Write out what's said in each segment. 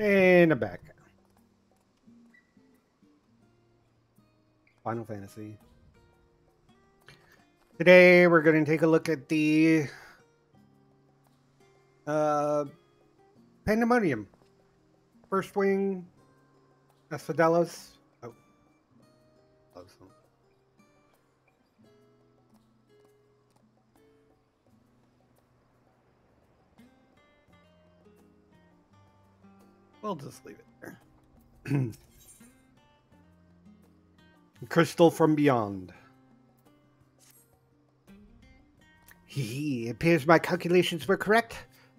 And I'm back. Final Fantasy. Today we're going to take a look at the uh, Pandaemonium. First Wing, Asphodelos. We'll just leave it there. Crystal from Beyond. He appears my calculations were correct.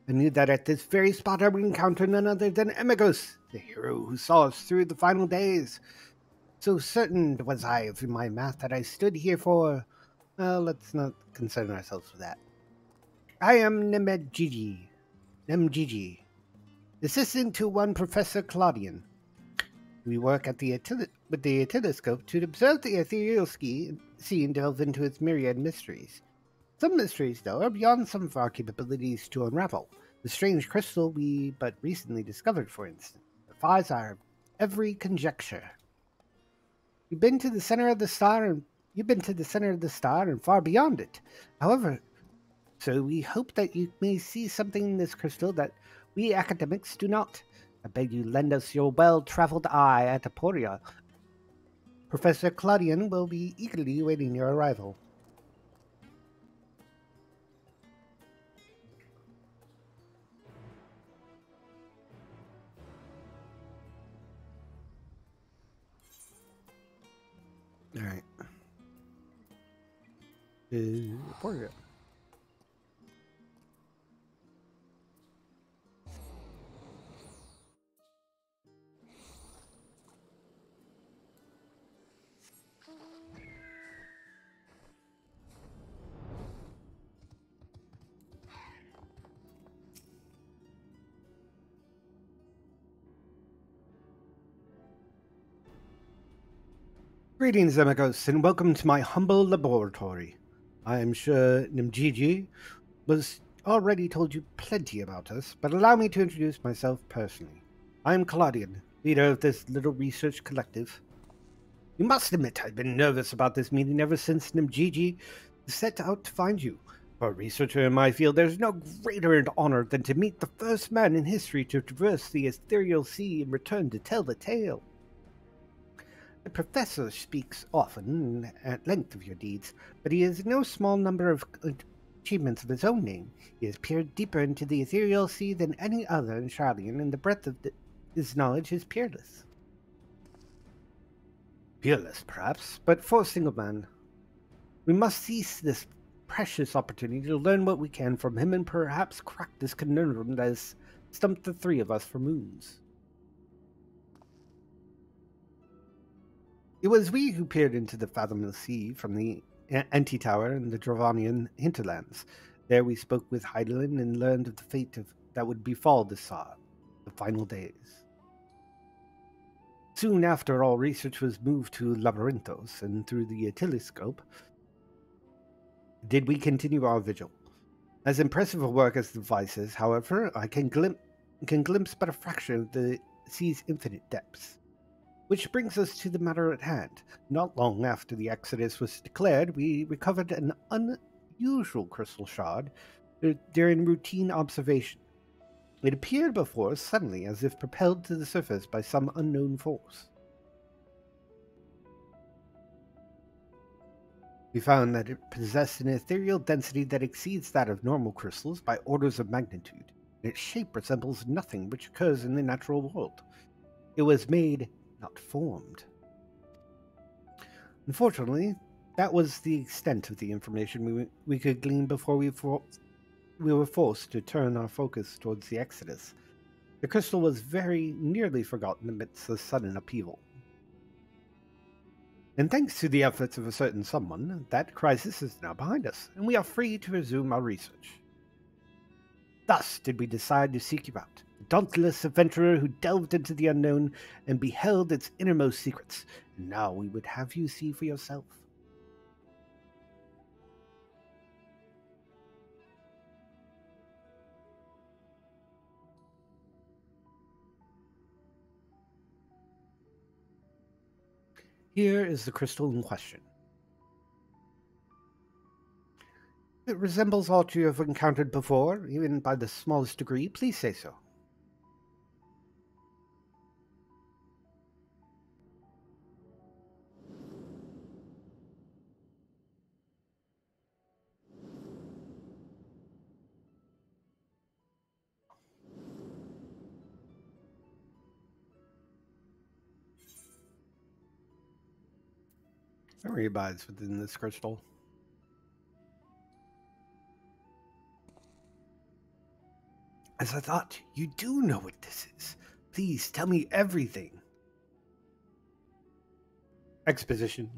I knew that at this very spot I would encounter none other than Amigos, the hero who saw us through the final days. So certain was I of my math that I stood here for. Well, let's not concern ourselves with that. I am Nemedjiji. Nemjiji, assistant to one Professor Claudien. We work at the with the telescope to observe the ethereal ski sea and delve into its myriad mysteries. Some mysteries, though, are beyond some of our capabilities to unravel. The strange crystal we but recently discovered, for instance, defies our every conjecture. You've been to the center of the star and you've been to the center of the star and far beyond it. However, so we hope that you may see something in this crystal that we academics do not. I beg you lend us your well-traveled eye at Aporia. Professor Claudien will be eagerly awaiting your arrival. All right. Uh, Aporia. Greetings, amigos, and welcome to my humble laboratory. I am sure Nemjiji was already told you plenty about us, but allow me to introduce myself personally. I am Claudien, leader of this little research collective. You must admit I've been nervous about this meeting ever since Nemjiji set out to find you. For a researcher in my field, there's no greater honor than to meet the first man in history to traverse the ethereal sea and return to tell the tale. The professor speaks often uh, at length of your deeds, but he has no small number of achievements of his own name. He has peered deeper into the ethereal sea than any other in Sharlayan, and the breadth of the, his knowledge is peerless. Peerless, perhaps, but for a single man. We must seize this precious opportunity to learn what we can from him and perhaps crack this conundrum that has stumped the three of us for moons. It was we who peered into the fathomless sea from the Antitower in the Dravanian hinterlands. There we spoke with Hydaelyn and learned of the fate of, that would befall the Saw, the final days. Soon after, all research was moved to Labyrinthos, and through the telescope did we continue our vigil. As impressive a work as the devices, however, I can, glim- can glimpse but a fraction of the sea's infinite depths. Which brings us to the matter at hand. Not long after the Exodus was declared, we recovered an unusual crystal shard uh, during routine observation. It appeared before us suddenly as if propelled to the surface by some unknown force. We found that it possessed an ethereal density that exceeds that of normal crystals by orders of magnitude. Its shape resembles nothing which occurs in the natural world. It was made not formed. Unfortunately, that was the extent of the information we, we could glean before we, for, we were forced to turn our focus towards the Exodus. The crystal was very nearly forgotten amidst the sudden upheaval. And thanks to the efforts of a certain someone, that crisis is now behind us, and we are free to resume our research. Thus did we decide to seek you out dauntless adventurer who delved into the unknown and beheld its innermost secrets. Now we would have you see for yourself. Here is the crystal in question. It resembles all you have encountered before, even by the smallest degree. Please say so. Memory abides within this crystal. As I thought, you do know what this is. Please tell me everything. Exposition.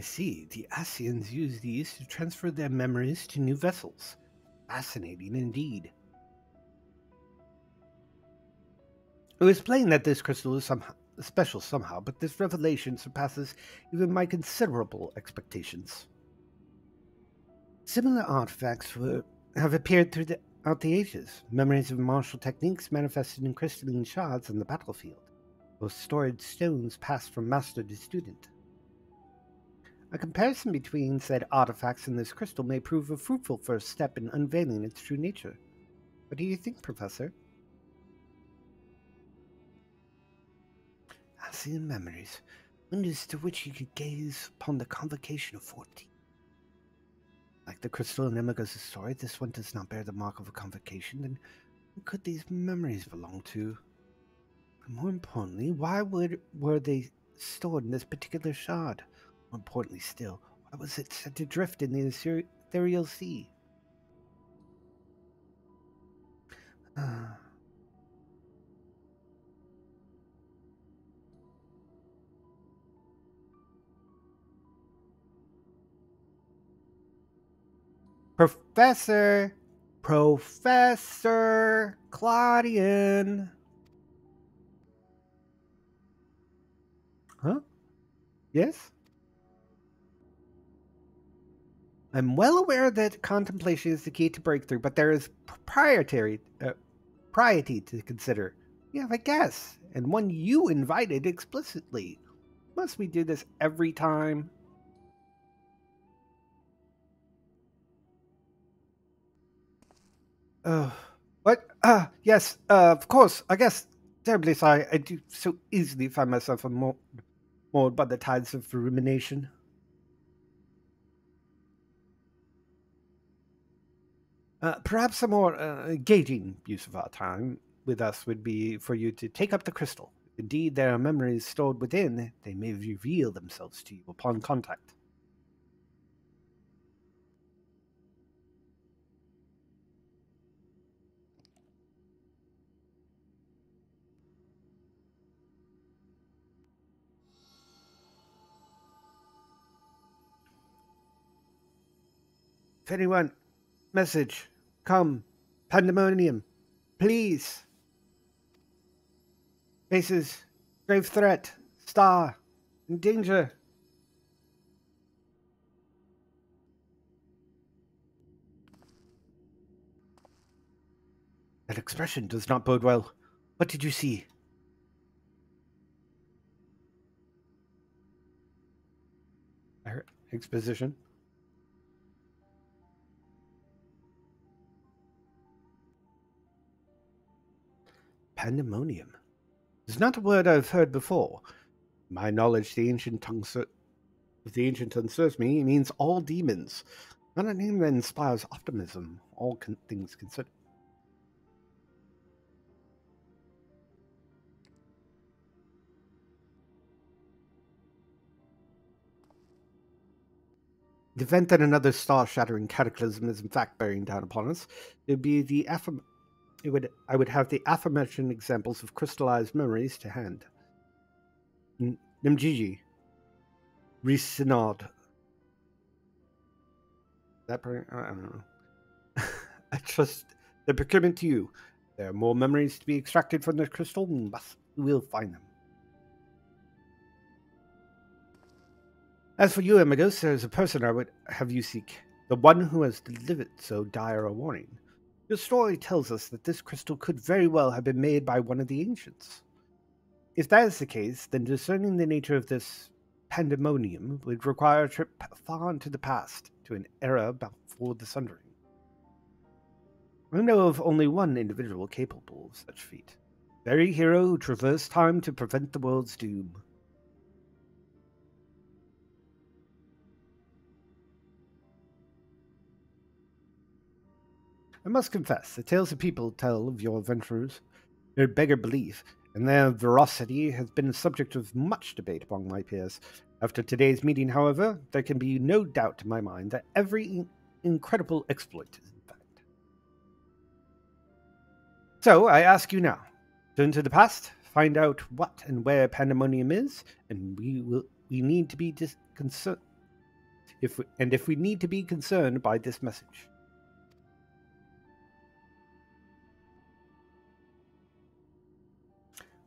I see. The Ascians use these to transfer their memories to new vessels. Fascinating indeed. It was plain that this crystal is somehow special somehow, but this revelation surpasses even my considerable expectations. Similar artifacts were, have appeared throughout the ages, memories of martial techniques manifested in crystalline shards on the battlefield, or stored stones passed from master to student. A comparison between said artifacts and this crystal may prove a fruitful first step in unveiling its true nature. What do you think, Professor? Ascian memories, windows to which you could gaze upon the convocation of fourteen. Like the crystal in Emigos' story, this one does not bear the mark of a convocation, then who could these memories belong to? More importantly, why would, were they stored in this particular shard? More importantly still, why was it set adrift in the ethereal sea? Professor, Professor Claudien. Huh? Yes? I'm well aware that contemplation is the key to breakthrough, but there is proprietary uh, priority to consider. You have a guess, and one you invited explicitly. Must we do this every time? Uh, what? Ah, uh, yes, uh, of course. I guess terribly sorry. I do so easily find myself more, moored by the tides of rumination. Uh, perhaps a more uh, engaging use of our time with us would be for you to take up the crystal. Indeed, there are memories stored within. They may reveal themselves to you upon contact. If anyone, message, Come, Pandaemonium, please. Faces, grave threat, star, in danger. That expression does not bode well. What did you see? Exposition. Pandaemonium. It's not a word I've heard before. My knowledge, the ancient tongue, the ancient tongue serves me, means all demons. Not a name that inspires optimism, all con- things considered. The event that another star-shattering cataclysm is in fact bearing down upon us, it would be the affirm- it would I would have the aforementioned examples of crystallized memories to hand. Nemjiji, Risinod. That I don't know. I trust the procurement to you. There are more memories to be extracted from the crystal, and we will find them. As for you, Emigos, there is a person I would have you seek. the one who has delivered so dire a warning. Your story tells us that this crystal could very well have been made by one of the ancients. If that is the case, then discerning the nature of this Pandaemonium would require a trip far into the past to an era before the Sundering. I know of only one individual capable of such feat. Very hero who traversed time to prevent the world's doom. I must confess, the tales of people tell of your adventurers they beggar belief, and their veracity has been the subject of much debate among my peers. After today's meeting, however, there can be no doubt in my mind that every in- incredible exploit is in fact. So I ask you now, turn to the past, find out what and where Pandaemonium is, and we will we need to be concerned if we, and if we need to be concerned by this message.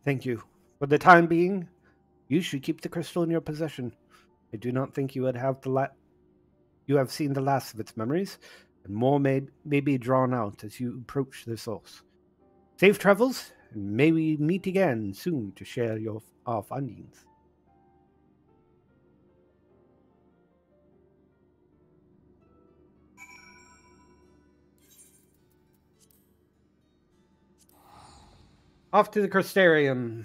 Thank you. For the time being, you should keep the crystal in your possession. I do not think you would have the la- you have seen the last of its memories, and more may, may be drawn out as you approach the source. Safe travels, and may we meet again soon to share your our findings. Off to the Crystarium.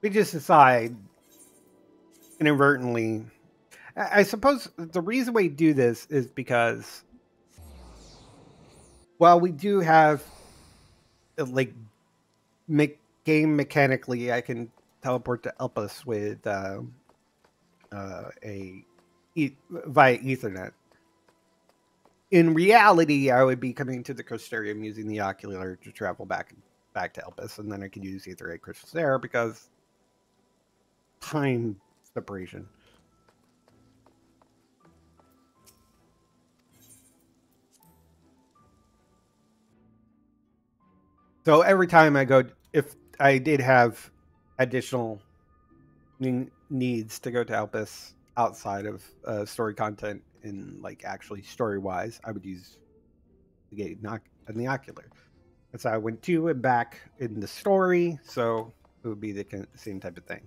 We just decide inadvertently. I suppose the reason we do this is because, while we do have, uh, like, me- game mechanically, I can teleport to Elpis with uh, uh, a e- via Aethernet. In reality, I would be coming to the Crystarium using the ocular to travel back back to Elpis, and then I could use either a crystal there because time separation. So every time I go, if I did have additional needs to go to Elpis outside of uh, story content in like actually story wise, I would use the gate and the ocular. And so I went to and back in the story, so it would be the same type of thing.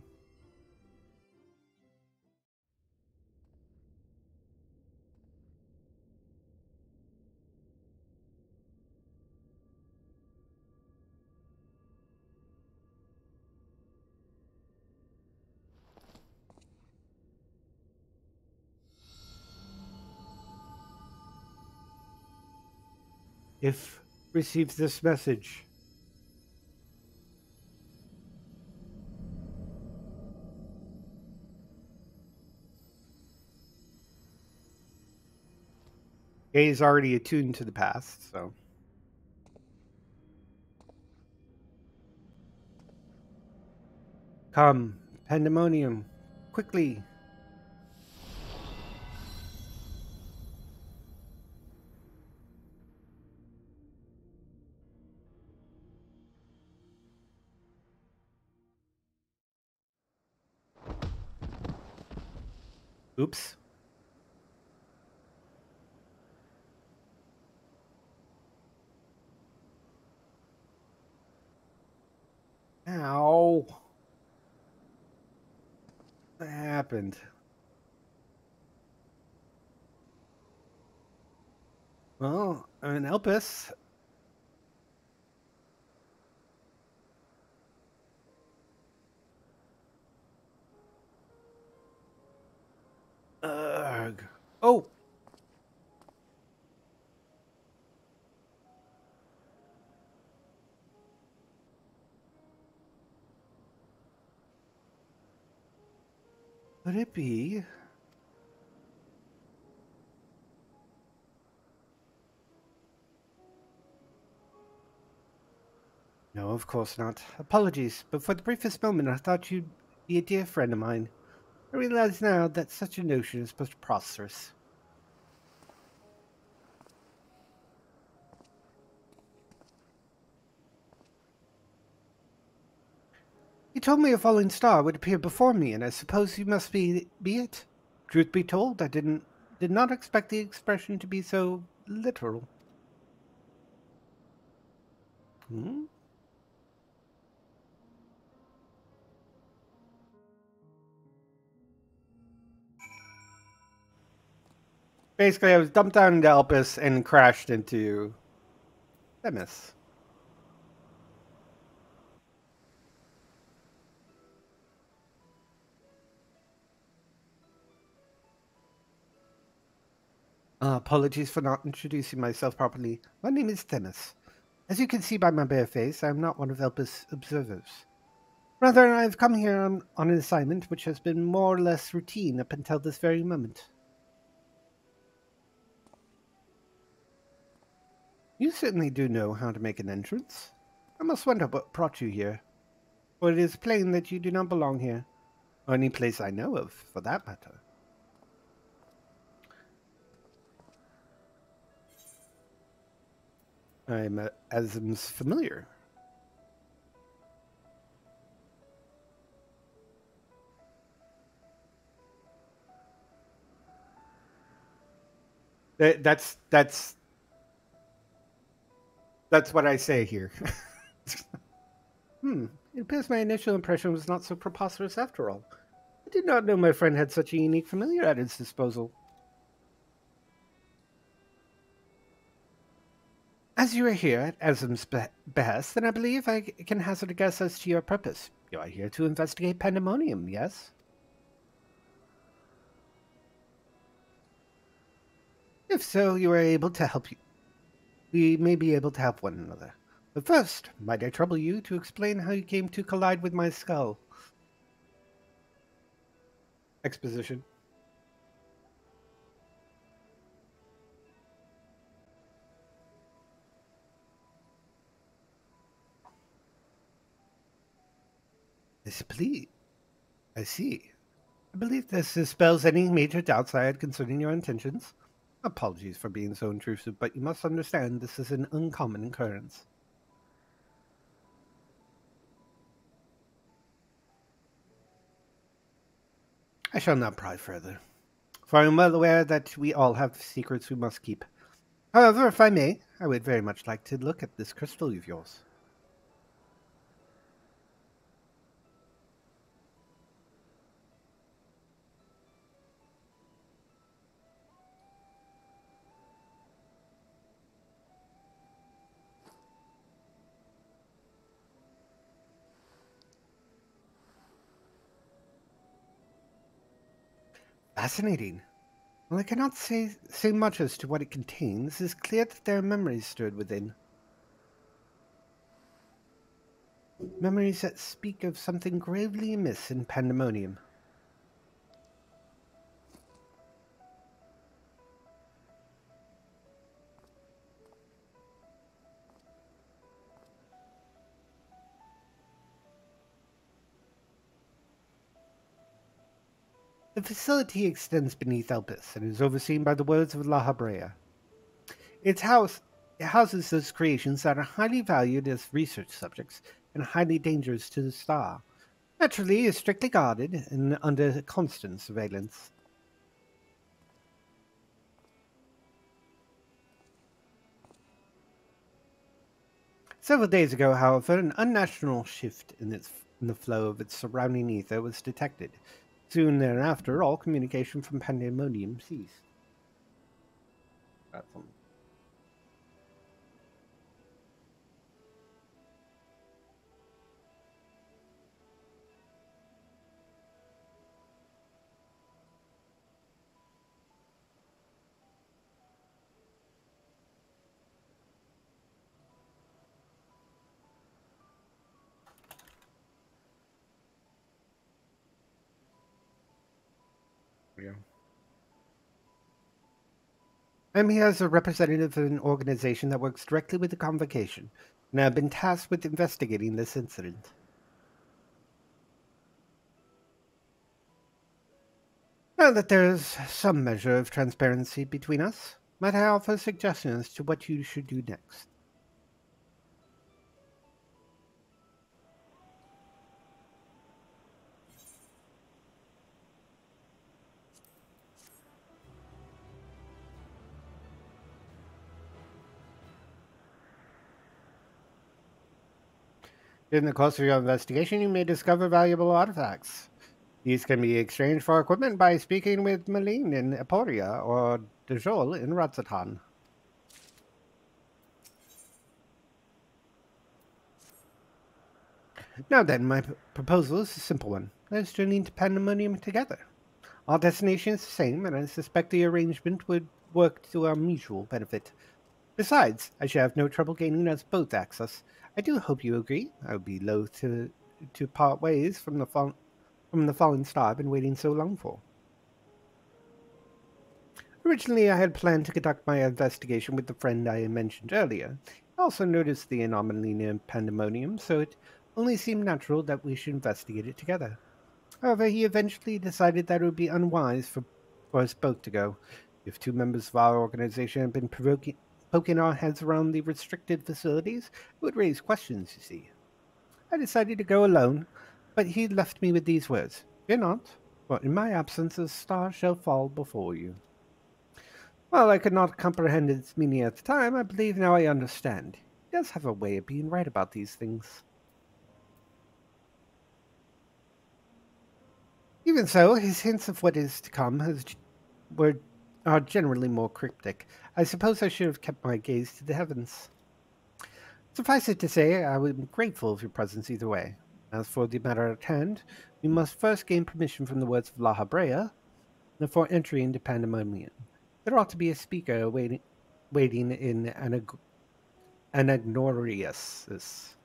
If receives this message, A is already attuned to the past, so. Come, Pandaemonium, quickly. Oops. Ow. What happened? Well, I'm Elpis. Oh. Could it be? No, of course not. Apologies, but for the briefest moment I thought you'd be a dear friend of mine. I realize now that such a notion is preposterous. You told me a falling star would appear before me, and I suppose you must be be it. Truth be told, I didn't did not expect the expression to be so literal. Hmm? Basically, I was dumped down into Elpis and crashed into Themis. Uh, apologies for not introducing myself properly. My name is Themis. As you can see by my bare face, I am not one of Elpis' observers. Rather, I have come here on, on an assignment which has been more or less routine up until this very moment. You certainly do know how to make an entrance. I must wonder what brought you here. For it is plain that you do not belong here, or any place I know of, for that matter. I'm uh, familiar. That's that's that's what I say here. hmm. It appears my initial impression was not so preposterous after all. I did not know my friend had such a unique familiar at his disposal. As you are here at Azem's behest, then I believe I can hazard a guess as to your purpose. You are here to investigate Pandaemonium, yes? If so, you are able to help you. We may be able to help one another. But first, might I trouble you to explain how you came to collide with my skull? Exposition. Displeased? I see. I believe this dispels any major doubts I had concerning your intentions. Apologies for being so intrusive, but you must understand this is an uncommon occurrence. I shall not pry further, for I am well aware that we all have secrets we must keep. However, if I may, I would very much like to look at this crystal of yours. Fascinating. Well, I cannot say, say much as to what it contains. It is clear that there are memories stored within. Memories that speak of something gravely amiss in Pandaemonium. The facility extends beneath Elpis and is overseen by the words of Lahabrea. Its house it houses those creations that are highly valued as research subjects and highly dangerous to the star. Naturally, is strictly guarded and under constant surveillance. Several days ago, however, an unnatural shift in, its, in the flow of its surrounding ether was detected, Soon thereafter, all communication from Pandaemonium ceased. That's I'm here as a representative of an organization that works directly with the convocation, and I've been tasked with investigating this incident. Now that there is some measure of transparency between us, might I offer suggestions to what you should do next? In the course of your investigation, you may discover valuable artifacts. These can be exchanged for equipment by speaking with Malene in Aporia or Dejol in Radz-at-Han. Now then, my proposal is a simple one. Let's journey into Pandaemonium together. Our destination is the same, and I suspect the arrangement would work to our mutual benefit. Besides, I should have no trouble gaining us both access. I do hope you agree. I would be loath to to part ways from the fall, from the fallen star I've been waiting so long for. Originally, I had planned to conduct my investigation with the friend I mentioned earlier. I also noticed the anomaly near Pandaemonium, so it only seemed natural that we should investigate it together. However, he eventually decided that it would be unwise for, for us both to go. If two members of our organization had been provoking, poking our heads around the restricted facilities, it would raise questions, you see. I decided to go alone, but he left me with these words Fear not, for in my absence a star shall fall before you. While I could not comprehend its meaning at the time, I believe now I understand. He does have a way of being right about these things. Even so, his hints of what is to come has, were are generally more cryptic. I suppose I should have kept my gaze to the heavens. Suffice it to say, I am grateful of your presence either way. As for the matter at hand, we must first gain permission from the words of Lahabrea before entering into Pandaemonium. There ought to be a speaker waiting, waiting in Anag- Anagnorisis.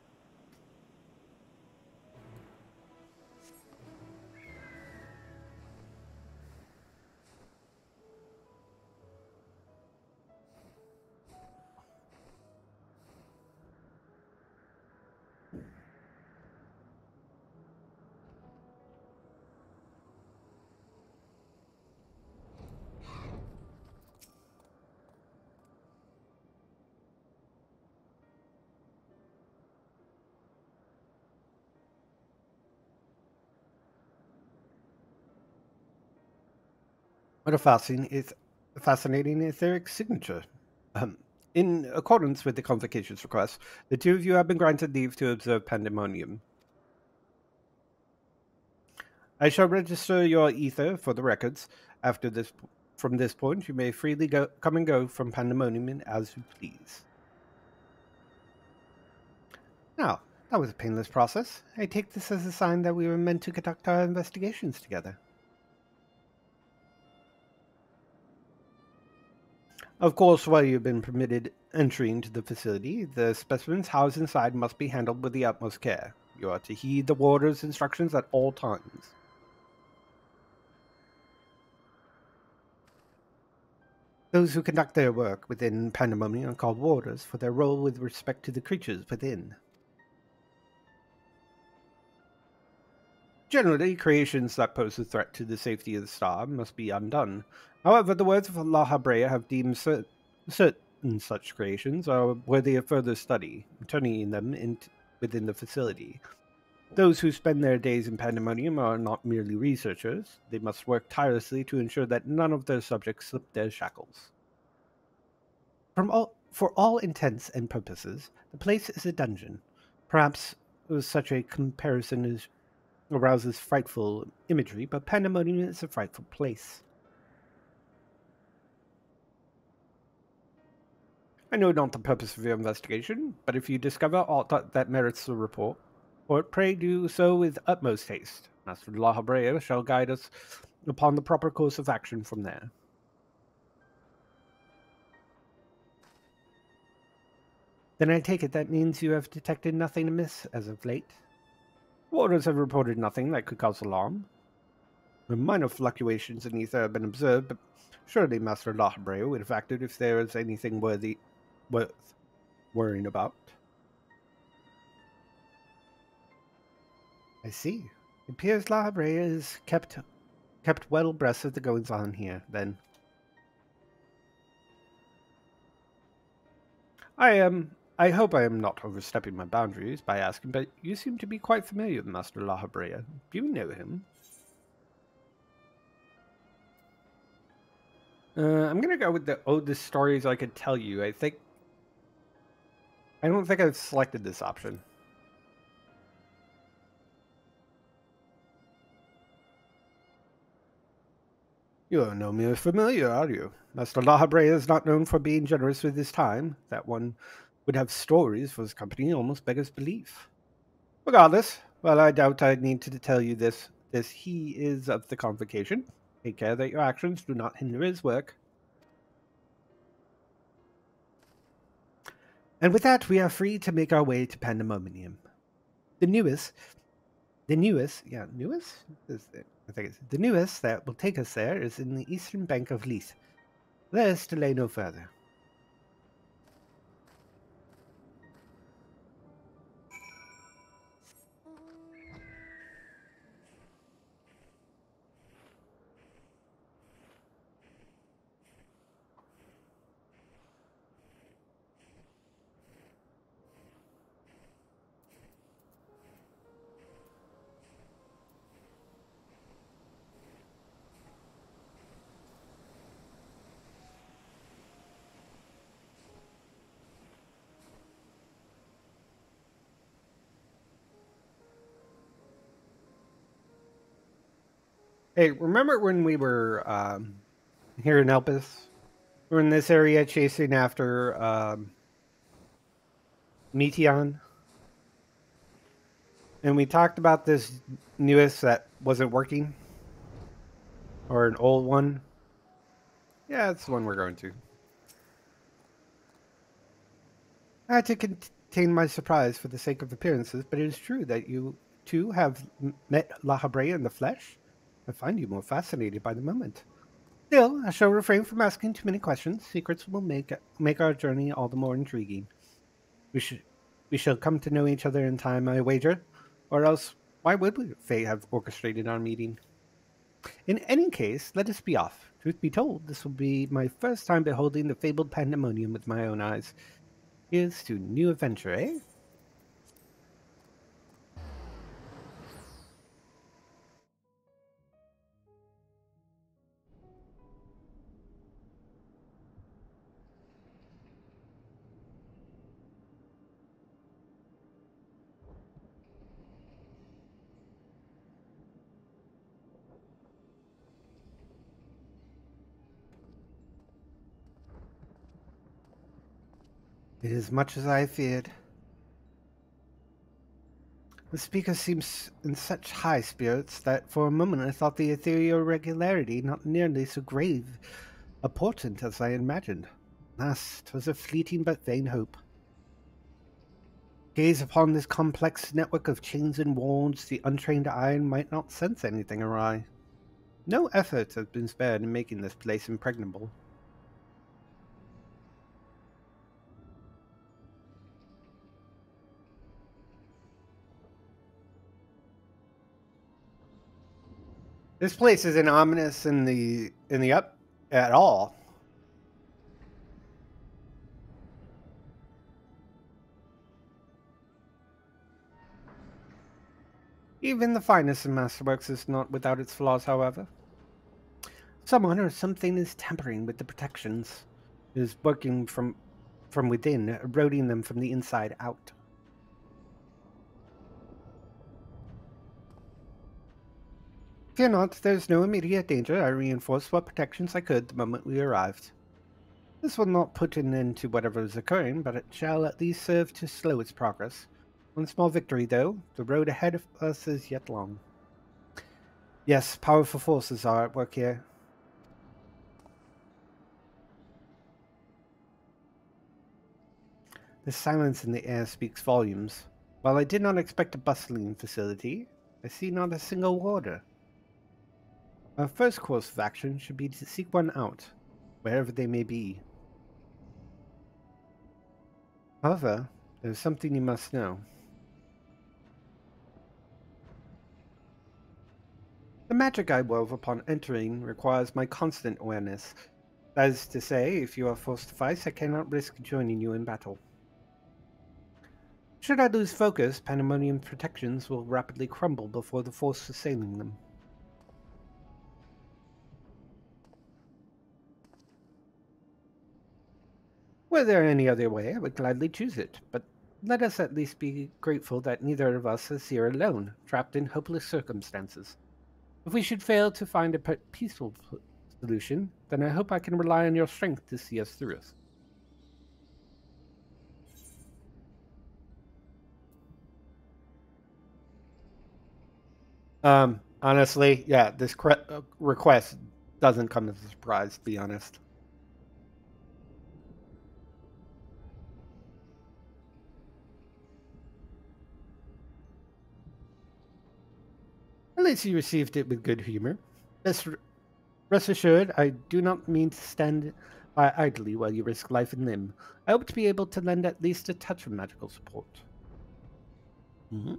What a fascinating, is fascinating etheric signature. Um, in accordance with the convocation's request, the two of you have been granted leave to observe Pandaemonium. I shall register your ether for the records. After this, from this point, you may freely go, come and go from Pandaemonium as you please. Now, that was a painless process. I take this as a sign that we were meant to conduct our investigations together. Of course, while you've been permitted entry into the facility, the specimens housed inside must be handled with the utmost care. You are to heed the warder's instructions at all times. Those who conduct their work within Pandaemonium are called warders for their role with respect to the creatures within. Generally, creations that pose a threat to the safety of the star must be undone, However, the words of Lahabrea have deemed certain such creations are worthy of further study, turning them in within the facility. Those who spend their days in Pandaemonium are not merely researchers, they must work tirelessly to ensure that none of their subjects slip their shackles. From all, for all intents and purposes, the place is a dungeon. Perhaps uh, such a comparison is, arouses frightful imagery, but Pandaemonium is a frightful place. I know not the purpose of your investigation, but if you discover aught that merits the report, or pray do so with utmost haste. Master Lahabrea shall guide us upon the proper course of action from there. Then I take it that means you have detected nothing amiss as of late. Warders have reported nothing that could cause alarm. Minor fluctuations in ether have been observed, but surely Master Lahabrea would have acted if there was anything worthy worth worrying about. I see. It appears La is kept kept well abreast of the goings on here, then. I am um, I hope I am not overstepping my boundaries by asking, but you seem to be quite familiar with Master Lahabrea. Do you know him? Uh, I'm gonna go with the oldest stories I could tell you. I think I don't think I've selected this option. You are no mere familiar, are you? Master Lahabre is not known for being generous with his time. That one would have stories for his company almost beggars belief. Regardless, well, I doubt I need to tell you this, This he is of the Convocation. Take care that your actions do not hinder his work. And with that, we are free to make our way to Pandaemonium. The newest, the newest, yeah, newest? I think it's the newest that will take us there is in the eastern bank of Leith. Let us delay no further. Hey, remember when we were um, here in Elpis? We are in this area chasing after um, Meteion. And we talked about this newest that wasn't working. Or an old one. Yeah, that's the one we're going to. I had to contain my surprise for the sake of appearances, but it is true that you two have met La Lahabrea in the flesh. I find you more fascinated by the moment. Still, I shall refrain from asking too many questions. Secrets will make make our journey all the more intriguing. We should we shall come to know each other in time, I wager. Or else, why would we Faye have orchestrated our meeting? In any case, let us be off. Truth be told, this will be my first time beholding the fabled Pandaemonium with my own eyes. Here's to new adventure, eh? It is much as I feared. The speaker seems in such high spirits that for a moment I thought the ethereal regularity not nearly so grave a portent as I imagined. Alas, 'twas a fleeting but vain hope. Gaze upon this complex network of chains and walls, the untrained eye might not sense anything awry. No effort has been spared in making this place impregnable. This place isn't ominous in the in the up at all. Even the finest of masterworks is not without its flaws, however. Someone or something is tampering with the protections, is working from from within, eroding them from the inside out. Fear not, there's no immediate danger. I reinforced what protections I could the moment we arrived. This will not put an end to whatever is occurring, but it shall at least serve to slow its progress. One small victory, though. The road ahead of us is yet long. Yes, powerful forces are at work here. The silence in the air speaks volumes. While I did not expect a bustling facility, I see not a single warder. Our first course of action should be to seek one out, wherever they may be. However, there is something you must know. The magic I wove upon entering requires my constant awareness. That is to say, if you are forced to fight, I cannot risk joining you in battle. Should I lose focus, Pandaemonium's protections will rapidly crumble before the force assailing them. Were there any other way, I would gladly choose it, but let us at least be grateful that neither of us is here alone, trapped in hopeless circumstances. If we should fail to find a peaceful solution, then I hope I can rely on your strength to see us through it. Um, honestly, yeah, this uh, request doesn't come as a surprise, to be honest. At least you received it with good humor. Rest, rest assured, I do not mean to stand by idly while you risk life and limb. I hope to be able to lend at least a touch of magical support. Mm-hmm.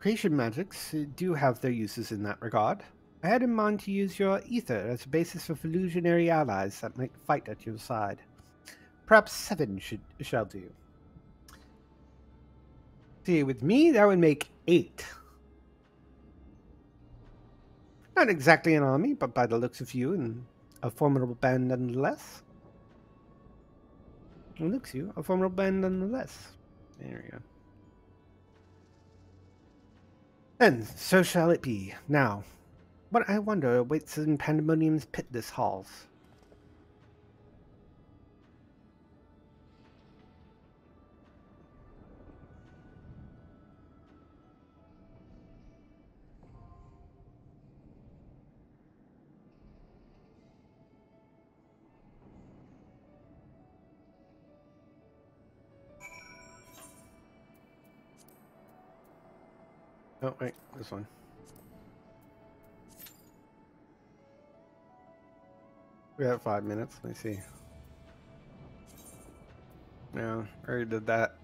Creation magics do have their uses in that regard. I had in mind to use your ether as a basis of illusionary allies that might fight at your side. Perhaps seven should shall do. See, with me, that would make eight. Not exactly an army, but by the looks of you, and a formidable band nonetheless. Looks you, a formidable band nonetheless. There we go. Then, so shall it be. Now, what I wonder awaits in Pandaemonium's pitless halls. Oh, wait, this one. We have five minutes. Let me see. Yeah, already did that.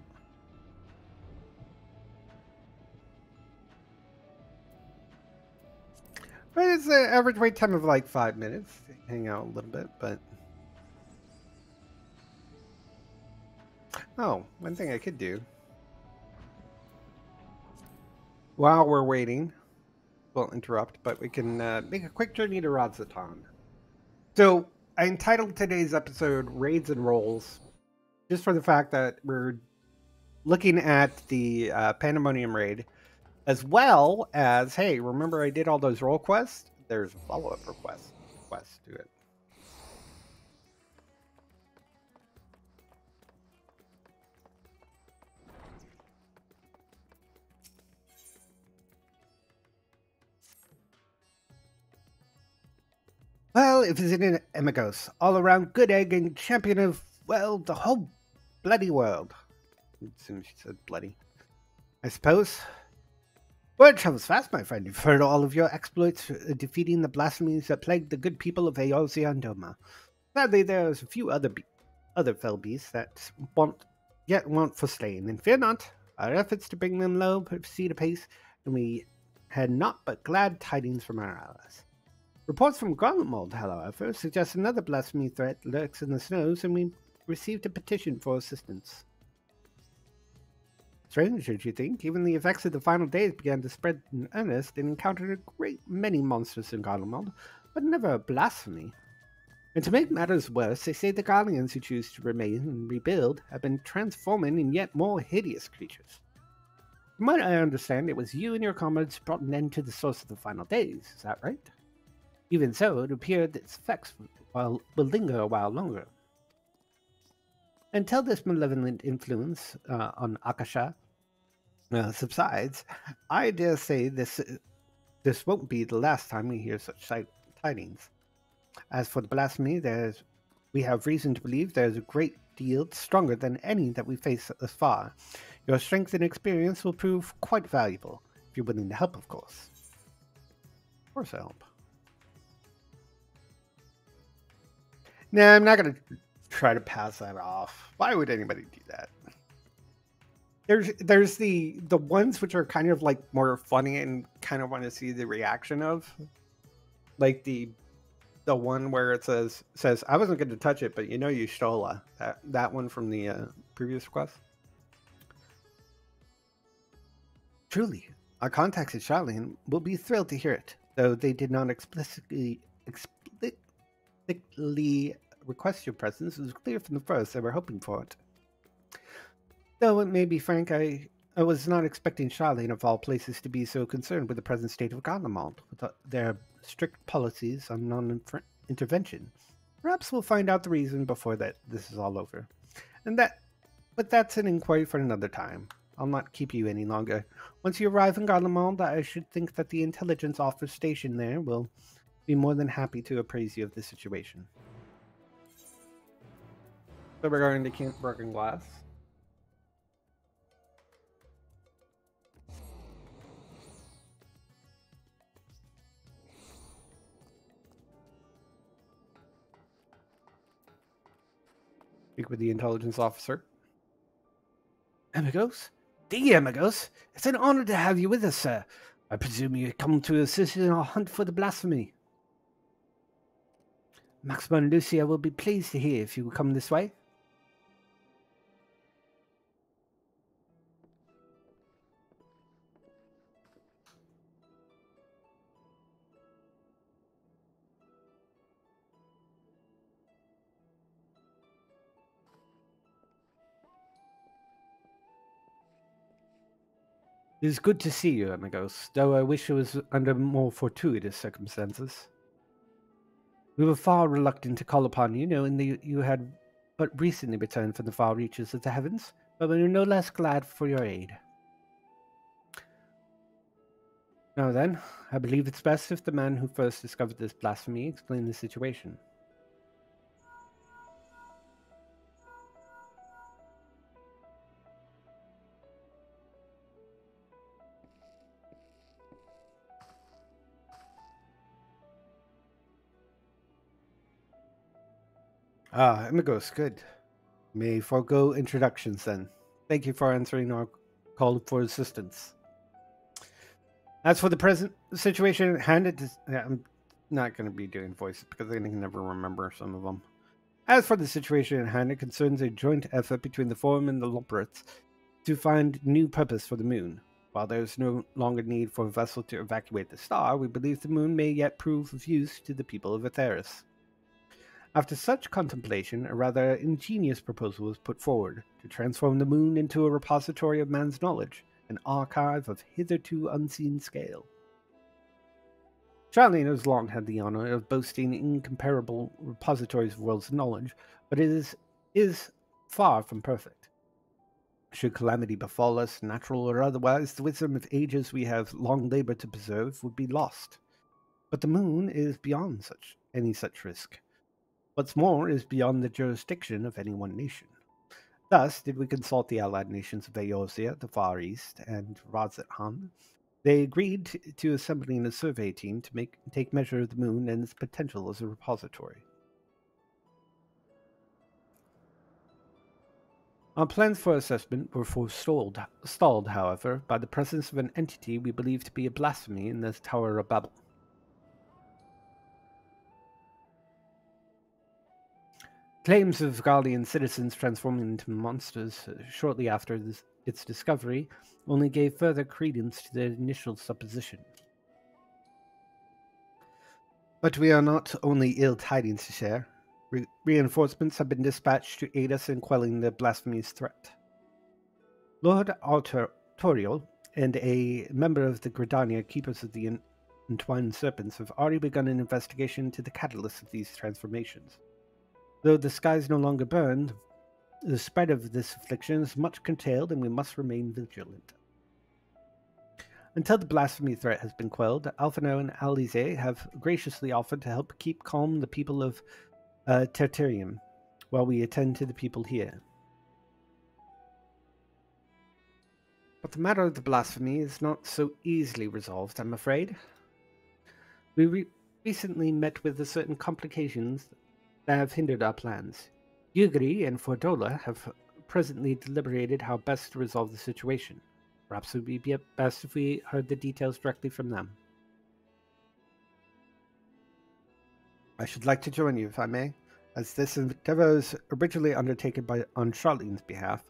But it's an average wait time of like five minutes. Hang out a little bit, but... Oh, one thing I could do. While we're waiting, we'll interrupt, but we can uh, make a quick journey to Radz-at-Han. So I entitled today's episode Raids and Roles, just for the fact that we're looking at the uh, Pandaemonium raid, as well as, hey, remember I did all those role quests? There's a follow-up request, quest to it. Well, if in Amigos, all around good egg and champion of, well, the whole bloody world. As she said bloody. I suppose. Word travels fast, my friend. You've heard all of your exploits defeating the blasphemies that plagued the good people of Eorzea and Doma. Sadly, there's a few other other fell beasts that want yet want for slaying. And fear not, our efforts to bring them low proceed apace, and we had naught but glad tidings from our allies. Reports from Garlemald, however, suggest another blasphemy threat lurks in the snows, and we received a petition for assistance. Strange, don't you think? Even the effects of the final days began to spread in earnest and encountered a great many monsters in Garlemald, but never a blasphemy. And to make matters worse, they say the Garleans who choose to remain and rebuild have been transforming in yet more hideous creatures. From what I understand, it was you and your comrades brought an end to the source of the final days, is that right? Even so, it appeared that its effects will, linger a while longer. Until this malevolent influence uh, on Akasha uh, subsides, I dare say this this won't be the last time we hear such tidings. As for the blasphemy, there's we have reason to believe there's a great deal stronger than any that we face thus far. Your strength and experience will prove quite valuable, if you're willing to help, of course. Of course, I help. Nah, I'm not gonna try to pass that off. Why would anybody do that? There's there's the the ones which are kind of like more funny and kind of want to see the reaction of, like the the one where it says says I wasn't going to touch it, but you know you stole a that that one from the uh, previous request. Truly, our contacts at Sharlayan will be thrilled to hear it, though they did not explicitly explicitly request your presence, it was clear from the first they were hoping for it. Though it may be frank, I I was not expecting Sharlayan, of all places, to be so concerned with the present state of Garlemald, with uh, their strict policies on non-intervention. Perhaps we'll find out the reason before that this is all over. And that, but that's an inquiry for another time. I'll not keep you any longer. Once you arrive in Garlemald, I should think that the intelligence officer stationed there will be more than happy to appraise you of the situation. So regarding the Camp Broken Glass. Speak with the intelligence officer. Amigos? The Amigos? It's an honor to have you with us, sir. I presume you come to assist in our hunt for the blasphemy. Maxima and Lucia will be pleased to hear if you will come this way. It is good to see you, amigos, though I wish it was under more fortuitous circumstances. We were far reluctant to call upon you, knowing that you had but recently returned from the far reaches of the heavens, but we are no less glad for your aid. Now then, I believe it's best if the man who first discovered this blasphemy explain the situation. Ah, amigos, good. May forego introductions then. Thank you for answering our call for assistance. As for the present situation at hand, it is, yeah, I'm not going to be doing voices because I can never remember some of them. As for the situation at hand, it concerns a joint effort between the Forum and the Loporrits to find new purpose for the moon. While there is no longer need for a vessel to evacuate the star, we believe the moon may yet prove of use to the people of Etheirys. After such contemplation, a rather ingenious proposal was put forward to transform the moon into a repository of man's knowledge, an archive of hitherto unseen scale. Sharlayan has long had the honor of boasting incomparable repositories of world's knowledge, but it is, is far from perfect. Should calamity befall us, natural or otherwise, the wisdom of ages we have long labored to preserve would be lost. But the moon is beyond such any such risk. What's more is beyond the jurisdiction of any one nation. Thus did we consult the allied nations of Eorzea, the Far East, and Radz-at-Han. They agreed to assembling a survey team to make take measure of the moon and its potential as a repository. Our plans for assessment were forestalled, stalled, however, by the presence of an entity we believe to be a blasphemy in the Tower of Babel. Claims of Garlean citizens transforming into monsters shortly after this, its discovery only gave further credence to the initial supposition. But we are not only ill tidings to share. Re- reinforcements have been dispatched to aid us in quelling the blasphemy's threat. Lord Artoirel and a member of the Gridania Keepers of the Entwined Serpents have already begun an investigation into the catalyst of these transformations. Though the skies no longer burn, the spread of this affliction is much curtailed and we must remain vigilant. Until the blasphemy threat has been quelled, Alphinaud and Alisaie have graciously offered to help keep calm the people of uh, Tertium while we attend to the people here. But the matter of the blasphemy is not so easily resolved, I'm afraid. We re recently met with certain complications that have hindered our plans. Yugri and Fordola have presently deliberated how best to resolve the situation. Perhaps it would be best if we heard the details directly from them. I should like to join you, if I may. As this endeavor was originally undertaken by on Sharlayan's behalf,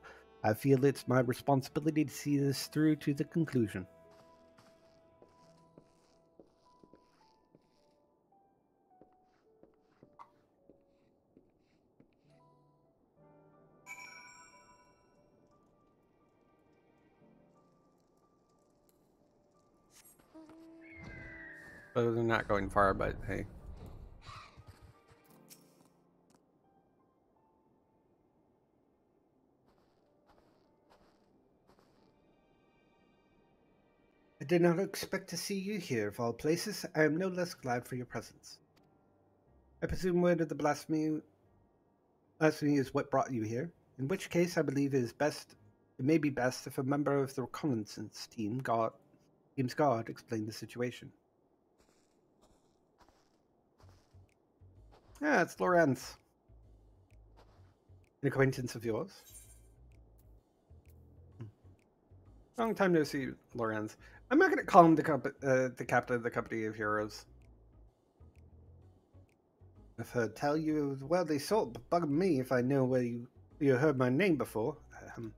I feel it's my responsibility to see this through to the conclusion. Not going far, but hey. I did not expect to see you here, of all places. I am no less glad for your presence. I presume word of the blasphemy, blasphemy is what brought you here, in which case I believe it is best, it may be best if a member of the reconnaissance team, God, team's guard, explain the situation. Yeah, it's Lorenz. An acquaintance of yours? Hmm. Long time no see, Lorenz. I'm not going to call him the, uh, the captain of the company of heroes. I've heard tell you, well, they sort of bug me if I know where you, you heard my name before. Um,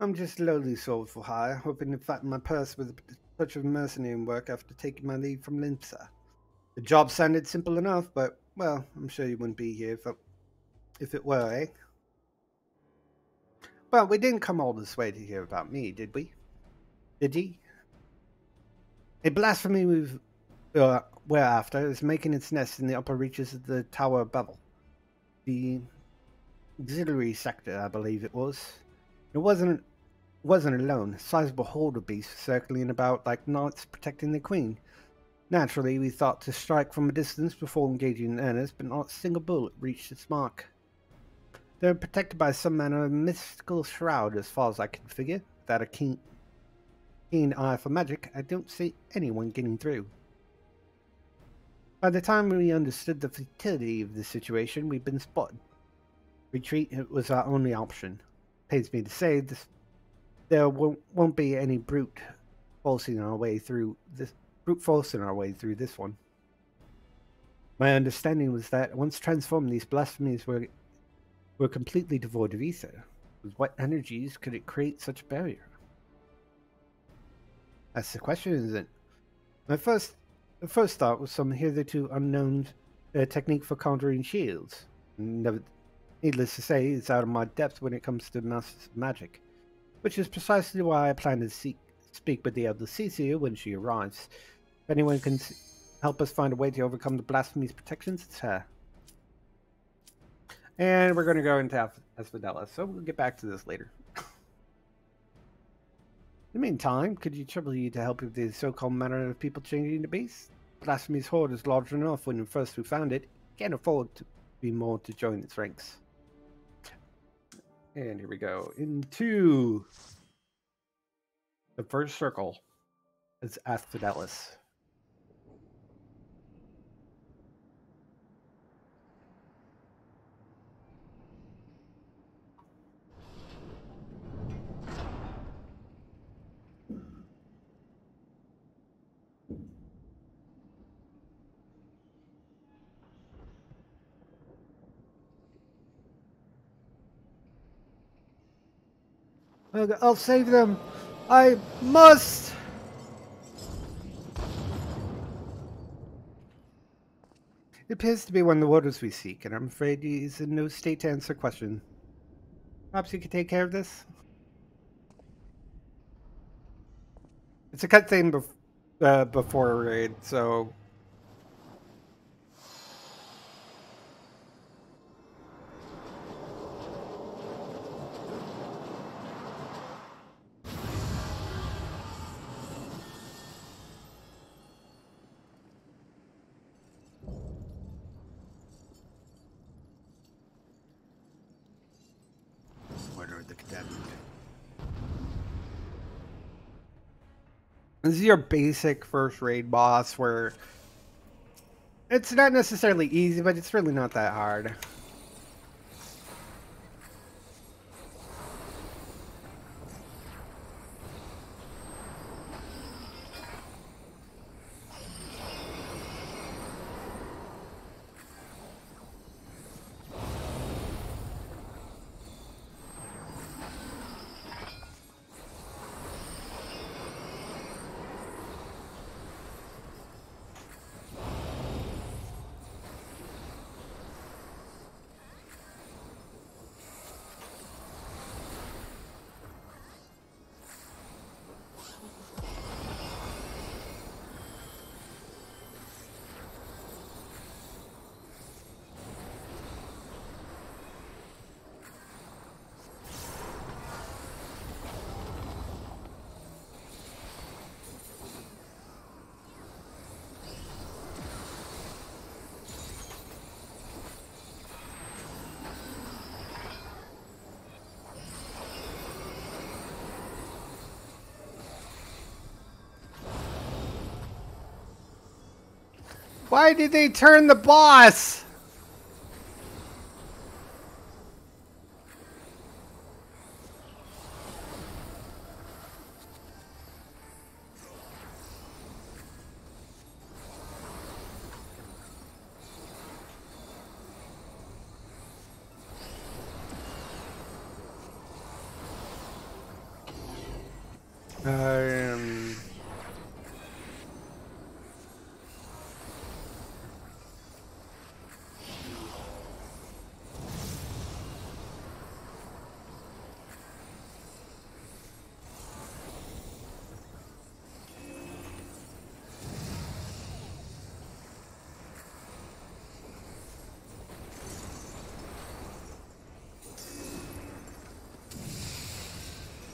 I'm just lowly sold for hire, hoping to fatten my purse with a touch of mercenary work after taking my leave from Limsa. The job sounded simple enough, but, well, I'm sure you wouldn't be here if it, if it were, eh? Well, we didn't come all this way to hear about me, did we? Did ye? A blasphemy we've, uh, we're after is making its nest in the upper reaches of the Tower Babel. The auxiliary sector, I believe it was. It wasn't wasn't alone. A sizable horde of beasts circling about like knights protecting the queen. Naturally, we thought to strike from a distance before engaging in earnest, but not a single bullet reached its mark. They're protected by some manner of mystical shroud, as far as I can figure. Without a keen, keen eye for magic, I don't see anyone getting through. By the time we understood the futility of the situation, we'd been spotted. Retreat was our only option. Pains me to say, this, there won't, won't be any brute forcing our way through this brute forcing our way through this one. My understanding was that once transformed, these blasphemies were were completely devoid of ether. With what energies could it create such a barrier? That's the question, isn't it? My first, the first thought was some hitherto unknown uh, technique for countering shields. Never, needless to say, it's out of my depth when it comes to mass magic, which is precisely why I plan to seek, speak with the Elder Cecil when she arrives. If anyone can help us find a way to overcome the blasphemy's protections, it's her. And we're going to go into Asphodelos, so we'll get back to this later. In the meantime, could you trouble you to help with the so-called matter of people changing the base? Blasphemy's horde is large enough when first we found it. Can't afford to be more to join its ranks. And here we go. Into the first circle is Asphodelos. I'll save them. I must. It appears to be one of the waters we seek, and I'm afraid he's in no state to answer question. Perhaps you could take care of this? It's a cut thing bef uh, before a raid, so This is your basic first raid boss where it's not necessarily easy, but it's really not that hard. Why did they turn the boss? Um,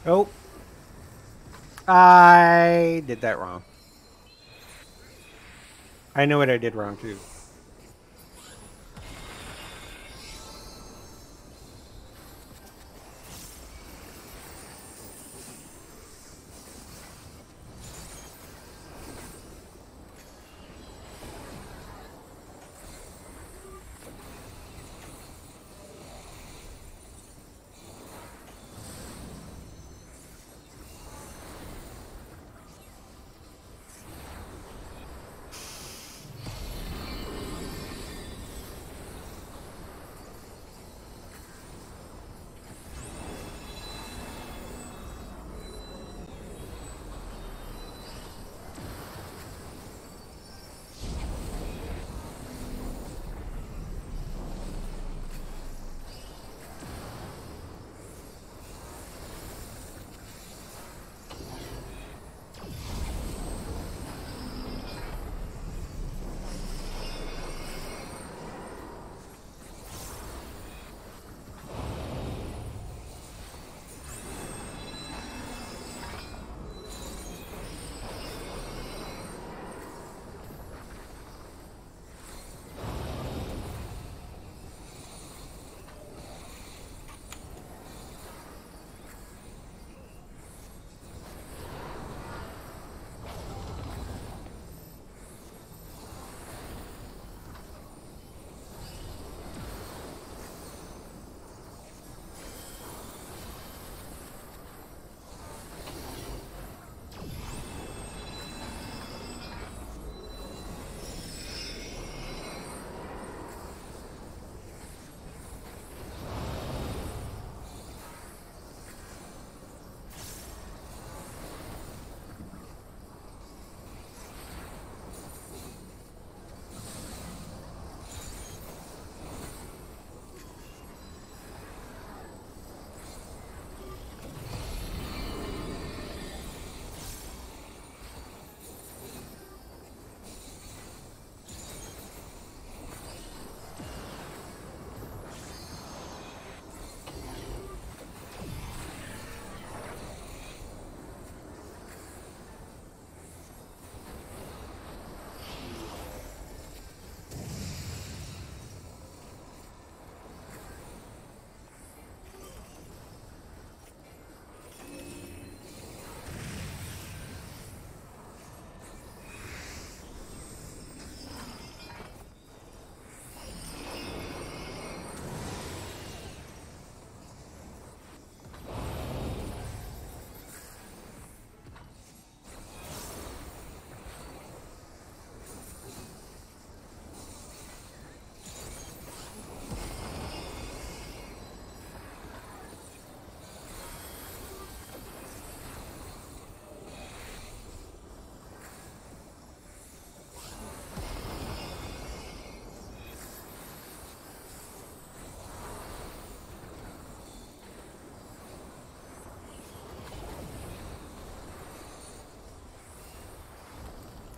oh. I did that wrong. I know what I did wrong too.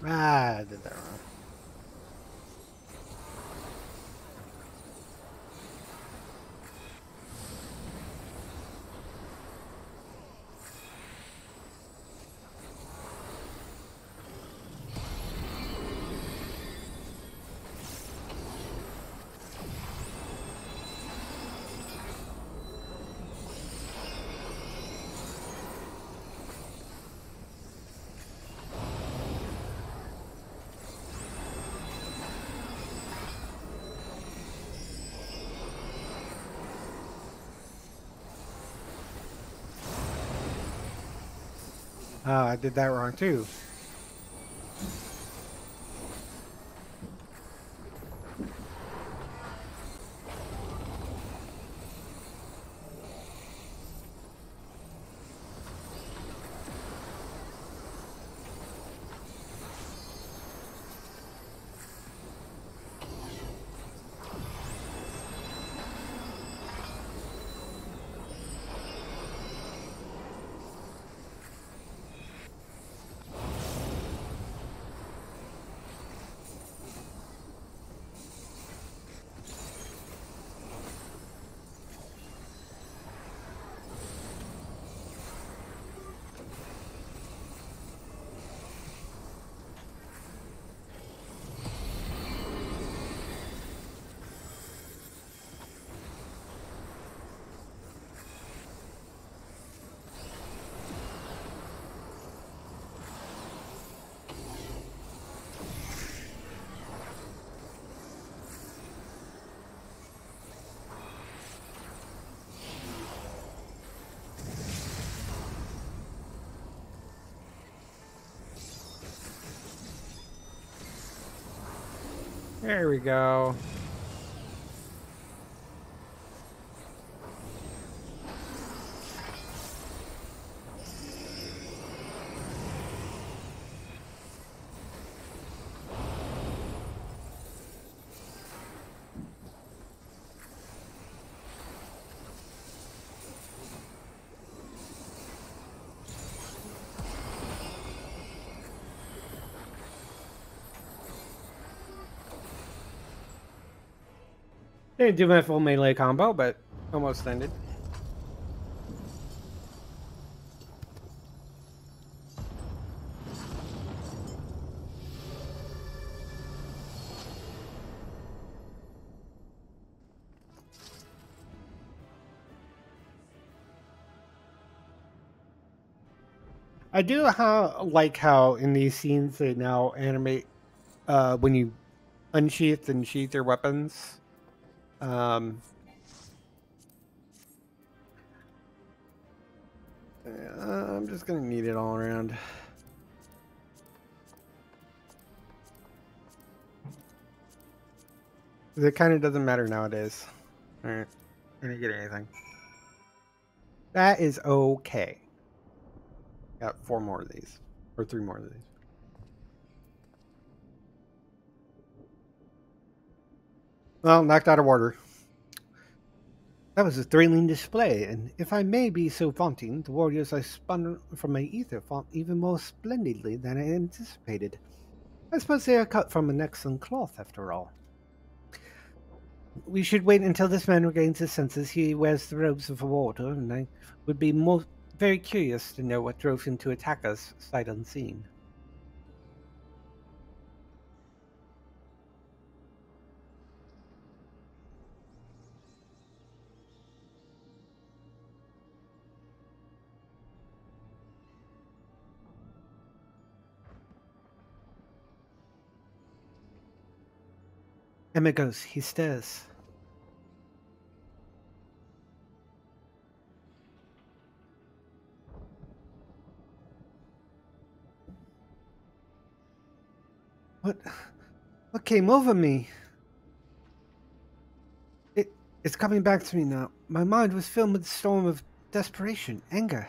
Ah, I did that wrong. Uh, I did that wrong too. There we go. Didn't do my full melee combo, but almost ended. I do how like how in these scenes they now animate uh, when you unsheath and sheath your weapons. Um, I'm just gonna need it all around. It kind of doesn't matter nowadays. Alright, I didn't get anything. That is okay. Got four more of these. Or three more of these. Well, knocked out of order. That was a thrilling display, and if I may be so vaunting, the warriors I spun from my ether fought even more splendidly than I anticipated. I suppose they are cut from an excellent cloth, after all. We should wait until this man regains his senses. He wears the robes of a warder, and I would be more, very curious to know what drove him to attack us sight unseen. Emma goes, he stares. What what came over me? It it's coming back to me now. My mind was filled with a storm of desperation, anger.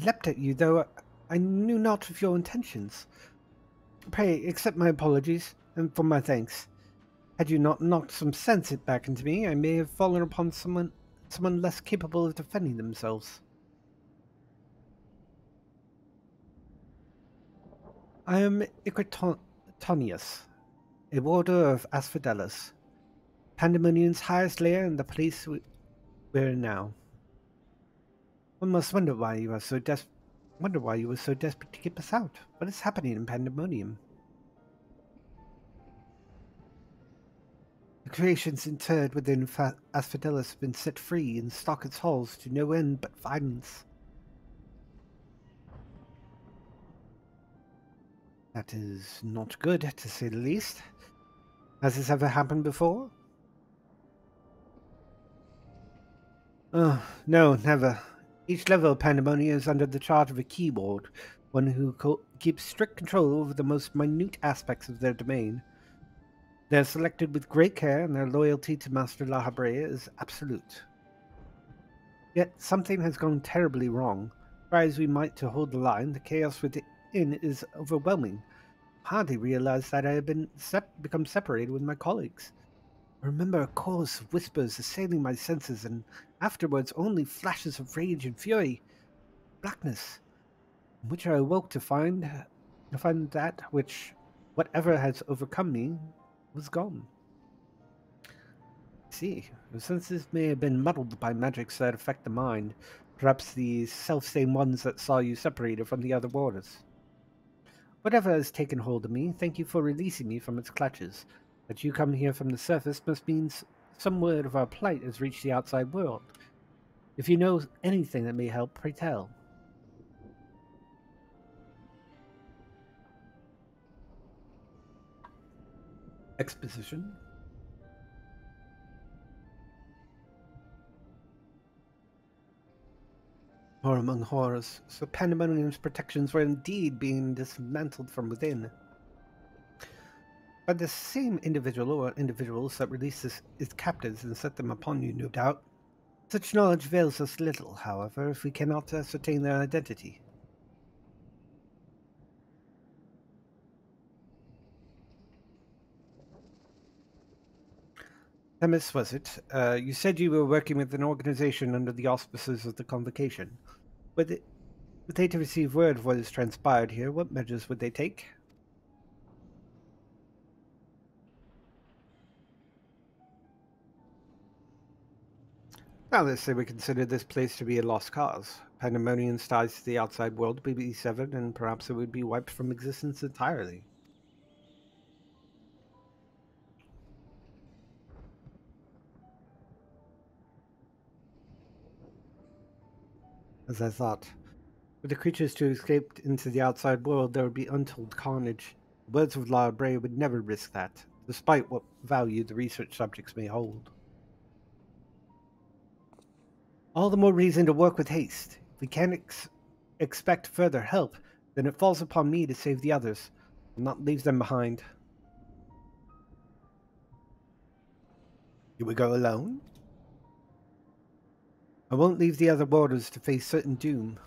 leapt at you, though I knew not of your intentions. Pray accept my apologies and for my thanks. Had you not knocked some sense back into me, I may have fallen upon someone someone less capable of defending themselves. I am Erichthonios, a warder of Asphodelos, Pandaemonium's highest layer in the place we're in now. One must wonder why you are so des wonder why you were so desperate to keep us out. What is happening in Pandemonium? The creations interred within Asphodelos have been set free and stalk its halls to no end but violence. That is not good, to say the least. Has this ever happened before? Oh, no, never. Each level of Pandaemonium is under the charge of a keyboard, one who keeps strict control over the most minute aspects of their domain. They are selected with great care, and their loyalty to Master Lahabrea is absolute. Yet something has gone terribly wrong. Try as we might to hold the line, the chaos within is overwhelming. Hardly realized that I had been sep- become separated with my colleagues. I remember a chorus of whispers assailing my senses, and afterwards only flashes of rage and fury. Blackness, in which I awoke to find to find that which whatever has overcome me was gone. see, since this may have been muddled by magics that affect the mind, perhaps the self-same ones that saw you separated from the other warders. Whatever has taken hold of me, thank you for releasing me from its clutches. That you come here from the surface must mean some word of our plight has reached the outside world. If you know anything that may help, pray tell. Exposition Horror among horrors, so Pandaemonium's protections were indeed being dismantled from within. By the same individual or individuals that released his, his captives and set them upon you, no doubt. Such knowledge avails us little, however, if we cannot ascertain their identity. Themis, was it? Uh, you said you were working with an organization under the auspices of the convocation. Were they, were they to receive word of what has transpired here, what measures would they take? Now, let's say we consider this place to be a lost cause. Pandaemonium ties to the outside world would be severed, and perhaps it would be wiped from existence entirely. As I thought. For the creatures to escape into the outside world, there would be untold carnage. The words of Lahabrea would never risk that, despite what value the research subjects may hold. All the more reason to work with haste. If we can't ex expect further help, then it falls upon me to save the others, and not leave them behind. You would go alone? I won't leave the other warders to face certain doom.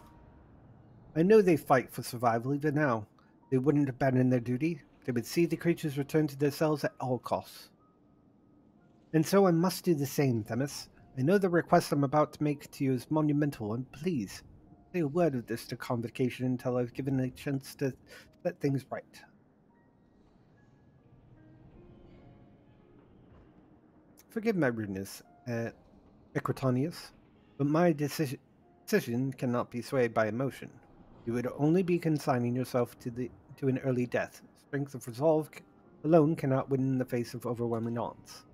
I know they fight for survival even now. They wouldn't abandon their duty. They would see the creatures return to their cells at all costs. And so I must do the same, Themis. I know the request I'm about to make to you is monumental, and please, say a word of this to Convocation until I've given a chance to set things right. Forgive my rudeness, uh, Erichthonios. But my decision, cannot be swayed by emotion. You would only be consigning yourself to the to an early death. Strength of resolve alone cannot win in the face of overwhelming odds.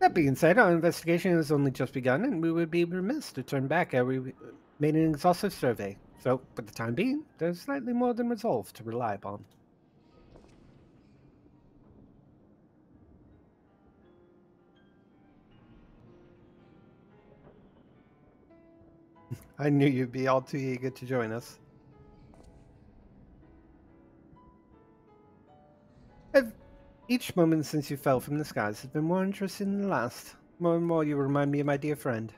That being said, our investigation has only just begun, and we would be remiss to turn back ere we made an exhaustive survey. So, for the time being, there's slightly more than resolve to rely upon. I knew you'd be all too eager to join us. Each moment since you fell from the skies has been more interesting than the last. More and more you remind me of my dear friend.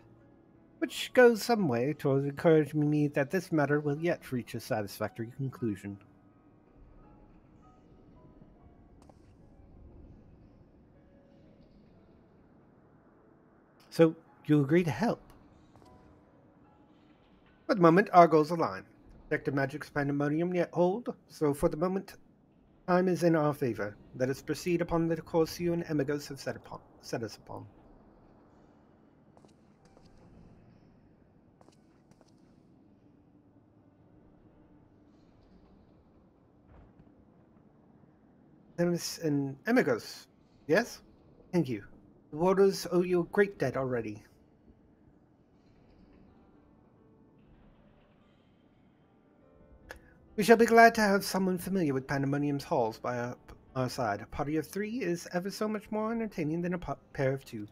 Which goes some way towards encouraging me that this matter will yet reach a satisfactory conclusion. So, you agree to help? For the moment, our goals align. Detective Magic's Pandaemonium yet hold, so for the moment, time is in our favor. Let us proceed upon the course you and Amigos have set, upon, set us upon. And Amigos, yes? Thank you. The Warders owe you a great debt already. We shall be glad to have someone familiar with Pandaemonium's halls by our our side, a party of three is ever so much more entertaining than a pair of two.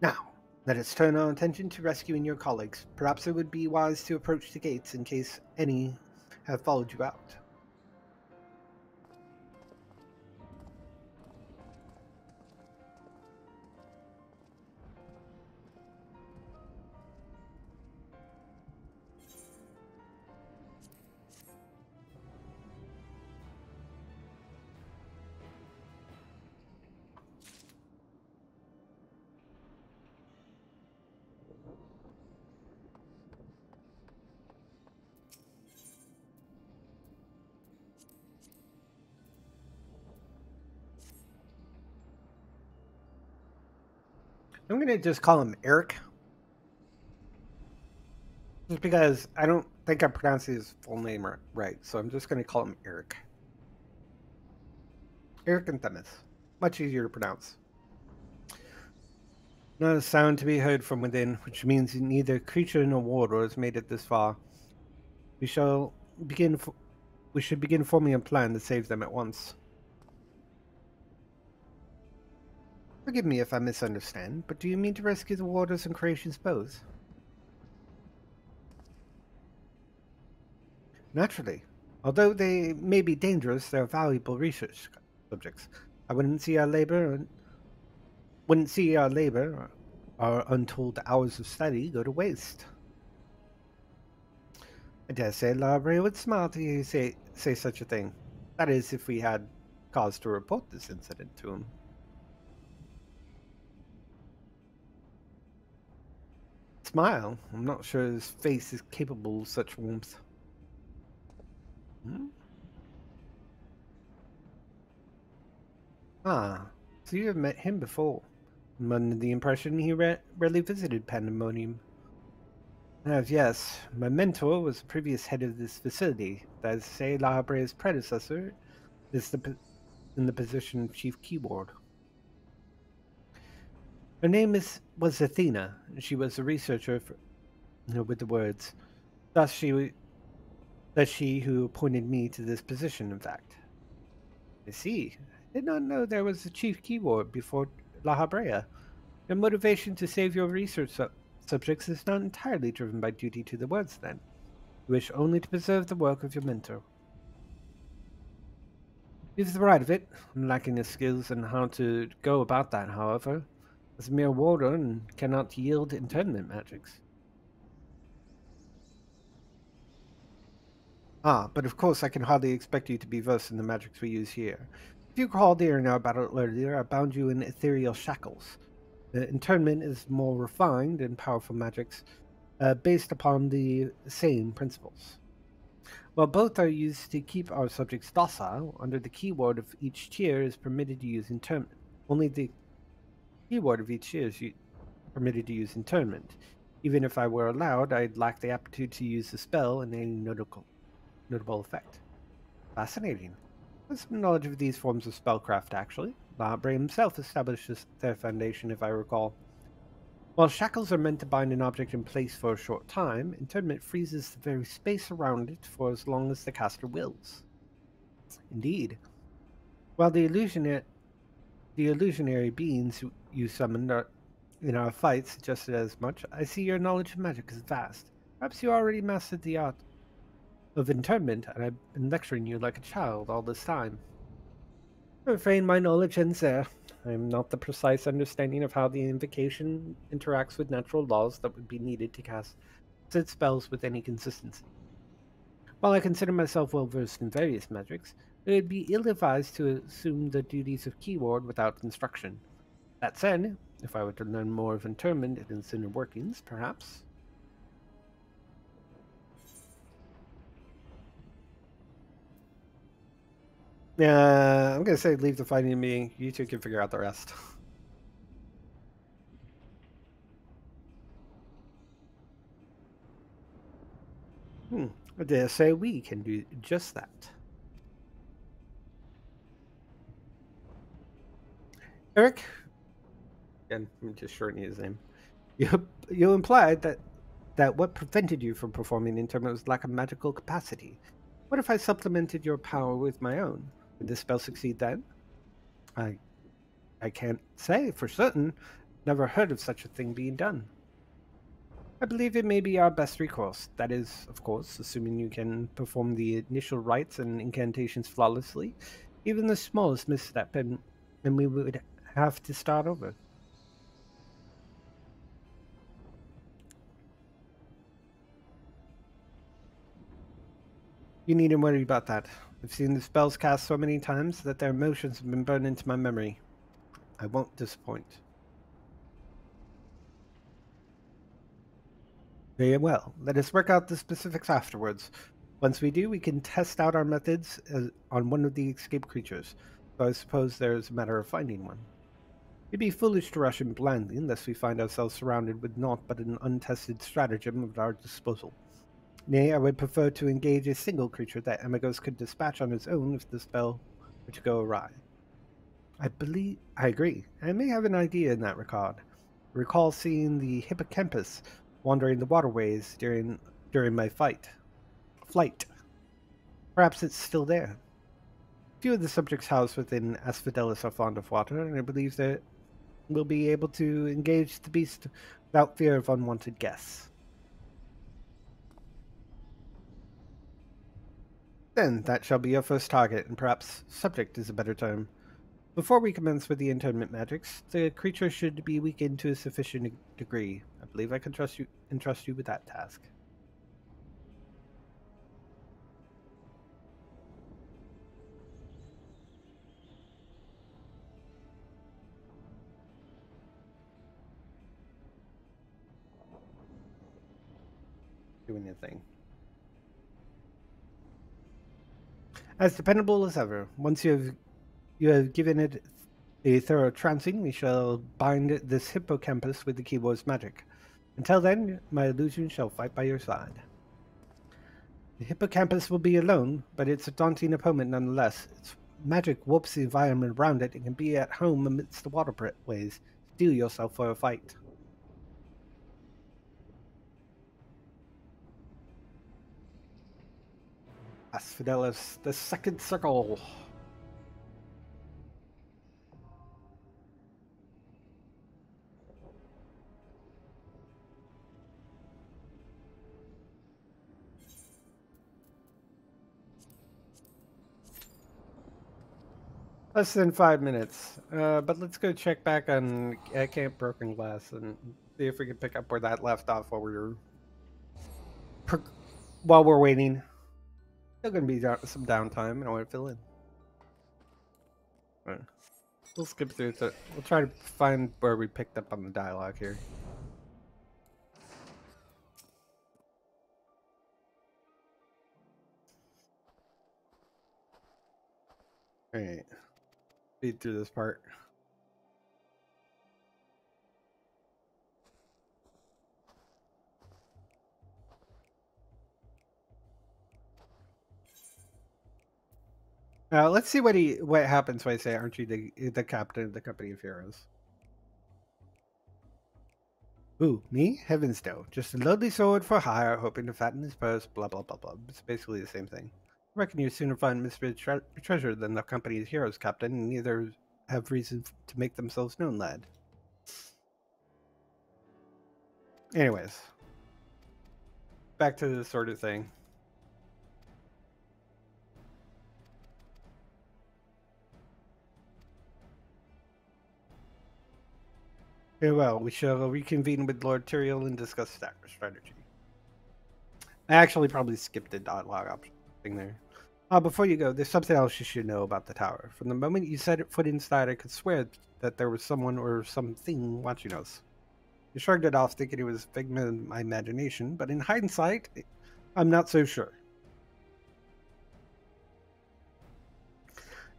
Now, let us turn our attention to rescuing your colleagues. Perhaps it would be wise to approach the gates in case any have followed you out. Gonna just call him Eric. Just because I don't think I'm pronouncing his full name right, so I'm just gonna call him Eric. Eric and Themis. Much easier to pronounce. Not a sound to be heard from within, which means neither creature nor warder has made it this far. We shall begin. we should begin forming a plan to save them at once. Forgive me if I misunderstand, but do you mean to rescue the warders and creations both? Naturally. Although they may be dangerous, they're valuable research subjects. I wouldn't see our labor wouldn't see our labor uh, our untold hours of study go to waste. I dare say Lahabrea would smile to you say, say such a thing. That is, if we had cause to report this incident to him. Smile. I'm not sure his face is capable of such warmth. Hmm? Ah, so you have met him before. I'm under the impression he rarely visited Pandaemonium. As yes, my mentor was the previous head of this facility. That is to say, Lahabrea's predecessor is the in the position of chief keyward. Her name is was Athena. She was a researcher for, you know, with the words. Thus, she that she who appointed me to this position. In fact, I see. I did not know there was a chief keyword before Lahabrea. Your motivation to save your research su subjects is not entirely driven by duty to the words. Then, you wish only to preserve the work of your mentor. You've the right of it. I'm lacking the skills and how to go about that, however a mere warder and cannot yield internment magics. Ah, but of course I can hardly expect you to be versed in the magics we use here. If you recall during our battle earlier, I bound you in ethereal shackles. The internment is more refined and powerful magics, uh, based upon the same principles. While both are used to keep our subjects docile, under the keyword of each tier is permitted to use internment. Only the keyword of each is permitted to use internment. Even if I were allowed, I'd lack the aptitude to use the spell in any notable, notable effect. Fascinating. There's some knowledge of these forms of spellcraft, actually. Lahabrea himself established their foundation, if I recall. While shackles are meant to bind an object in place for a short time, internment freezes the very space around it for as long as the caster wills. Indeed. While the illusionary, the illusionary beings you summoned are, in our fight suggested as much. I see your knowledge of magic is vast. Perhaps you already mastered the art of internment, and I've been lecturing you like a child all this time. I'm afraid my knowledge ends there. I am not the precise understanding of how the invocation interacts with natural laws that would be needed to cast said spells with any consistency. While I consider myself well versed in various magics, it would be ill advised to assume the duties of keyword without instruction. That said, if I were to learn more of internment and inner workings, perhaps. Yeah, I'm gonna say leave the fighting to me. You two can figure out the rest. hmm, I dare say we can do just that. Eric, just shortening his name. You you implied that that what prevented you from performing the internment was lack of magical capacity. What if I supplemented your power with my own? Would this spell succeed then? I I can't say for certain. Never heard of such a thing being done. I believe it may be our best recourse. That is, of course, assuming you can perform the initial rites and incantations flawlessly. Even the smallest misstep, and, and we would have to start over. You needn't worry about that. I've seen the spells cast so many times that their emotions have been burned into my memory. I won't disappoint. Very well. Let us work out the specifics afterwards. Once we do, we can test out our methods as, on one of the escaped creatures. So I suppose there's a matter of finding one. It'd be foolish to rush in blindly unless we find ourselves surrounded with naught but an untested stratagem at our disposal. Nay, I would prefer to engage a single creature that Amigos could dispatch on his own if the spell were to go awry. I believe I agree. I may have an idea in that regard. Recall seeing the hippocampus wandering the waterways during during my fight. Flight. Perhaps it's still there. Few of the subjects housed within Asphodelos are fond of water, and I believe that we'll be able to engage the beast without fear of unwanted guests. Then that shall be your first target, and perhaps subject is a better term. Before we commence with the internment magics, the creature should be weakened to a sufficient degree. I believe I can trust you entrust you with that task. Doing your thing. As dependable as ever. Once you have you have given it a thorough trancing, we shall bind this hippocampus with the keyboard's magic. Until then, my illusion shall fight by your side. The hippocampus will be alone, but it's a daunting opponent nonetheless. Its magic warps the environment around it and can be at home amidst the waterways. Steel yourself for a fight. Asphodelos, the second circle. Less than five minutes. Uh, but let's go check back on Camp Broken Glass and see if we can pick up where that left off while we while we're waiting. Still gonna be down, some downtime, and I want to fill in. Right. We'll skip through it. We'll try to find where we picked up on the dialogue here. Alright. Speed through this part. Uh, let's see what he what happens when I say, "Aren't you the the captain of the company of heroes?" Ooh, me? Heavens no. Just a lonely sword for hire, hoping to fatten his purse, blah blah blah blah. It's basically the same thing. I reckon you sooner find misread tre treasure than the company's heroes, Captain, and neither have reason to make themselves known, lad. Anyways. Back to the sort of thing. Very well, we shall reconvene with Lord Tyrael and discuss strategy. I actually probably skipped the dialogue option thing there. Uh, before you go, there's something else you should know about the tower. From the moment you set foot inside, I could swear that there was someone or something watching us. You shrugged it off, thinking it was a figment of my imagination, but in hindsight, I'm not so sure.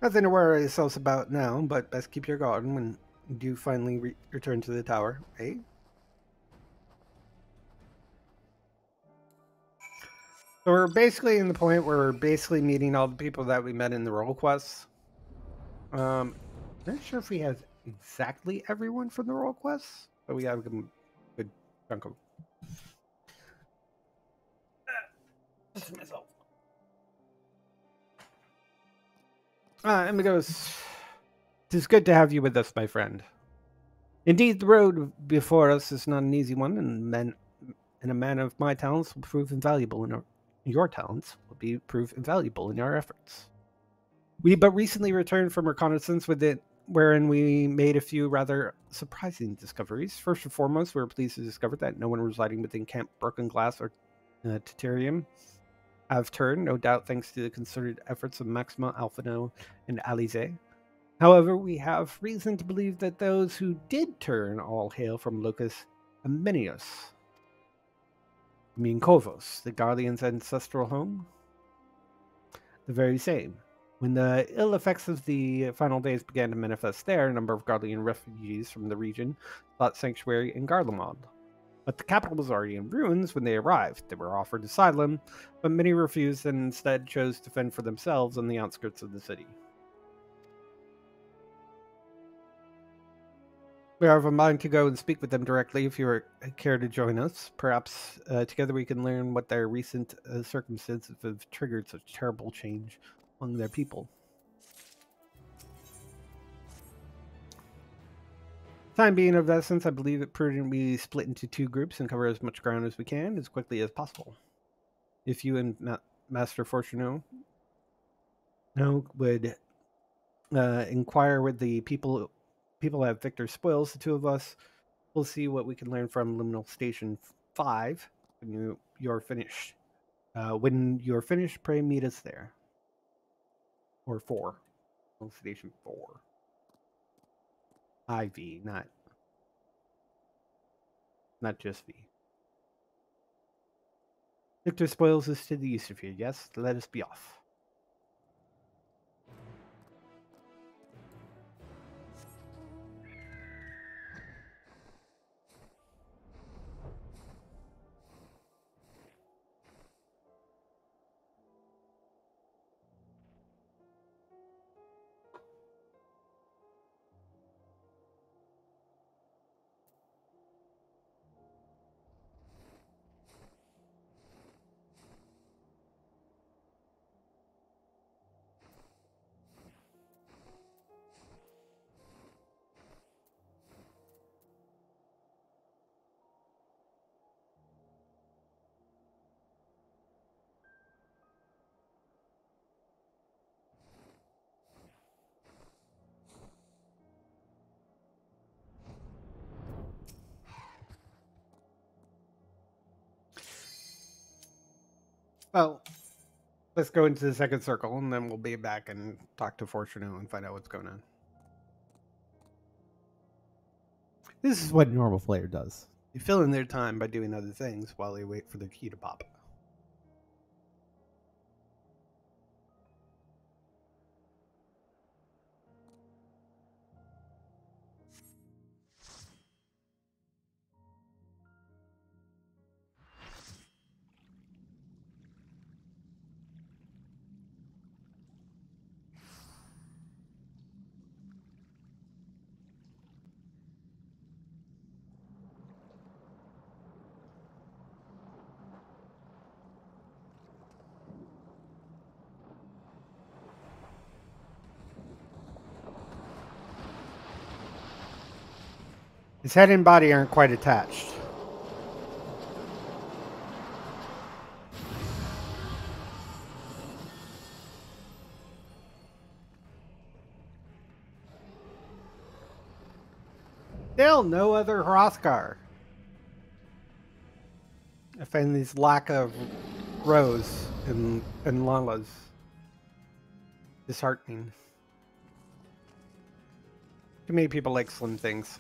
Nothing to worry yourselves about now, but best keep your guard when do finally re return to the tower, eh? So we're basically in the point where we're basically meeting all the people that we met in the role quests. Um, I'm not sure if we have exactly everyone from the role quests, but we have a good chunk of. Just myself. Uh, Amigos, it is good to have you with us, my friend. Indeed, the road before us is not an easy one, and men, and a man of my talents will prove invaluable in our, your talents will be prove invaluable in our efforts. We but recently returned from reconnaissance with it, wherein we made a few rather surprising discoveries. First and foremost, we were pleased to discover that no one residing within Camp Broken Glass or uh, have turned, no doubt thanks to the concerted efforts of Maxima, Alphinaud, and Alisaie. However, we have reason to believe that those who did turn all hail from Locus Amenius. I mean Kovos, the Guardian's ancestral home? The very same. When the ill effects of the final days began to manifest there, a number of Guardian refugees from the region sought sanctuary in Garlemald. But the capital was already in ruins when they arrived. They were offered asylum, but many refused and instead chose to fend for themselves on the outskirts of the city. We have a mind to go and speak with them directly if you uh, care to join us. Perhaps uh, together we can learn what their recent uh, circumstances have triggered such terrible change among their people. Time being of essence, I believe it prudent we split into two groups and cover as much ground as we can as quickly as possible. If you and Ma- Master Fortuno no, would uh, inquire with the people people have Victor spoils the two of us. We'll see what we can learn from Liminal Station Five when you you're finished. Uh, when you're finished, pray meet us there. Or four. Liminal Station Four. IV, not not just V. Victor spoils is to the east of here. Yes, let us be off. Well, let's go into the second circle, and then we'll be back and talk to Fortuno and find out what's going on. This is what normal player does. They fill in their time by doing other things while they wait for their key to pop. His head and body aren't quite attached. Still no other Hrothgar. I find this lack of rows and, and Lalas disheartening. Too many people like slim things.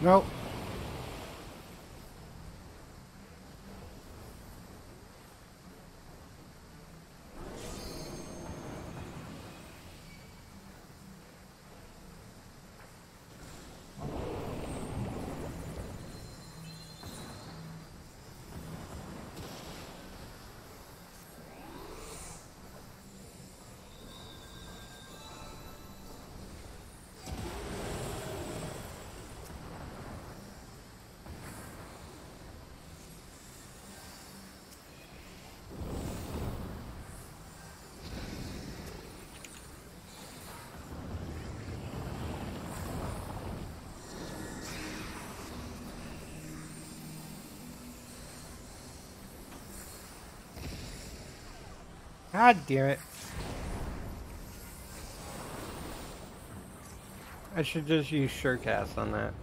Nope. God damn it. I should just use Surecast on that.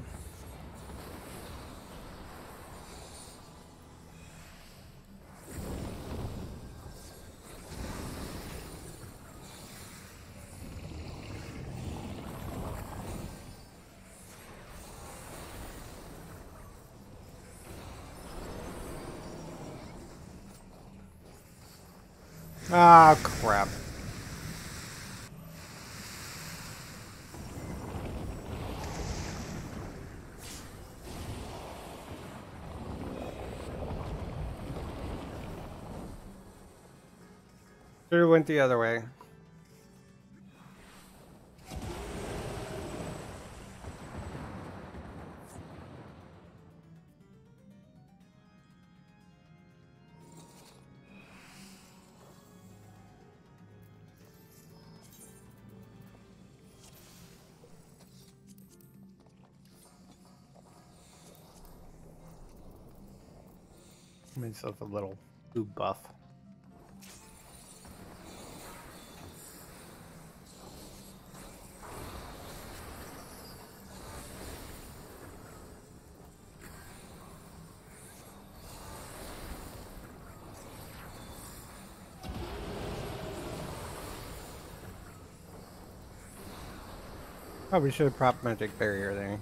Ah, crap. Went the other way. Myself a little blue buff. Probably should have propped magic barrier there.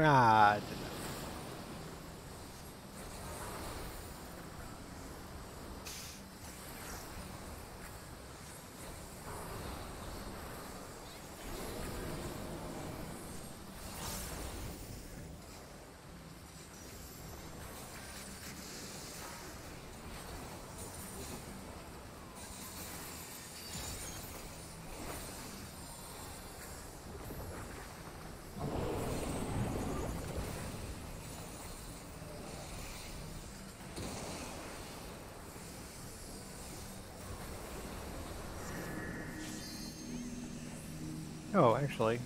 Ah, Oh, actually.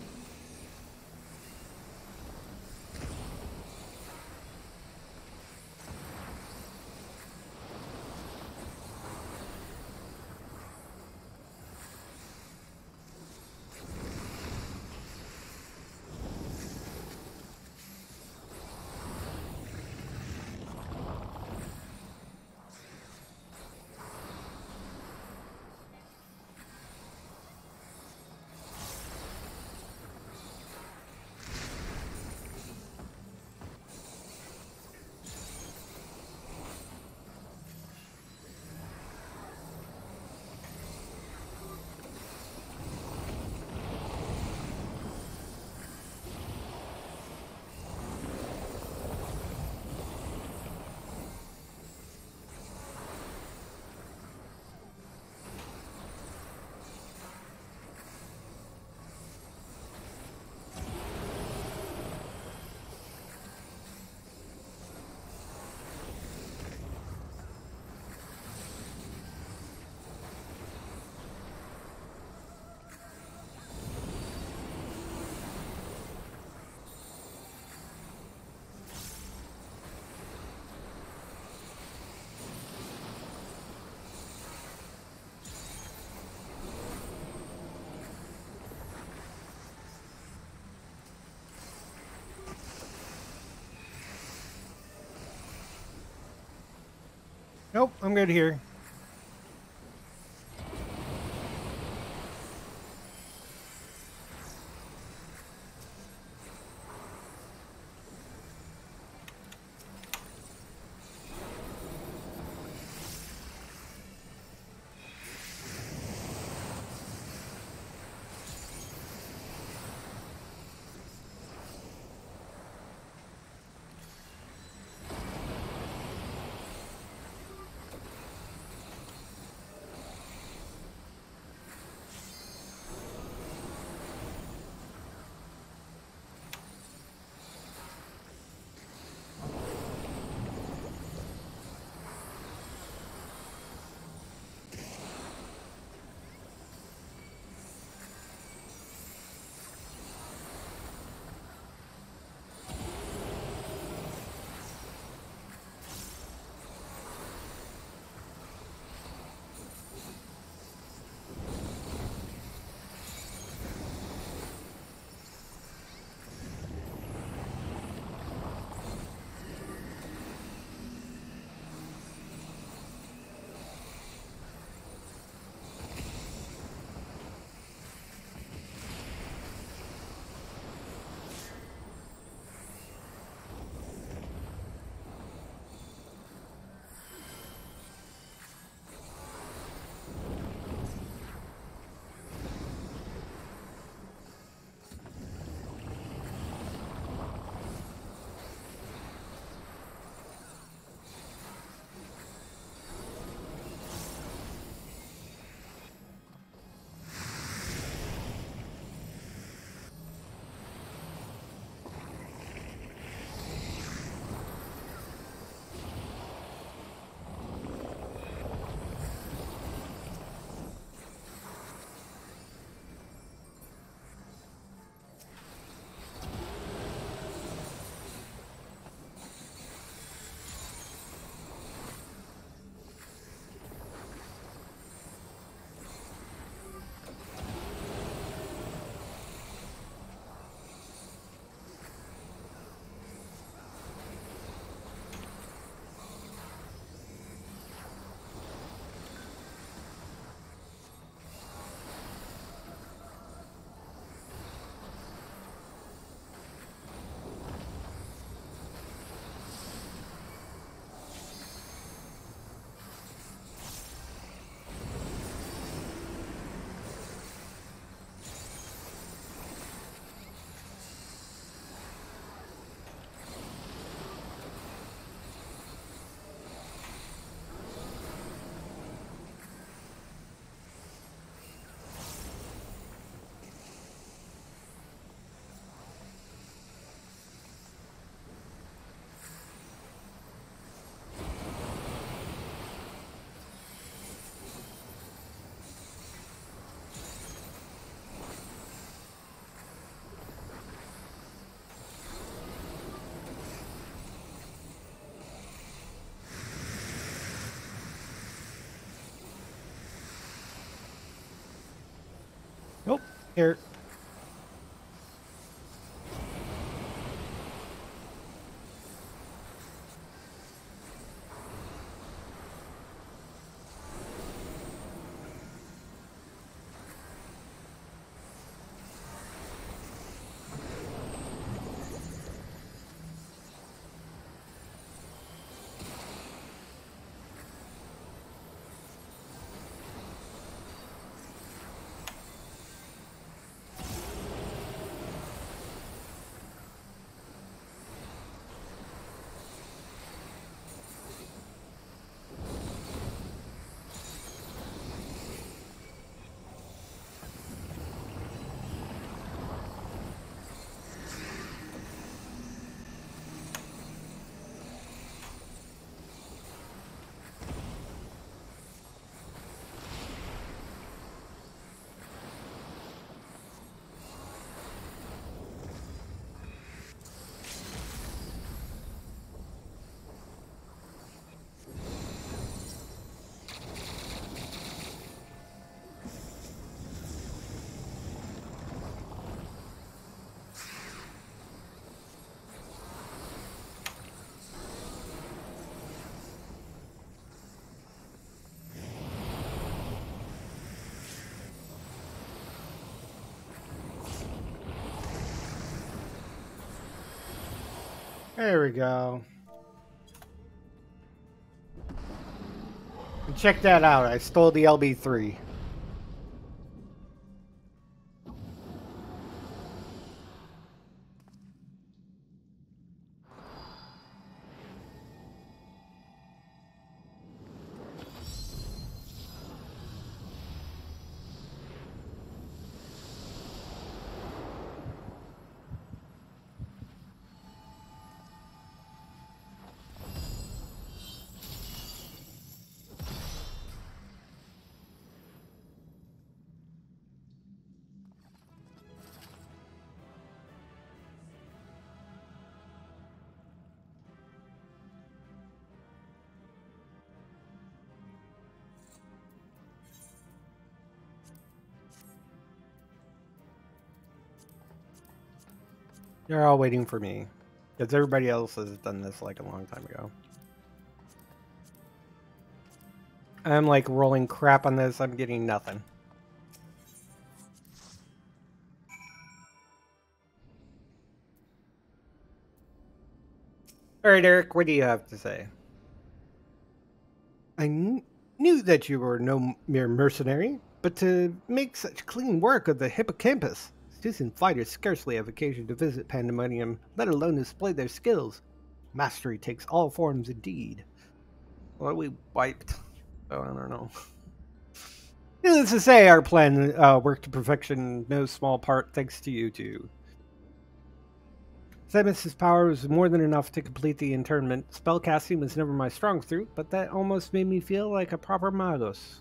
Nope, I'm good here. Here. There we go. And Check that out. I stole the LB3. They're all waiting for me. Because everybody else has done this like a long time ago. I'm like rolling crap on this. I'm getting nothing. All right, Eric, what do you have to say? I kn knew that you were no mere mercenary, but to make such clean work of the hippocampus, Citizen fighters scarcely have occasion to visit Pandaemonium, let alone display their skills. Mastery takes all forms indeed. Well, we wiped. Oh, I don't know. Needless to say, our plan uh, worked to perfection, no small part thanks to you two. Themis' power was more than enough to complete the internment. Spellcasting was never my strong suit, but that almost made me feel like a proper magos.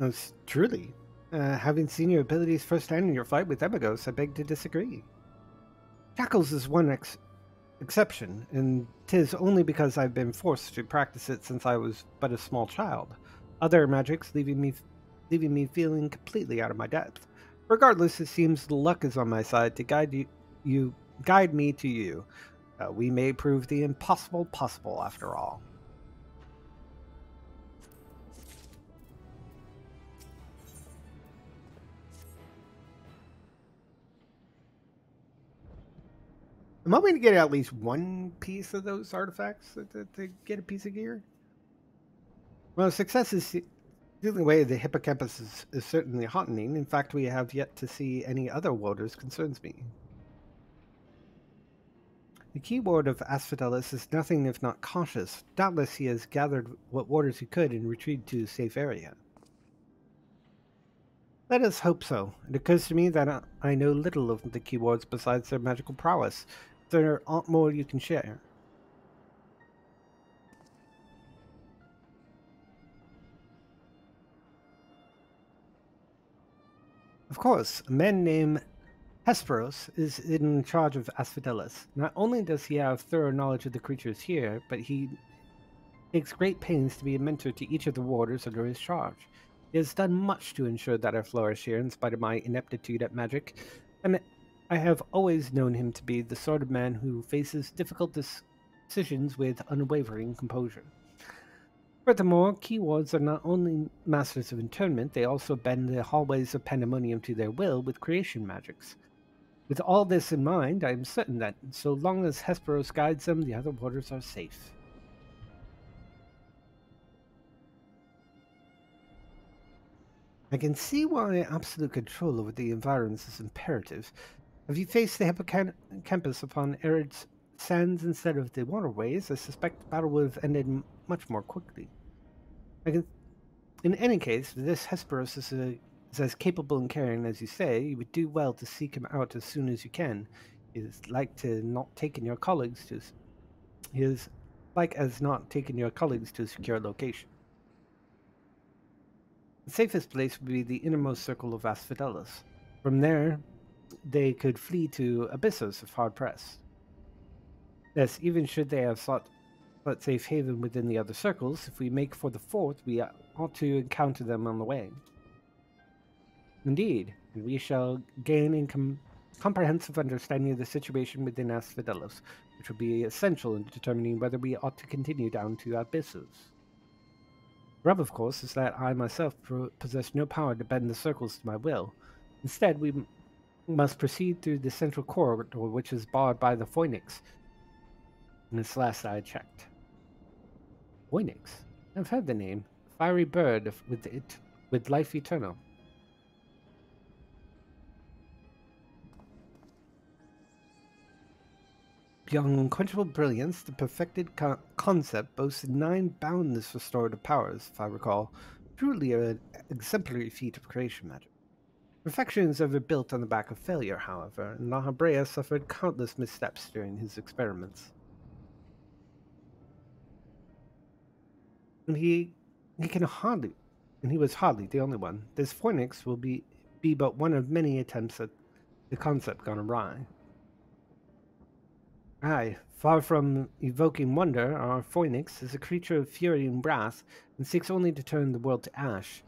Most truly. Uh, having seen your abilities firsthand in your fight with Emagos, I beg to disagree. Shackles is one ex exception, and tis only because I've been forced to practice it since I was but a small child. Other magics leaving me leaving me feeling completely out of my depth. Regardless, it seems the luck is on my side to guide you, you guide me to you. Uh, we may prove the impossible possible after all. I going to get at least one piece of those artifacts to, to, get a piece of gear? Well, success is the only way the hippocampus is, is certainly heartening. In fact, we have yet to see any other warders concerns me. The key ward of Asphodelos is nothing if not cautious. Doubtless he has gathered what warders he could and retreated to a safe area. Let us hope so. It occurs to me that I know little of the keywards besides their magical prowess there aren't more you can share. Of course, a man named Hesperos is in charge of Asphodelos. Not only does he have thorough knowledge of the creatures here, but he takes great pains to be a mentor to each of the warders under his charge. He has done much to ensure that I flourish here in spite of my ineptitude at magic, and I have always known him to be the sort of man who faces difficult decisions with unwavering composure. Furthermore, keywards are not only masters of internment, they also bend the hallways of pandaemonium to their will with creation magics. With all this in mind, I am certain that so long as Hesperos guides them, the other warders are safe. I can see why absolute control over the environs is imperative, if you faced the hippocampus upon arid sands instead of the waterways, I suspect the battle would have ended much more quickly. Can, in any case, this Hesperos is, a, is, as capable and caring as you say. You would do well to seek him out as soon as you can. He is like to not taking your colleagues to. He is like as not taking your colleagues to a secure location. The safest place would be the innermost circle of Asphodelos. From there, they could flee to Abyssos if hard pressed. Yes, even should they have sought but safe haven within the other circles, if we make for the fourth, we ought to encounter them on the way. Indeed, we shall gain a com comprehensive understanding of the situation within Asphodelos, which will be essential in determining whether we ought to continue down to Abyssos. Rub, of course, is that I myself possess no power to bend the circles to my will. Instead, we must proceed through the central corridor, which is barred by the Phoenix. And this last I checked. Phoenix? I've heard the name. Fiery bird with it with life eternal. Beyond unquenchable brilliance, the perfected co concept boasts nine boundless restorative powers, if I recall. Truly an exemplary feat of creation magic. Perfection is ever built on the back of failure, however, and Lahabrea suffered countless missteps during his experiments. And he he can hardly and he was hardly the only one. This phoenix will be be but one of many attempts at the concept gone awry. Aye, far from evoking wonder, our phoenix is a creature of fury and wrath, and seeks only to turn the world to ash.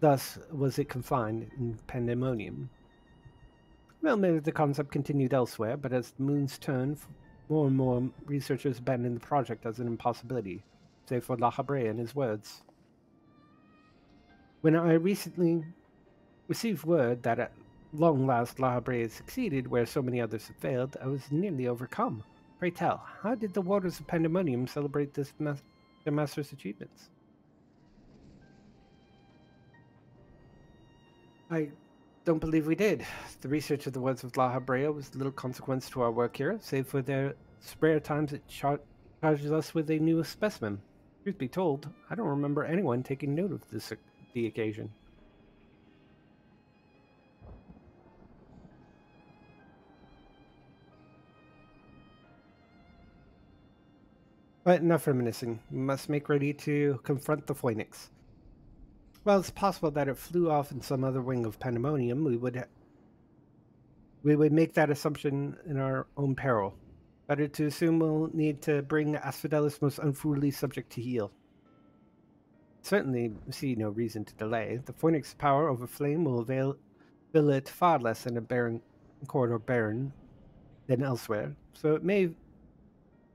Thus was it confined in pandaemonium. Well, maybe the concept continued elsewhere, but as the moons turned, more and more researchers abandoned the project as an impossibility, save for Lahabrea and his words. When I recently received word that at long last La had succeeded where so many others had failed, I was nearly overcome. Pray tell, how did the Waters of Pandaemonium celebrate this mas their master's achievements? I don't believe we did. The research of the words of Lahabrea was little consequence to our work here, save for their spare times it char charges us with a new specimen. Truth be told, I don't remember anyone taking note of this the occasion. But enough reminiscing. We must make ready to confront the Phoenix. Well, it's possible that it flew off in some other wing of Pandaemonium. We would we would make that assumption in our own peril. Better to assume we'll need to bring Asphodelos' most unruly subject to heel. Certainly see no reason to delay. The Phoenix power over flame will avail it far less in a barren corridor barren than elsewhere, so it may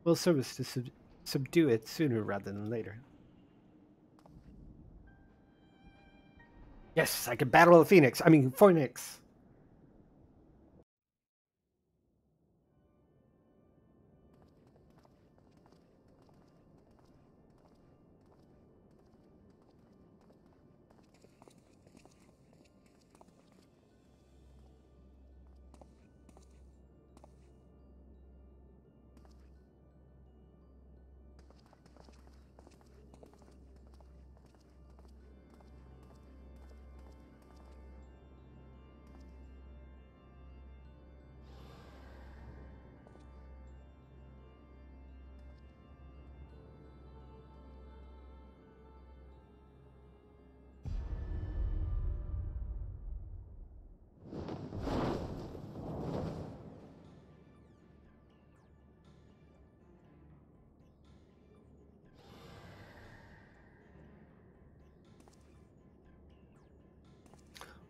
will serve us to sub subdue it sooner rather than later. Yes, I can battle the Phoenix. I mean, Phoenix.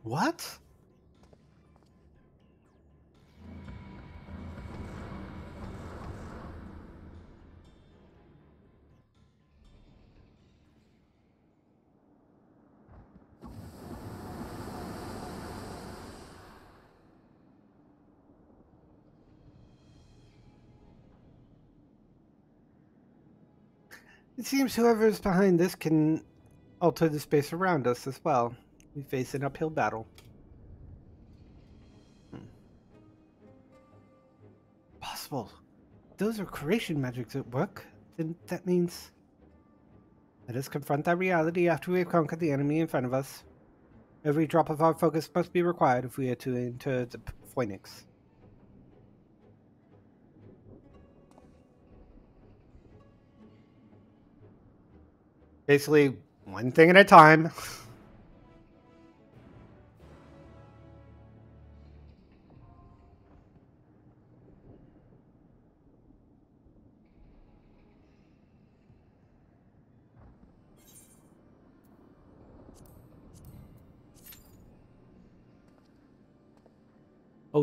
What? It seems whoever is behind this can alter the space around us as well. We face an uphill battle. Hmm. Possible. Those are creation magics at work. Then that means... Let us confront that reality after we have conquered the enemy in front of us. Every drop of our focus must be required if we are to enter the Phoenix. Basically, one thing at a time.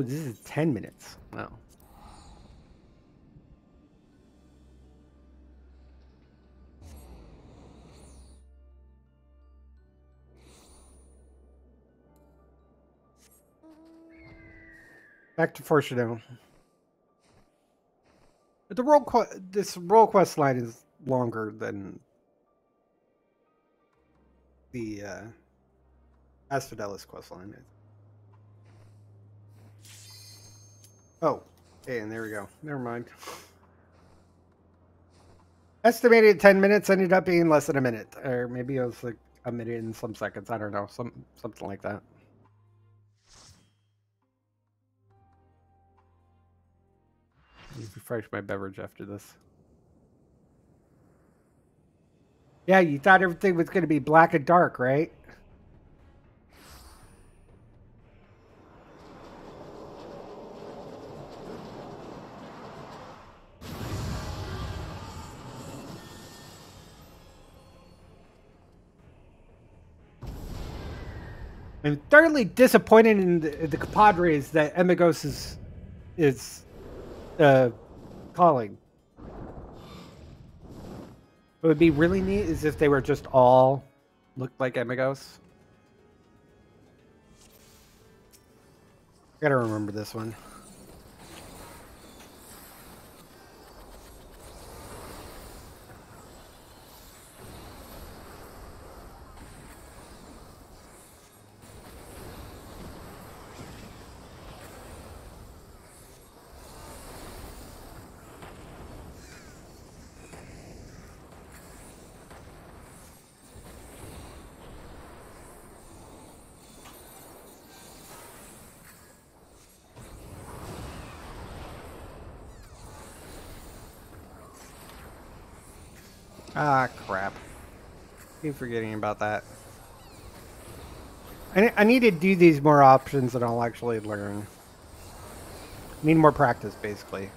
Oh, this is 10 minutes. Wow. Back to Fortuno. The role this role quest line is longer than the uh, quest line. Oh, and there we go. Never mind. Estimated 10 minutes ended up being less than a minute. Or maybe it was like a minute and some seconds. I don't know. Some Something like that. refresh my beverage after this. Yeah, you thought everything was going to be black and dark, right? I'm thoroughly disappointed in the, the compadres that Emigos is is uh, calling. It would be really neat is if they were just all looked like Emigos. Gotta remember this one. Ah, crap. Keep forgetting about that. I, I need to do these more options and I'll actually learn. Need more practice, basically.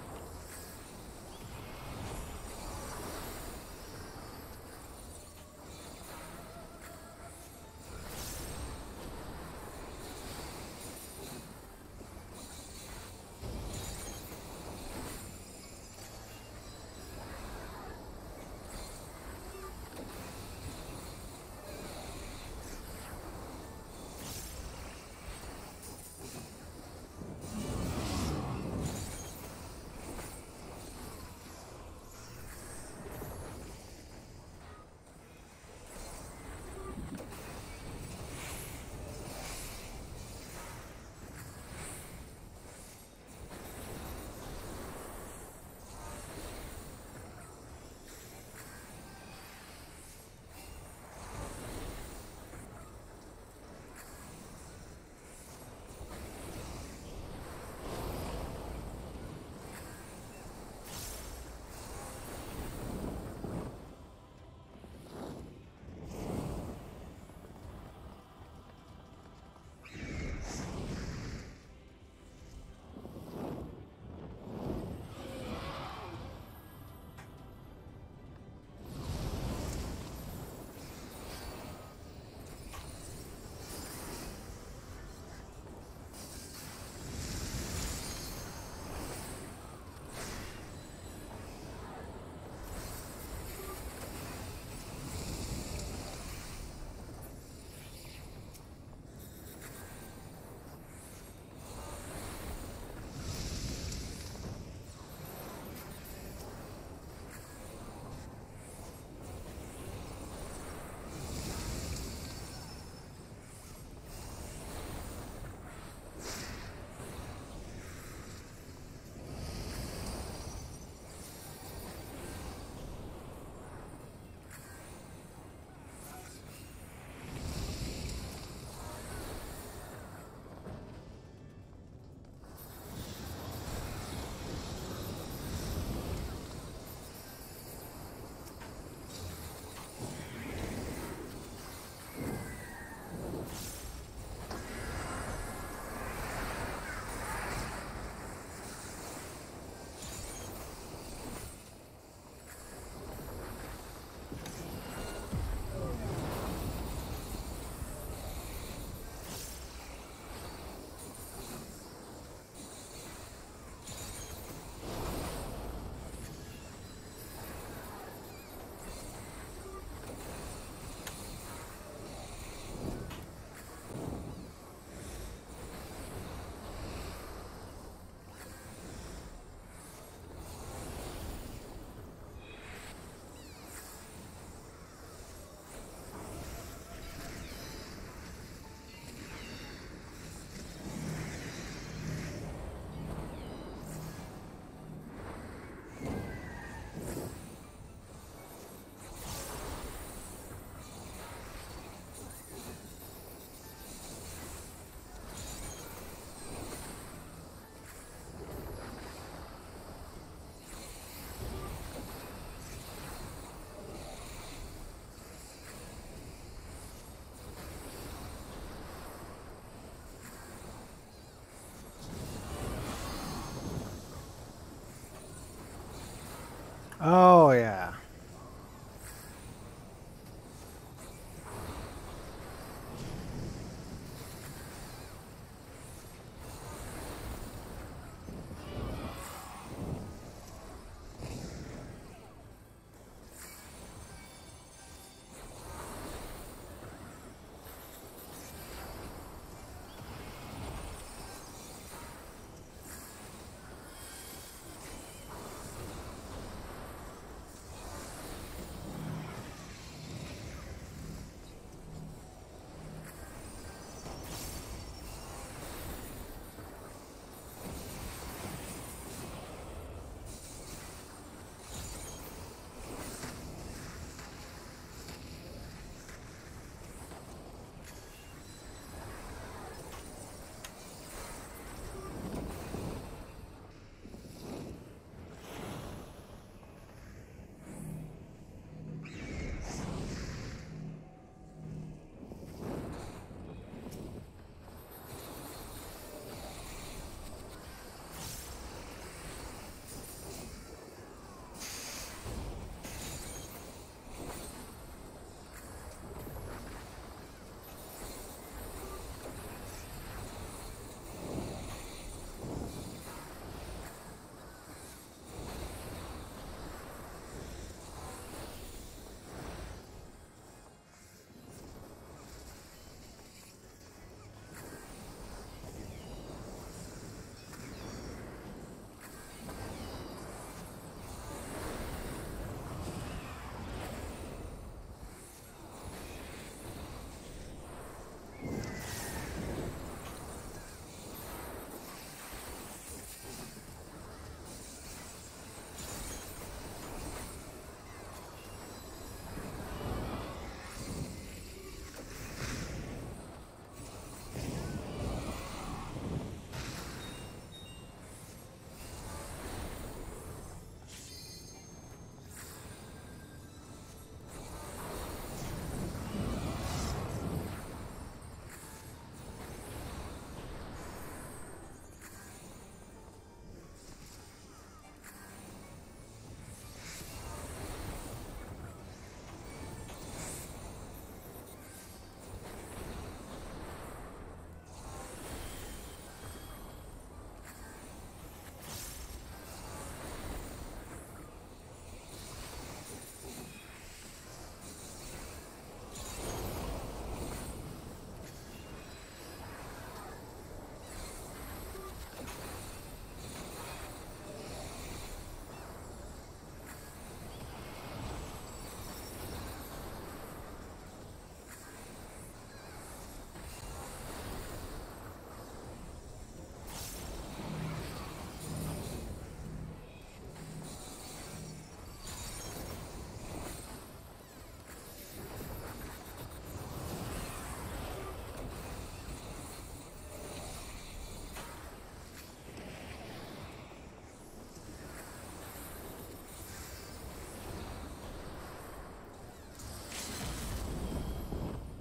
Oh, yeah.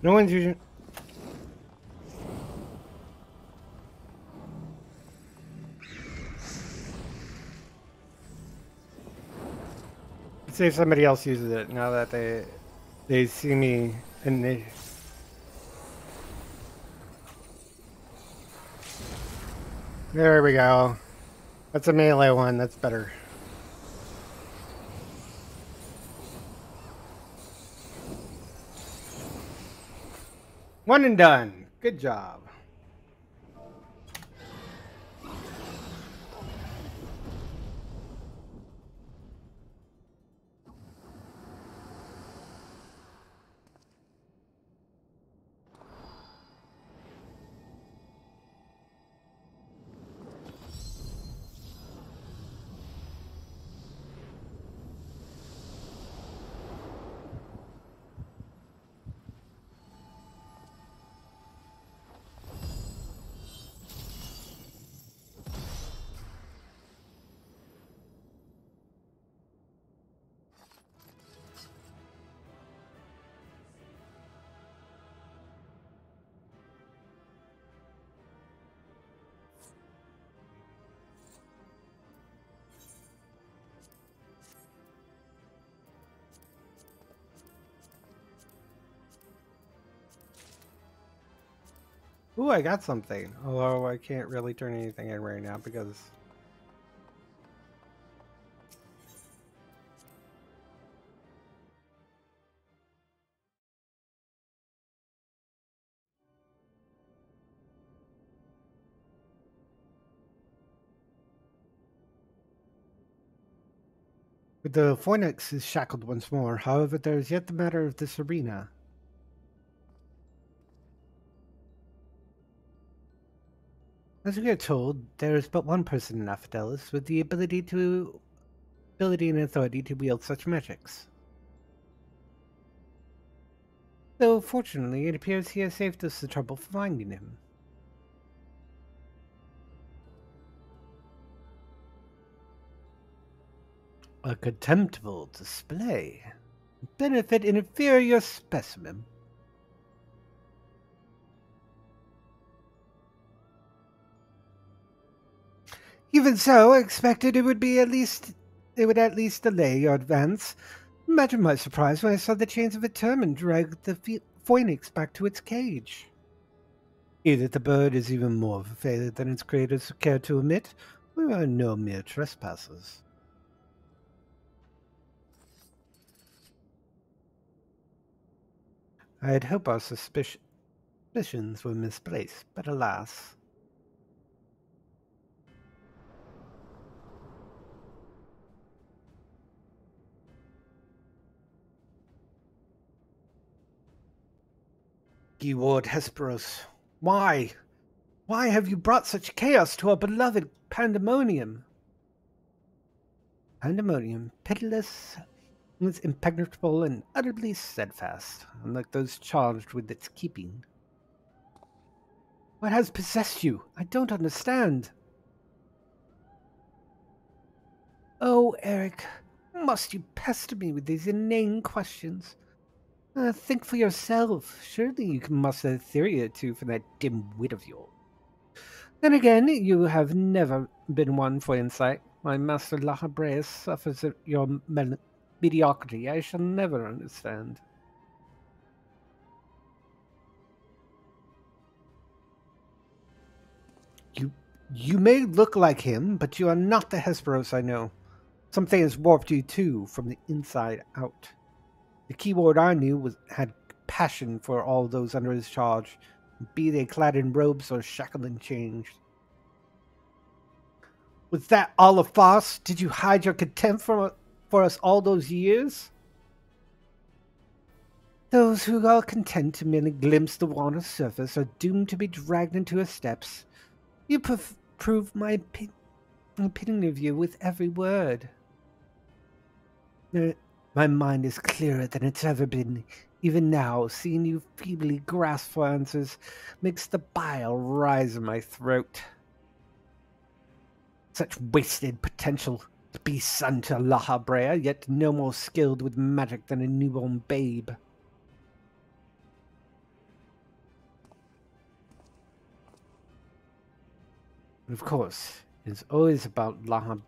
No one's using. See if somebody else uses it now that they they see me and they. There we go. That's a melee one. That's better. One and done. Good job. Ooh, I got something. Although I can't really turn anything in right now because The Phoenix is shackled once more. However, there is yet the matter of this arena. As we are told, there is but one person in Aphrodis with the ability to ability and authority to wield such magics. Though fortunately, it appears he has saved us the trouble of finding him. A contemptible display. Benefit an inferior specimen. Even so, I expected it would be at least it would at least delay your advance. Imagine my surprise when I saw the chains of a turban drag the phoenix back to its cage. Either the bird is even more of a failure than its creators care to admit, we are no mere trespassers. I had hoped our suspicions were misplaced, but alas. Keyward Hesperos, why? Why have you brought such chaos to our beloved Pandaemonium? Pandaemonium, pitiless, was impenetrable and utterly steadfast, unlike those charged with its keeping. What has possessed you? I don't understand. Oh, Eric, must you pester me with these inane questions? Uh, think for yourself. Surely you can muster a theory or two from that dim wit of yours. Then again, you have never been one for insight. My master Lahabrea's suffers at your mediocrity I shall never understand. You you may look like him, but you are not the Hesperos I know. Something has warped you too, from the inside out. The keyward I knew was had passion for all those under his charge, be they clad in robes or shackled in chains. Was that all a farce? Did you hide your contempt for for us all those years? Those who are content to merely glimpse the water's surface are doomed to be dragged into her steps. You prove my opinion of you with every word. My mind is clearer than it's ever been. Even now, seeing you feebly grasp for answers makes the bile rise in my throat. Such wasted potential to be son to Lahabrea, yet no more skilled with magic than a newborn babe. Of course, it's always about Lahab.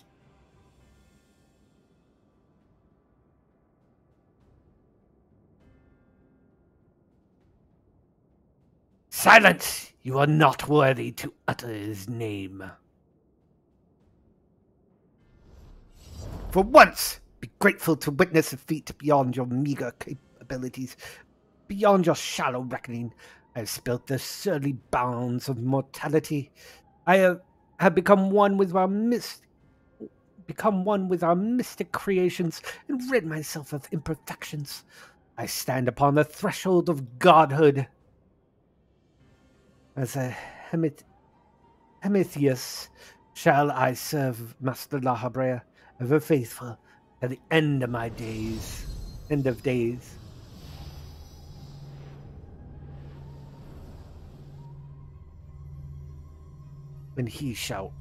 Silence! You are not worthy to utter his name. For once, be grateful to witness a feat beyond your meager capabilities, beyond your shallow reckoning. I have spilt the surly bounds of mortality. I have, have become one with our mist, become one with our mystic creations, and rid myself of imperfections. I stand upon the threshold of godhood. As a Hemith- Hemitheos shall I serve Master Lahabrea ever faithful at the end of my days, end of days. When he shall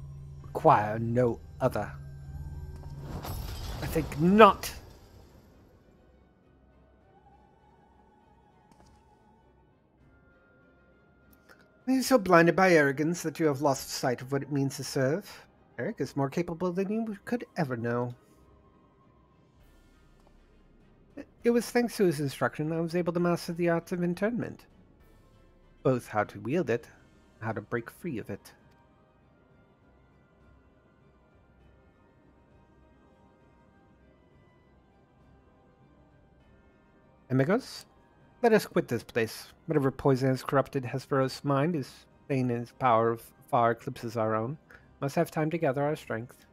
require no other. I think not. Are you so blinded by arrogance that you have lost sight of what it means to serve? Eric is more capable than you could ever know. It was thanks to his instruction I was able to master the arts of internment. Both how to wield it, how to break free of it. Amigos, let us quit this place. Whatever poison has corrupted Hesperos' mind is saying his power of far eclipses our own. Must have time to gather our strength.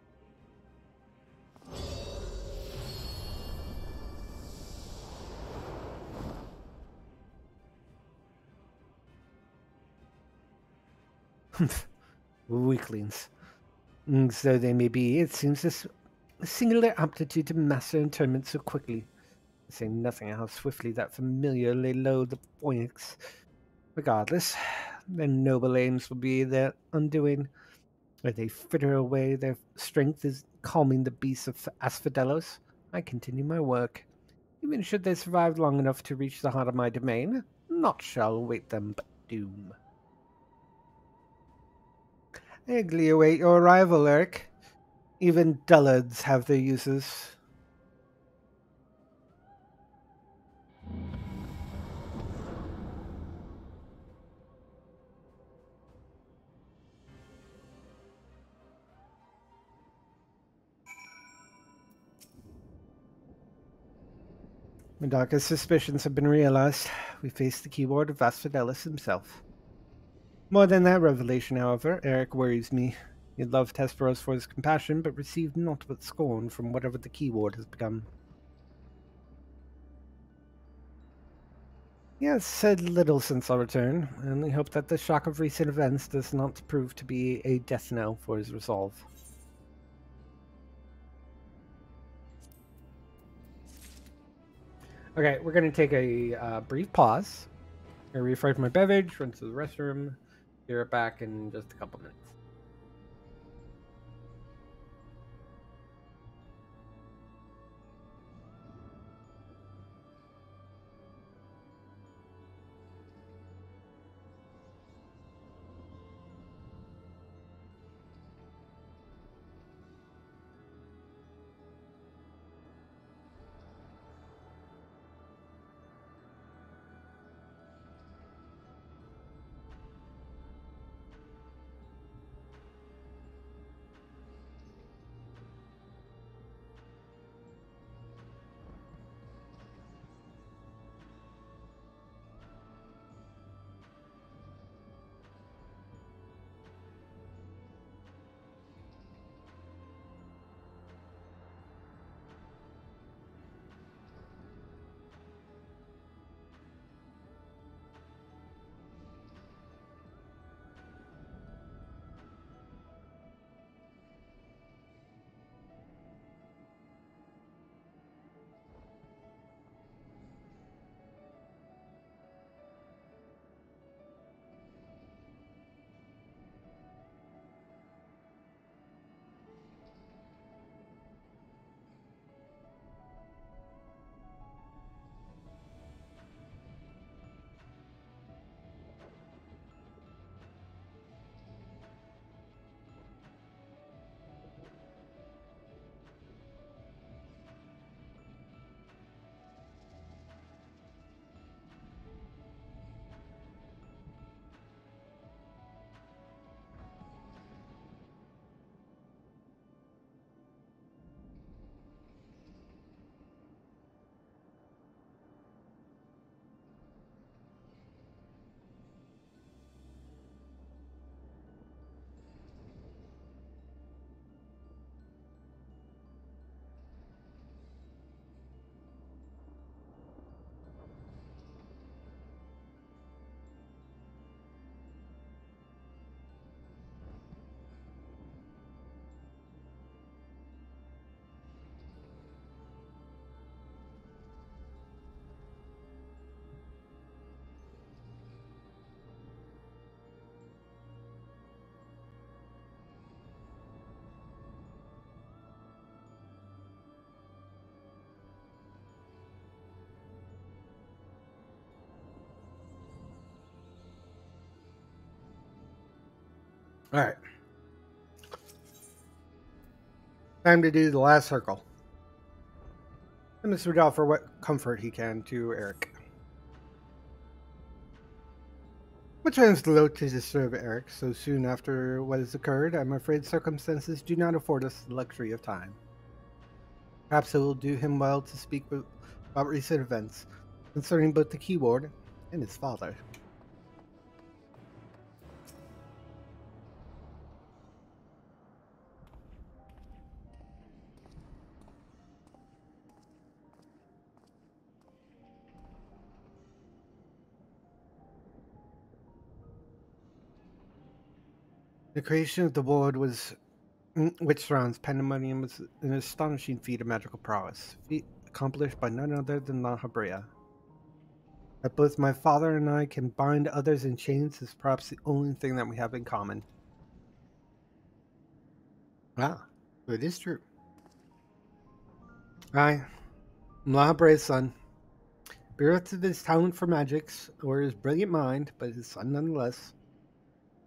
Weaklings. So they may be, it seems this singular aptitude to master internment so quickly saying nothing how swiftly that familiar lay low the phoenix. Regardless, their noble aims will be their undoing. Where they fritter away their strength is calming the beasts of Asphodelos. I continue my work. Even should they survive long enough to reach the heart of my domain, naught shall await them but doom. I eagerly await your arrival, Eric. Even dullards have their uses. My darkest suspicions have been realized. We face the keyward of Asphodelos himself. More than that revelation, however, Eric worries me. He loved Hesperos for his compassion, but received naught but scorn from whatever the keyward has become. He has said little since our return, and we hope that the shock of recent events does not prove to be a death knell for his resolve. Okay, we're going to take a uh, brief pause. I'm to refresh my beverage, run to the restroom, be right back in just a couple minutes. All right. Time to do the last circle. And Mr. would for what comfort he can to Eric. Which is low to disturb Eric so soon after what has occurred. I'm afraid circumstances do not afford us the luxury of time. Perhaps it will do him well to speak about recent events concerning both the keyward and his father. The creation of the world was, mm, which surrounds Pandaemonium, was an astonishing feat of magical prowess, feat accomplished by none other than Lahabrea. That both my father and I can bind others in chains is perhaps the only thing that we have in common. Ah, it is true. I am son. Bereft of his talent for magics, or his brilliant mind, but his son nonetheless.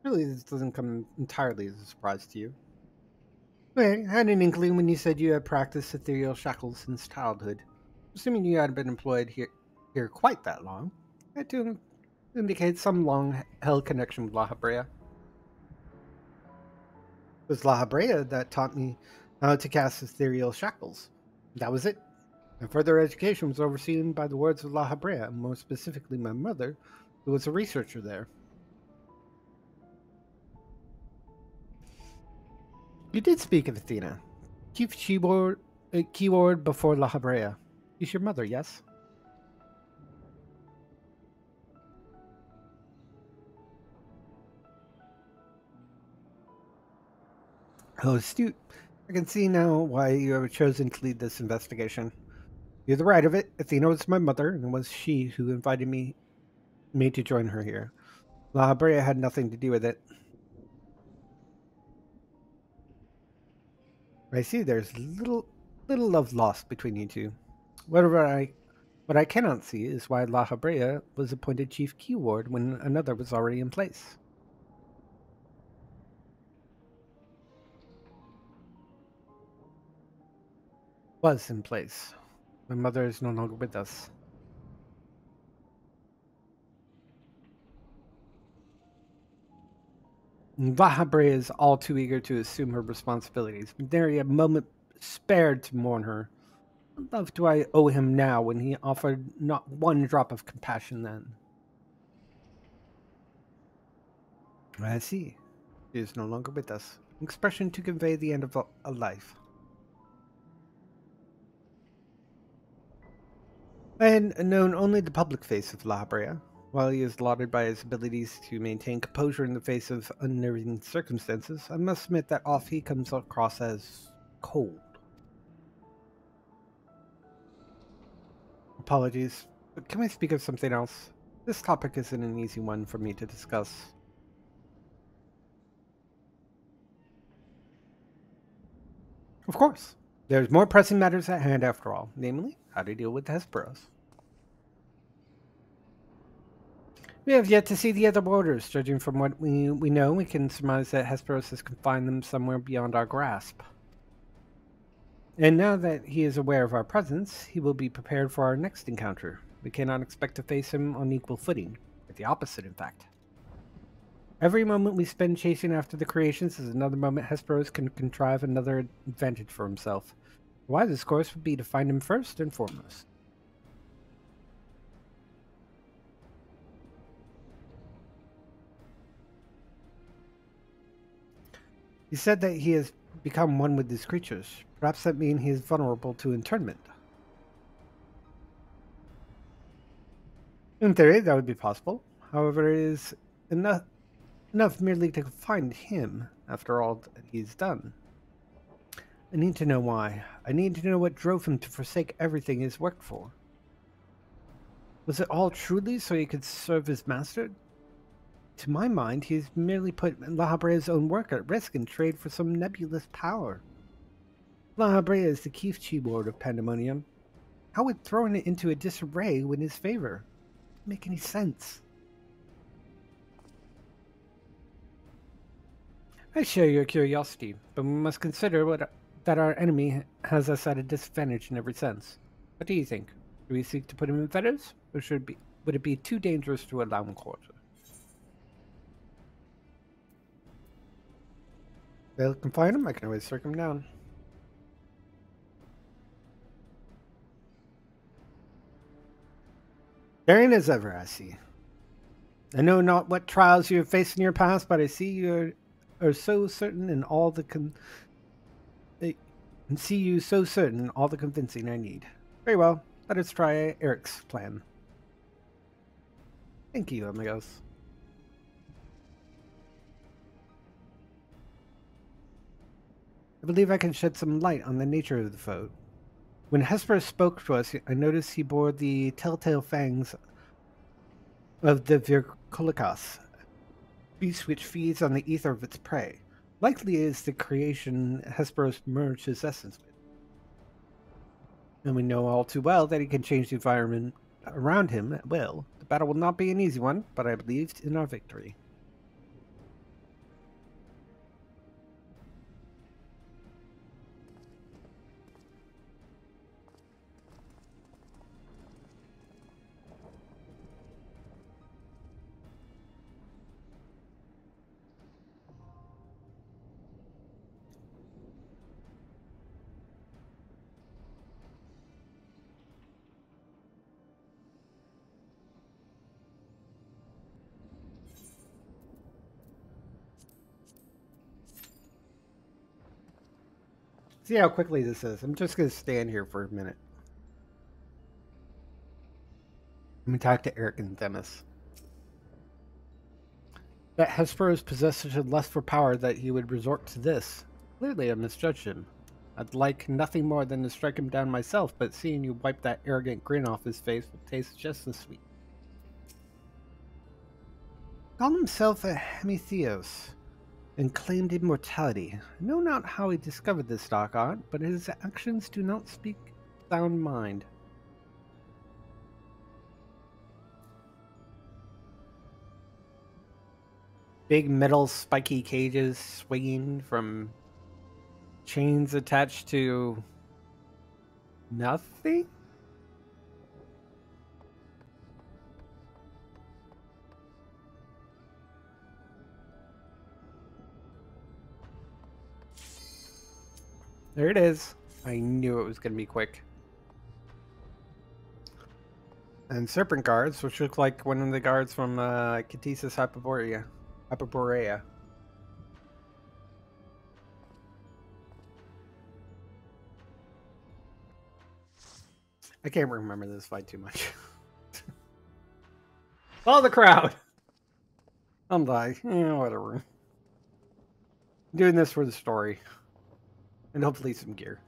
Really, this doesn't come entirely as a surprise to you. I had an inkling when you said you had practiced ethereal shackles since childhood. Assuming you hadn't been employed here, here quite that long, that do indicate some long-held connection with Lahabrea. It was Lahabrea that taught me how to cast ethereal shackles. That was it. And further education was overseen by the words of Lahabrea, more specifically my mother, who was a researcher there. You did speak of Athena. Keep keyward, uh, keyward before Lahabrea. She's your mother, yes? Oh, astute. I can see now why you have chosen to lead this investigation. You're the right of it. Athena was my mother, and it was she who invited me me to join her here. Lahabrea had nothing to do with it. I see there's little little love lost between you two. Whatever I what I cannot see is why Lahabrea was appointed chief keyward when another was already in place. Was in place. My mother is no longer with us. Lahabrea is all too eager to assume her responsibilities. Nary a moment spared to mourn her. What love do I owe him now when he offered not one drop of compassion then? I see. He is no longer with us. An expression to convey the end of a, a life. Had known only the public face of Lahabrea, while he is lauded by his abilities to maintain composure in the face of unnerving circumstances, I must admit that off he comes across as cold. Apologies, but can we speak of something else? This topic isn't an easy one for me to discuss. Of course. There's more pressing matters at hand after all, namely, how to deal with Hesperos. We have yet to see the other borders. Judging from what we, we know, we can surmise that Hesperos has confined them somewhere beyond our grasp. And now that he is aware of our presence, he will be prepared for our next encounter. We cannot expect to face him on equal footing. But the opposite, in fact. Every moment we spend chasing after the creations is another moment Hesperos can contrive another advantage for himself. The wisest course would be to find him first and foremost. He said that he has become one with these creatures. Perhaps that means he is vulnerable to internment. In theory, that would be possible. However, it is enough, enough merely to find him after all that he's done. I need to know why. I need to know what drove him to forsake everything he's worked for. Was it all truly so he could serve his master? To my mind, he's merely put Lahabrea's own work at risk in trade for some nebulous power. Lahabrea is the chief keyward of Pandaemonium. How would throwing it into a disarray win his favor? Make any sense? I share your curiosity, but we must consider what, that our enemy has us at a disadvantage in every sense. What do you think? Do we seek to put him in fetters, or should be, would it be too dangerous to allow him quarter? I can find him, I can always circle him down. Daring as ever, I see. I know not what trials you have faced in your past, but I see you are, are so certain in all the con- and see you so certain in all the convincing I need. Very well, let us try Eric's plan. Thank you, amigos. I believe I can shed some light on the nature of the foe. When Hesper spoke to us, I noticed he bore the telltale fangs of the Vrykolakas, beast which feeds on the ether of its prey. Likely is the creation Hesperos merged his essence with. And we know all too well that he can change the environment around him at will. The battle will not be an easy one, but I believe in our victory. See how quickly this is. I'm just going to stand here for a minute. Let me talk to Eric and Dennis. That Hesperos possessed such a lust for power that he would resort to this. Clearly, I misjudged him. I'd like nothing more than to strike him down myself, but seeing you wipe that arrogant grin off his face will taste just as sweet. Call himself a Hemitheos and claimed immortality. I know not how he discovered this dark art, but his actions do not speak sound mind. Big metal spiky cages swinging from chains attached to nothing? There it is. I knew it was going to be quick. And serpent guards, which look like one of the guards from uh, Ktisis Hyperborea. Hyperborea. I can't remember this fight too much. Follow the crowd! I'm like, yeah, whatever. I'm doing this for the story. And hopefully some gear.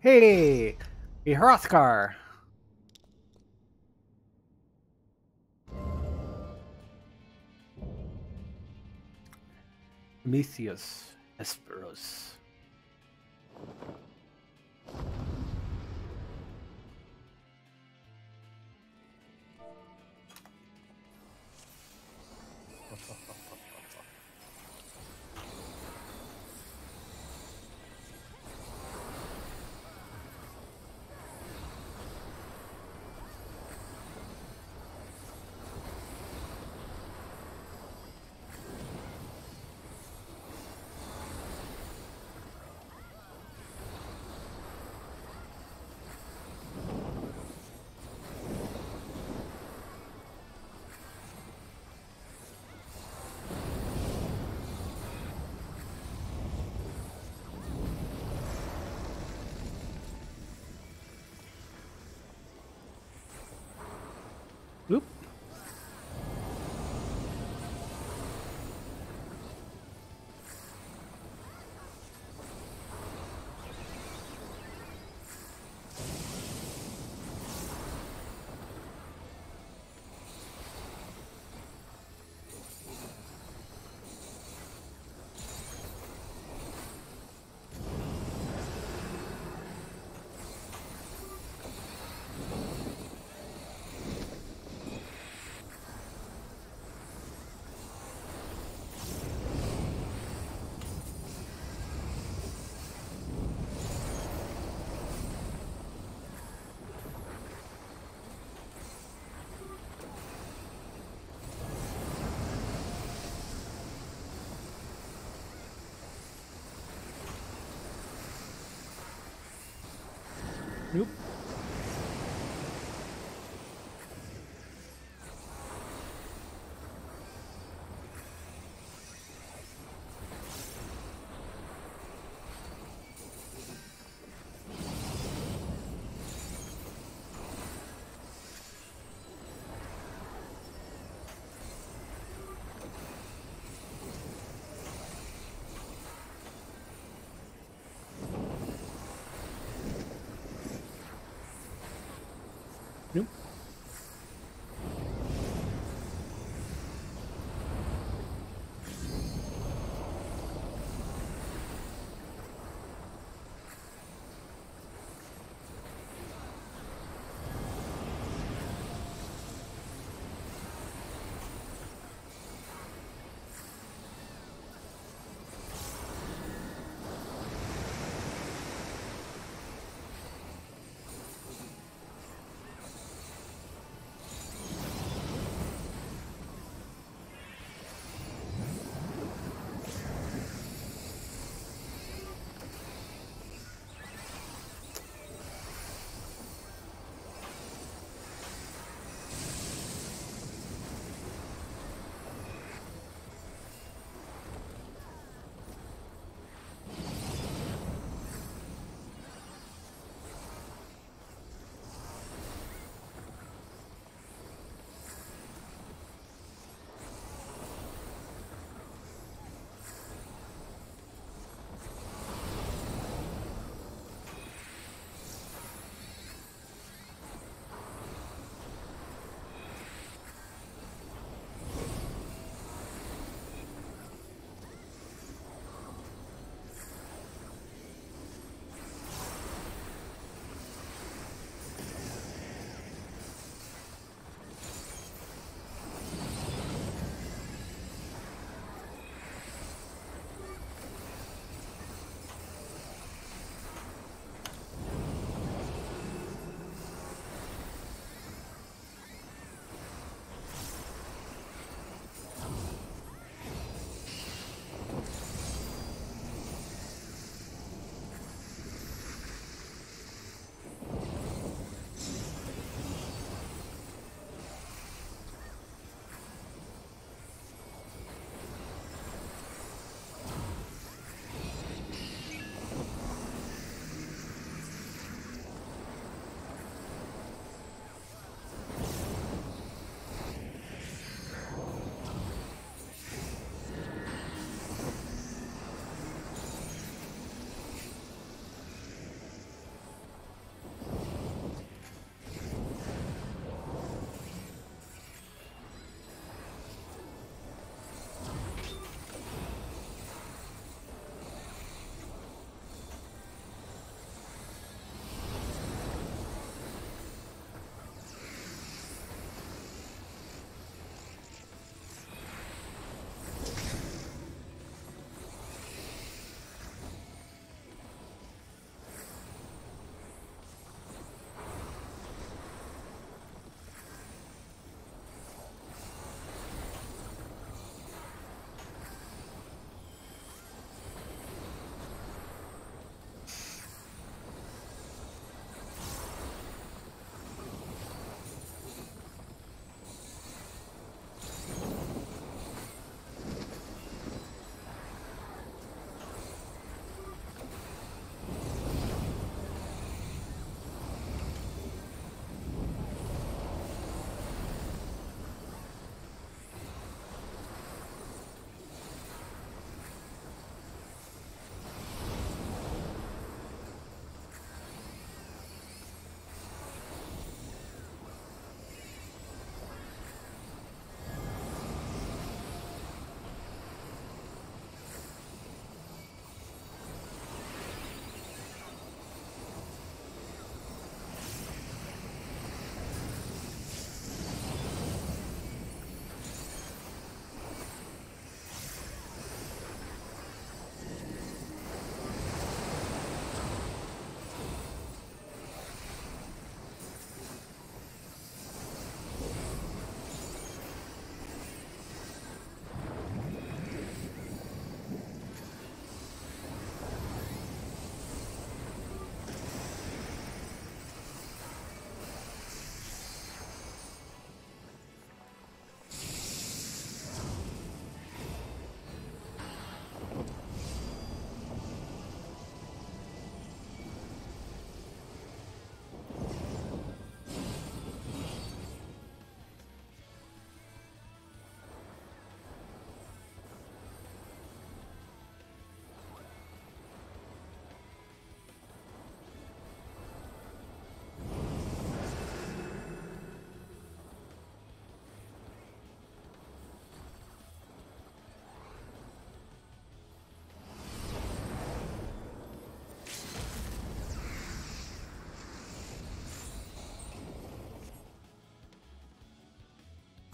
Hey! A Hrothgar! Mesius Hesperos. Nope.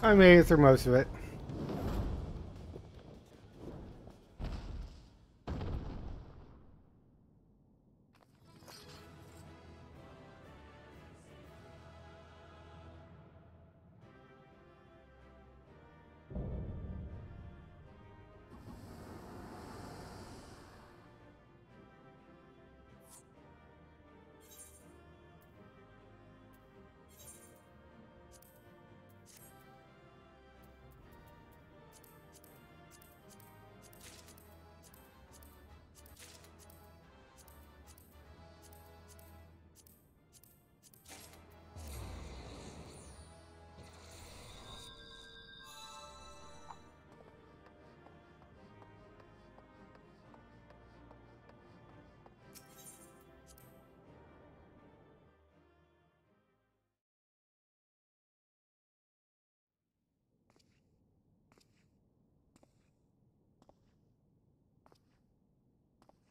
I made it through most of it.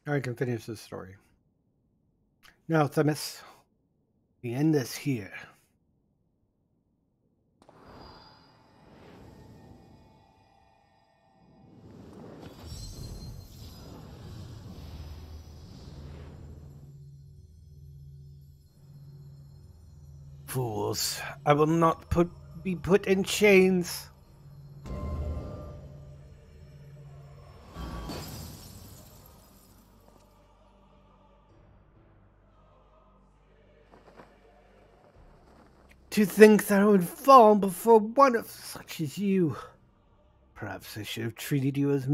I can finish the story. Now, Themis, we end this here. Fools, I will not put be put in chains. To think that I would fall before one of such as you. Perhaps I should have treated you as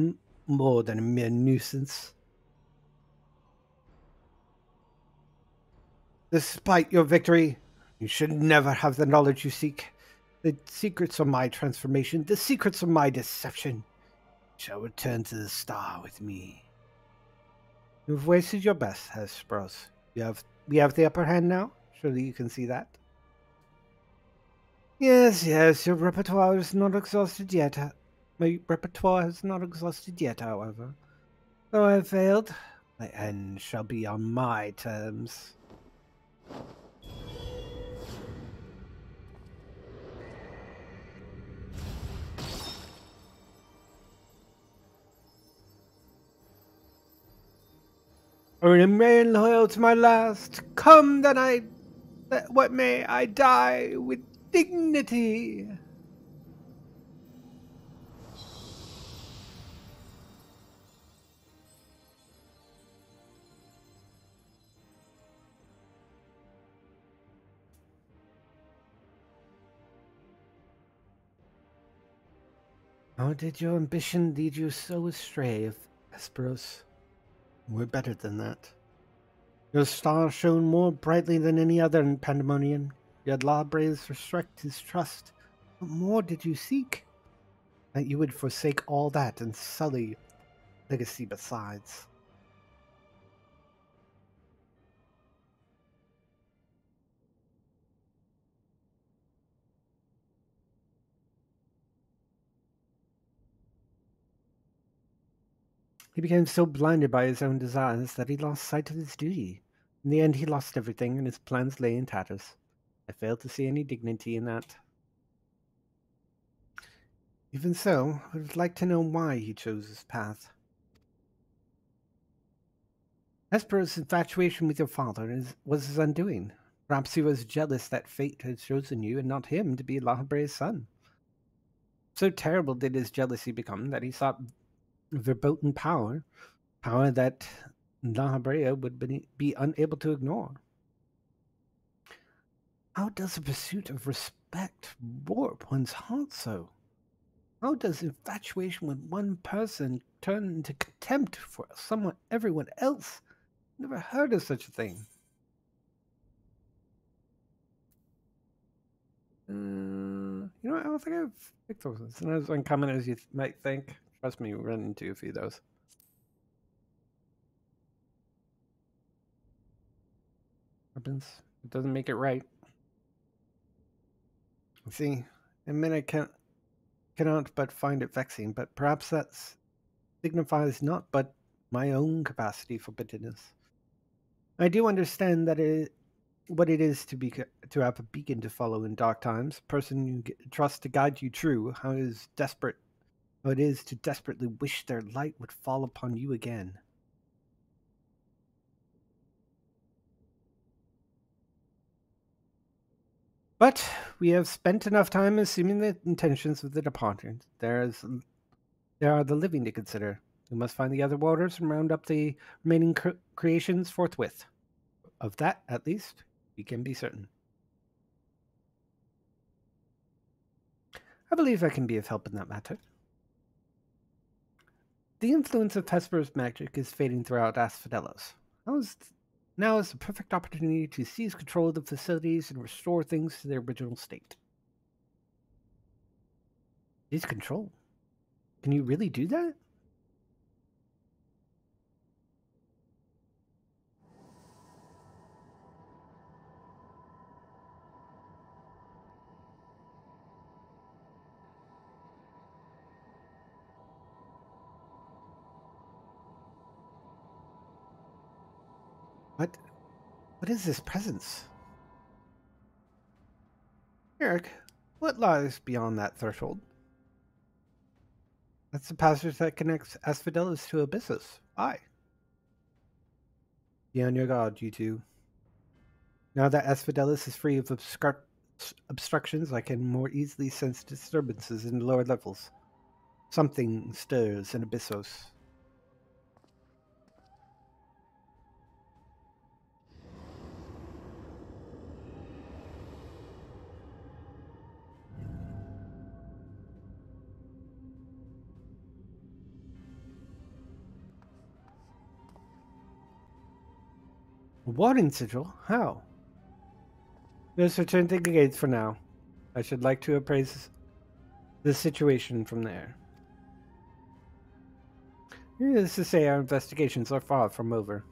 more than a mere nuisance. Despite your victory, you should never have the knowledge you seek. The secrets of my transformation, the secrets of my deception, shall return to the star with me. You've wasted your best, Hesperos. You have we have the upper hand now. Surely you can see that. Yes, yes, your repertoire is not exhausted yet. Uh, my repertoire has not exhausted yet, however. Though I have failed, my end shall be on my terms. I remain loyal to my last. Come that I, what may I die with dignity. How did your ambition lead you so astray, Hesperos? We're better than that. Your star shone more brightly than any other in Pandaemonium. Yet Lahabrea's respect his trust. What more did you seek? That you would forsake all that and sully legacy besides. He became so blinded by his own desires that he lost sight of his duty. In the end, he lost everything, and his plans lay in tatters. I fail to see any dignity in that. Even so, I would like to know why he chose this path. Hesperos' infatuation with your father is, was his undoing. Perhaps he was jealous that fate had chosen you and not him to be Lahabrea's son. So terrible did his jealousy become that he sought verboten power, power that Lahabrea would be, be unable to ignore. How does the pursuit of respect warp one's heart so? How does infatuation with one person turn into contempt for someone, everyone else? Never heard of such a thing. Uh, you know, I don't think I've picked those. It's not as uncommon as you th might think. Trust me, we run into a few of those. Happens. It doesn't make it right. See, admit I can, cannot but find it vexing, but perhaps that signifies not but my own capacity for bitterness. I do understand that it what it is to be to have a beacon to follow in dark times, a person you trust to guide you true. How is desperate, how it is to desperately wish their light would fall upon you again. But we have spent enough time assuming the intentions of the departed. There is, mm, there are the living to consider. We must find the other waters and round up the remaining cre creations forthwith. Of that, at least, we can be certain. I believe I can be of help in that matter. The influence of Hesper's magic is fading throughout Asphodelos. How is now is the perfect opportunity to seize control of the facilities and restore things to their original state. Seize control? Can you really do that? What is this presence? Eric, what lies beyond that threshold? That's the passage that connects Asphodelos to Abyssos. Why? Be on your guard, you two. Now that Asphodelos is free of obstructions, I can more easily sense disturbances in lower levels. Something stirs in Abyssos. Warning sigil? How? Let's return to the gates for now. I should like to appraise the situation from there. Needless to say, our investigations are far from over.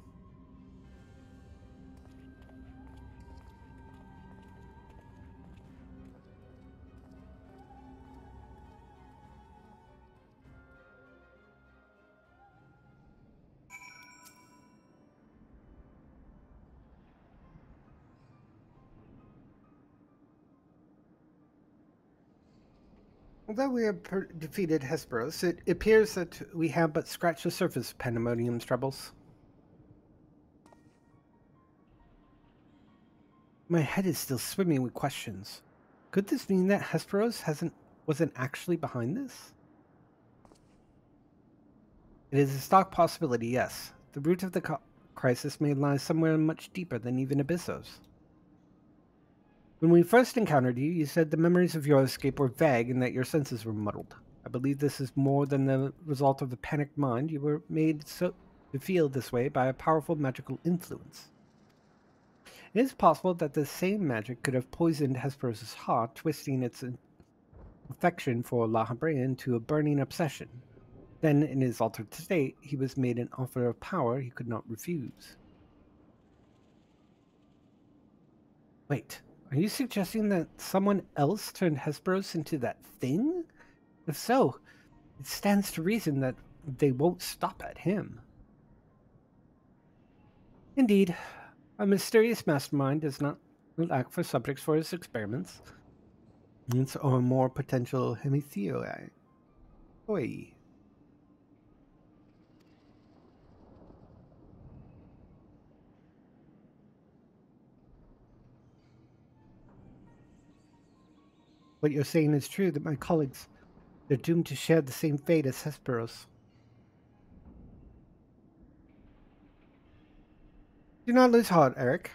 Although we have defeated Hesperos, it appears that we have but scratched the surface of Pandaemonium's troubles. My head is still swimming with questions. Could this mean that Hesperos hasn't wasn't actually behind this? It is a stock possibility, yes. The root of the crisis may lie somewhere much deeper than even Abyssos. When we first encountered you, you said the memories of your escape were vague and that your senses were muddled. I believe this is more than the result of a panicked mind. You were made so to feel this way by a powerful magical influence. It is possible that the same magic could have poisoned Hesperos' heart, twisting its affection for Lahabrea into a burning obsession. Then, in his altered state, he was made an offer of power he could not refuse. Wait, are you suggesting that someone else turned Hesperos into that thing? If so, it stands to reason that they won't stop at him. Indeed, a mysterious mastermind does not lack for subjects for his experiments. It's or more potential hemitheoi. Oi. What you're saying is true that my colleagues, they're doomed to share the same fate as Hesperos. Do not lose heart, Eric.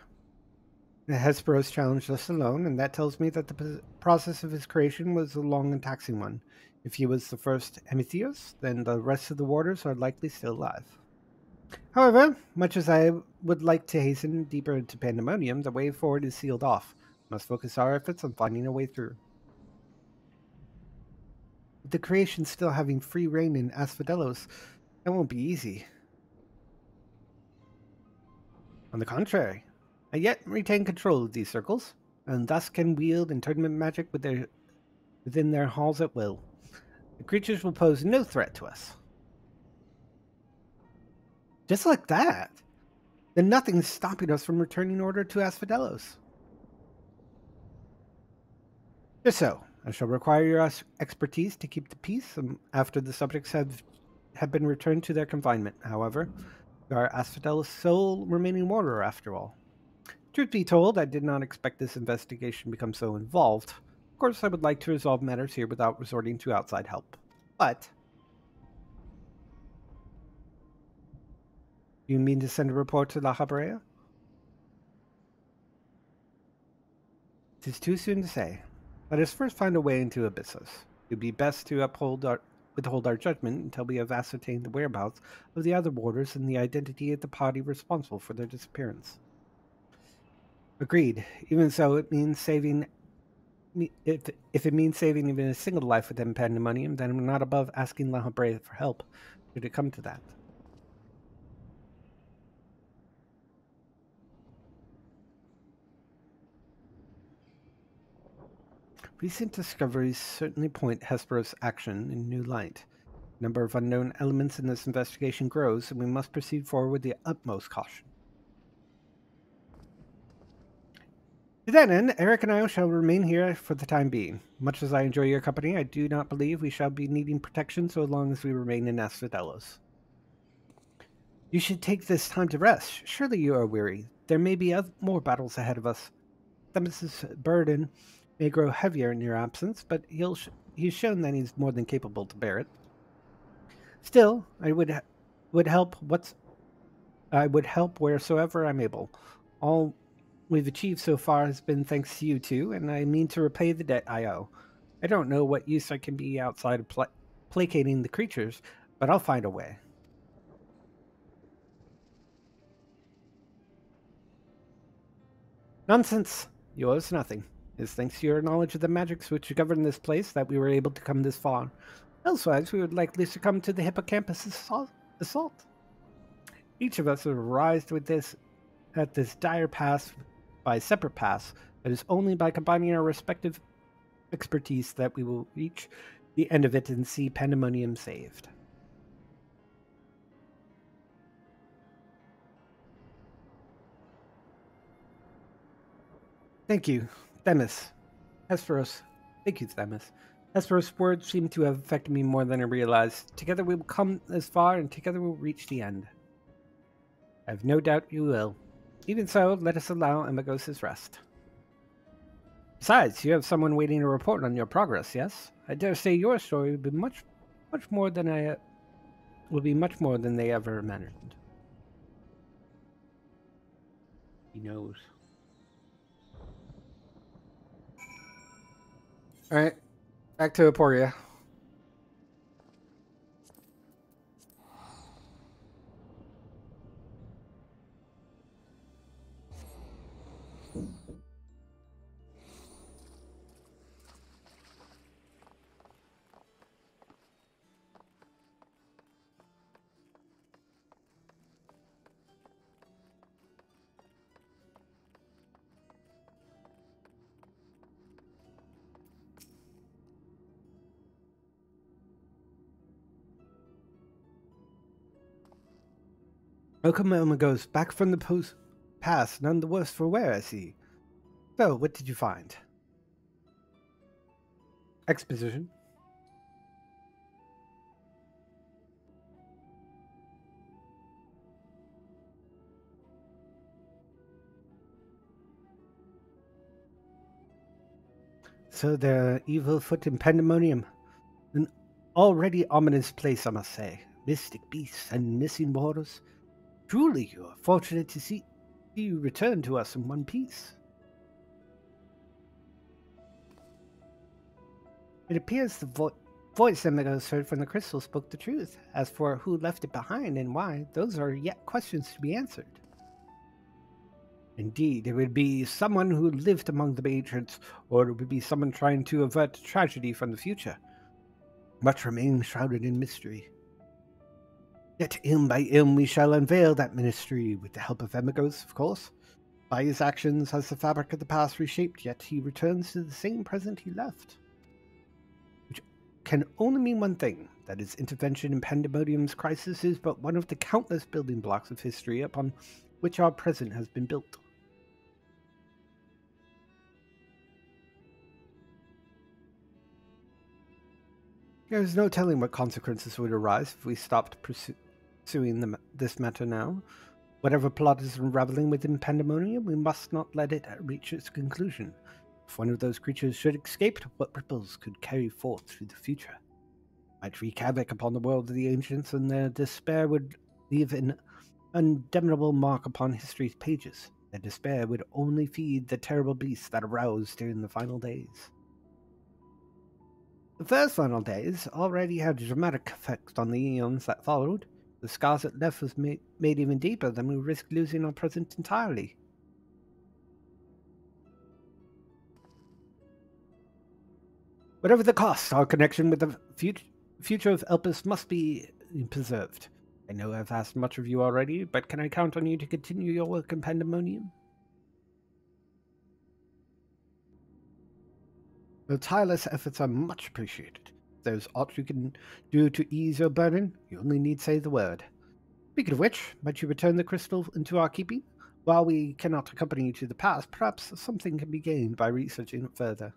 Hesperos challenged us alone, and that tells me that the process of his creation was a long and taxing one. If he was the first Hemitheos, then the rest of the warders are likely still alive. However, much as I would like to hasten deeper into Pandaemonium, the way forward is sealed off. We must focus our efforts on finding a way through the creation still having free reign in Asphodelos, that won't be easy. On the contrary, I yet retain control of these circles, and thus can wield interdiment magic with their, within their halls at will. The creatures will pose no threat to us. Just like that. then nothing's stopping us from returning order to Asphodelos. Just so, I shall require your expertise to keep the peace um, after the subjects have have been returned to their confinement. However, you are Asphodelos' sole remaining warder, after all. Truth be told, I did not expect this investigation to become so involved. Of course, I would like to resolve matters here without resorting to outside help. But You mean to send a report to Lahabrea? It is too soon to say. Let us first find a way into Abyssos. It would be best to uphold our, withhold our judgment until we have ascertained the whereabouts of the other warders and the identity of the party responsible for their disappearance. Agreed. Even so, it means saving. If, if it means saving even a single life within Pandaemonium, then I'm not above asking Lahabrea for help, should it come to that. Recent discoveries certainly point Hesperos' action in new light. The number of unknown elements in this investigation grows, and we must proceed forward with the utmost caution. To that end, Eric and I shall remain here for the time being. Much as I enjoy your company, I do not believe we shall be needing protection so long as we remain in Asphodelos. You should take this time to rest. Surely you are weary. There may be more battles ahead of us. Themis' burden may grow heavier in your absence, but he'll sh he's shown that he's more than capable to bear it. Still, I would would help what's I would help wheresoever I'm able. All we've achieved so far has been thanks to you two, and I mean to repay the debt I owe. I don't know what use I can be outside of pla placating the creatures, but I'll find a way. Nonsense. You owe us nothing. It's thanks to your knowledge of the magics which govern this place that we were able to come this far. Elsewise, we would likely succumb to the Hippokampos assault. Each of us has arrived with this at this dire pass by separate paths. But it is only by combining our respective expertise that we will reach the end of it and see Pandaemonium saved. Thank you. Themis. Hesperos. Thank you, Themis. Hesperos' words seem to have affected me more than I realized. Together we will come as far, and together we will reach the end. I have no doubt you will. Even so, let us allow Amigos rest. Besides, you have someone waiting to report on your progress, yes? I dare say your story will be much, much more than I... Will be much more than they ever imagined. He knows. Alright. Back to Aporia. Oh, Welcome goes back from the post past, none the worse for wear, I see. So, what did you find? Exposition. So the evil foot in pandaemonium. An already ominous place, I must say. Mystic beasts and missing waters. Truly, you are fortunate to see you return to us in one piece. It appears the vo voice Amigos heard from the crystal spoke the truth. As for who left it behind and why, those are yet questions to be answered. Indeed, it would be someone who lived among the ancients, or it would be someone trying to avert tragedy from the future. Much remains shrouded in mystery. Yet ilm by ilm we shall unveil that ministry, with the help of Amigos, of course. By his actions has the fabric of the past reshaped, yet he returns to the same present he left. Which can only mean one thing, that his intervention in Pandaemonium's crisis is but one of the countless building blocks of history upon which our present has been built. There is no telling what consequences would arise if we stopped pursuing the, this matter now. Whatever plot is unraveling within Pandaemonium, we must not let it reach its conclusion. If one of those creatures should escape, what ripples could carry forth through the future? Might wreak havoc upon the world of the ancients, and their despair would leave an undemnable mark upon history's pages. Their despair would only feed the terrible beasts that aroused during the final days. The first final days already had dramatic effects on the eons that followed. The scars it left was made, made even deeper than we risked losing our present entirely. Whatever the cost, our connection with the fut future of Elpis must be preserved. I know I've asked much of you already, but can I count on you to continue your work in Pandaemonium? Your tireless efforts are much appreciated there's aught you can do to ease your burden, you only need say the word. Speaking of which, might you return the crystal into our keeping? While we cannot accompany you to the past, perhaps something can be gained by researching it further.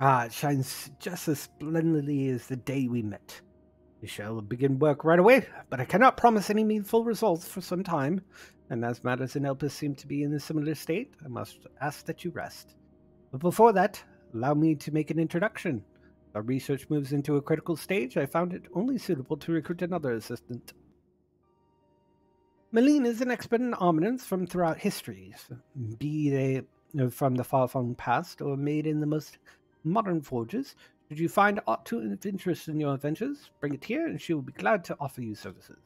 Ah, it shines just as splendidly as the day we met. We shall begin work right away, but I cannot promise any meaningful results for some time, and as matters in Elpis seem to be in a similar state, I must ask that you rest. But before that, allow me to make an introduction. Our research moves into a critical stage. I found it only suitable to recruit another assistant. Malene is an expert in armaments from throughout history, be they from the far-flung past or made in the most modern forges. Should you find aught to interest in your adventures, bring it here and she will be glad to offer you services.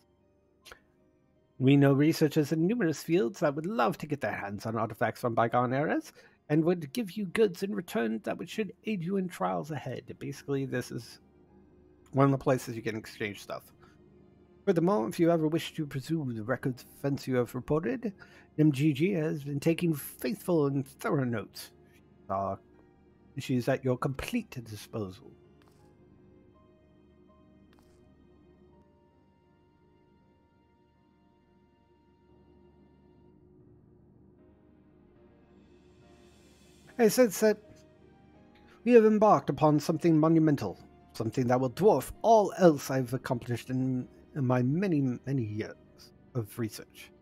We know researchers in numerous fields that would love to get their hands on artifacts from bygone eras and would give you goods in return that would should aid you in trials ahead. Basically, this is one of the places you can exchange stuff. Furthermore, if you ever wish to pursue the records of events you have reported, Nemjiji has been taking faithful and thorough notes. Uh, she is at your complete disposal. I sense that we have embarked upon something monumental, something that will dwarf all else I've accomplished in, in my many, many years of research.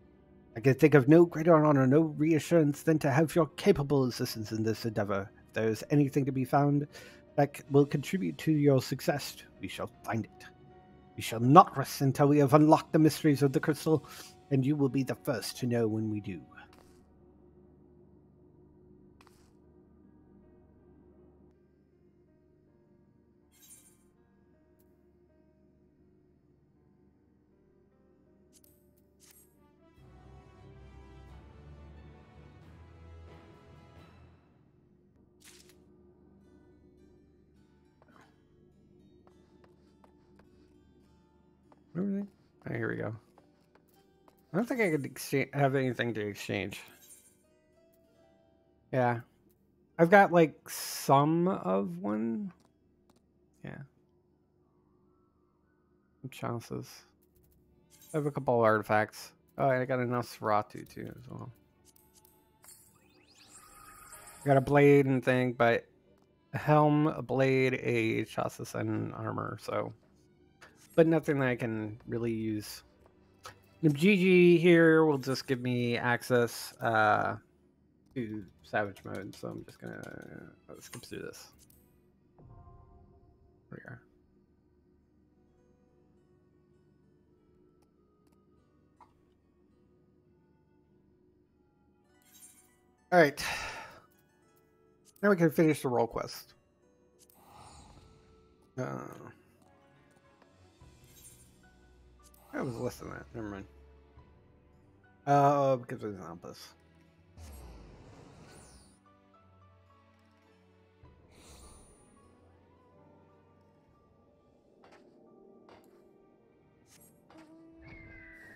I can think of no greater honor, no reassurance than to have your capable assistance in this endeavor there's anything to be found that will contribute to your success, we shall find it. We shall not rest until we have unlocked the mysteries of the crystal, and you will be the first to know when we do. Don't think I could have anything to exchange. Yeah. I've got like some of one. Yeah. Some chances. I have a couple artifacts. Oh, I got a Nosferatu too as well. I got a blade and thing, but a helm, a blade, a chassis, and armor, so but nothing that I can really use. GG here will just give me access uh, to Savage mode, so I'm just gonna skip through this. There we are. All right. Now we can finish the role quest. Uh, I was less than that. Never mind. Uh, because of Zampus.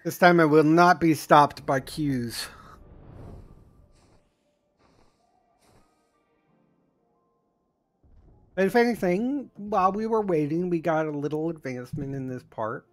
This time I will not be stopped by queues. if anything, while we were waiting, we got a little advancement in this part.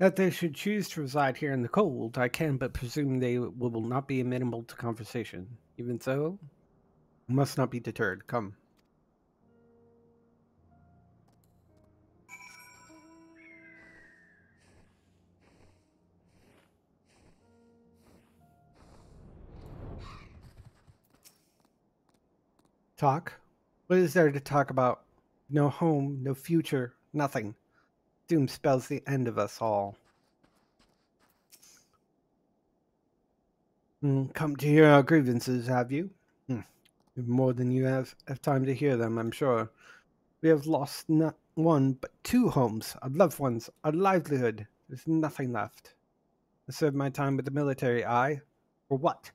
That they should choose to reside here in the cold, I can but presume they will not be amenable to conversation. Even so, must not be deterred. Come. Talk? What is there to talk about? No home, no future, nothing. Doom spells the end of us all. Mm, come to hear our grievances, have you? Mm. More than you have, have time to hear them, I'm sure. We have lost not one, but two homes, our loved ones, our livelihood. There's nothing left. I served my time with the military, I. For what?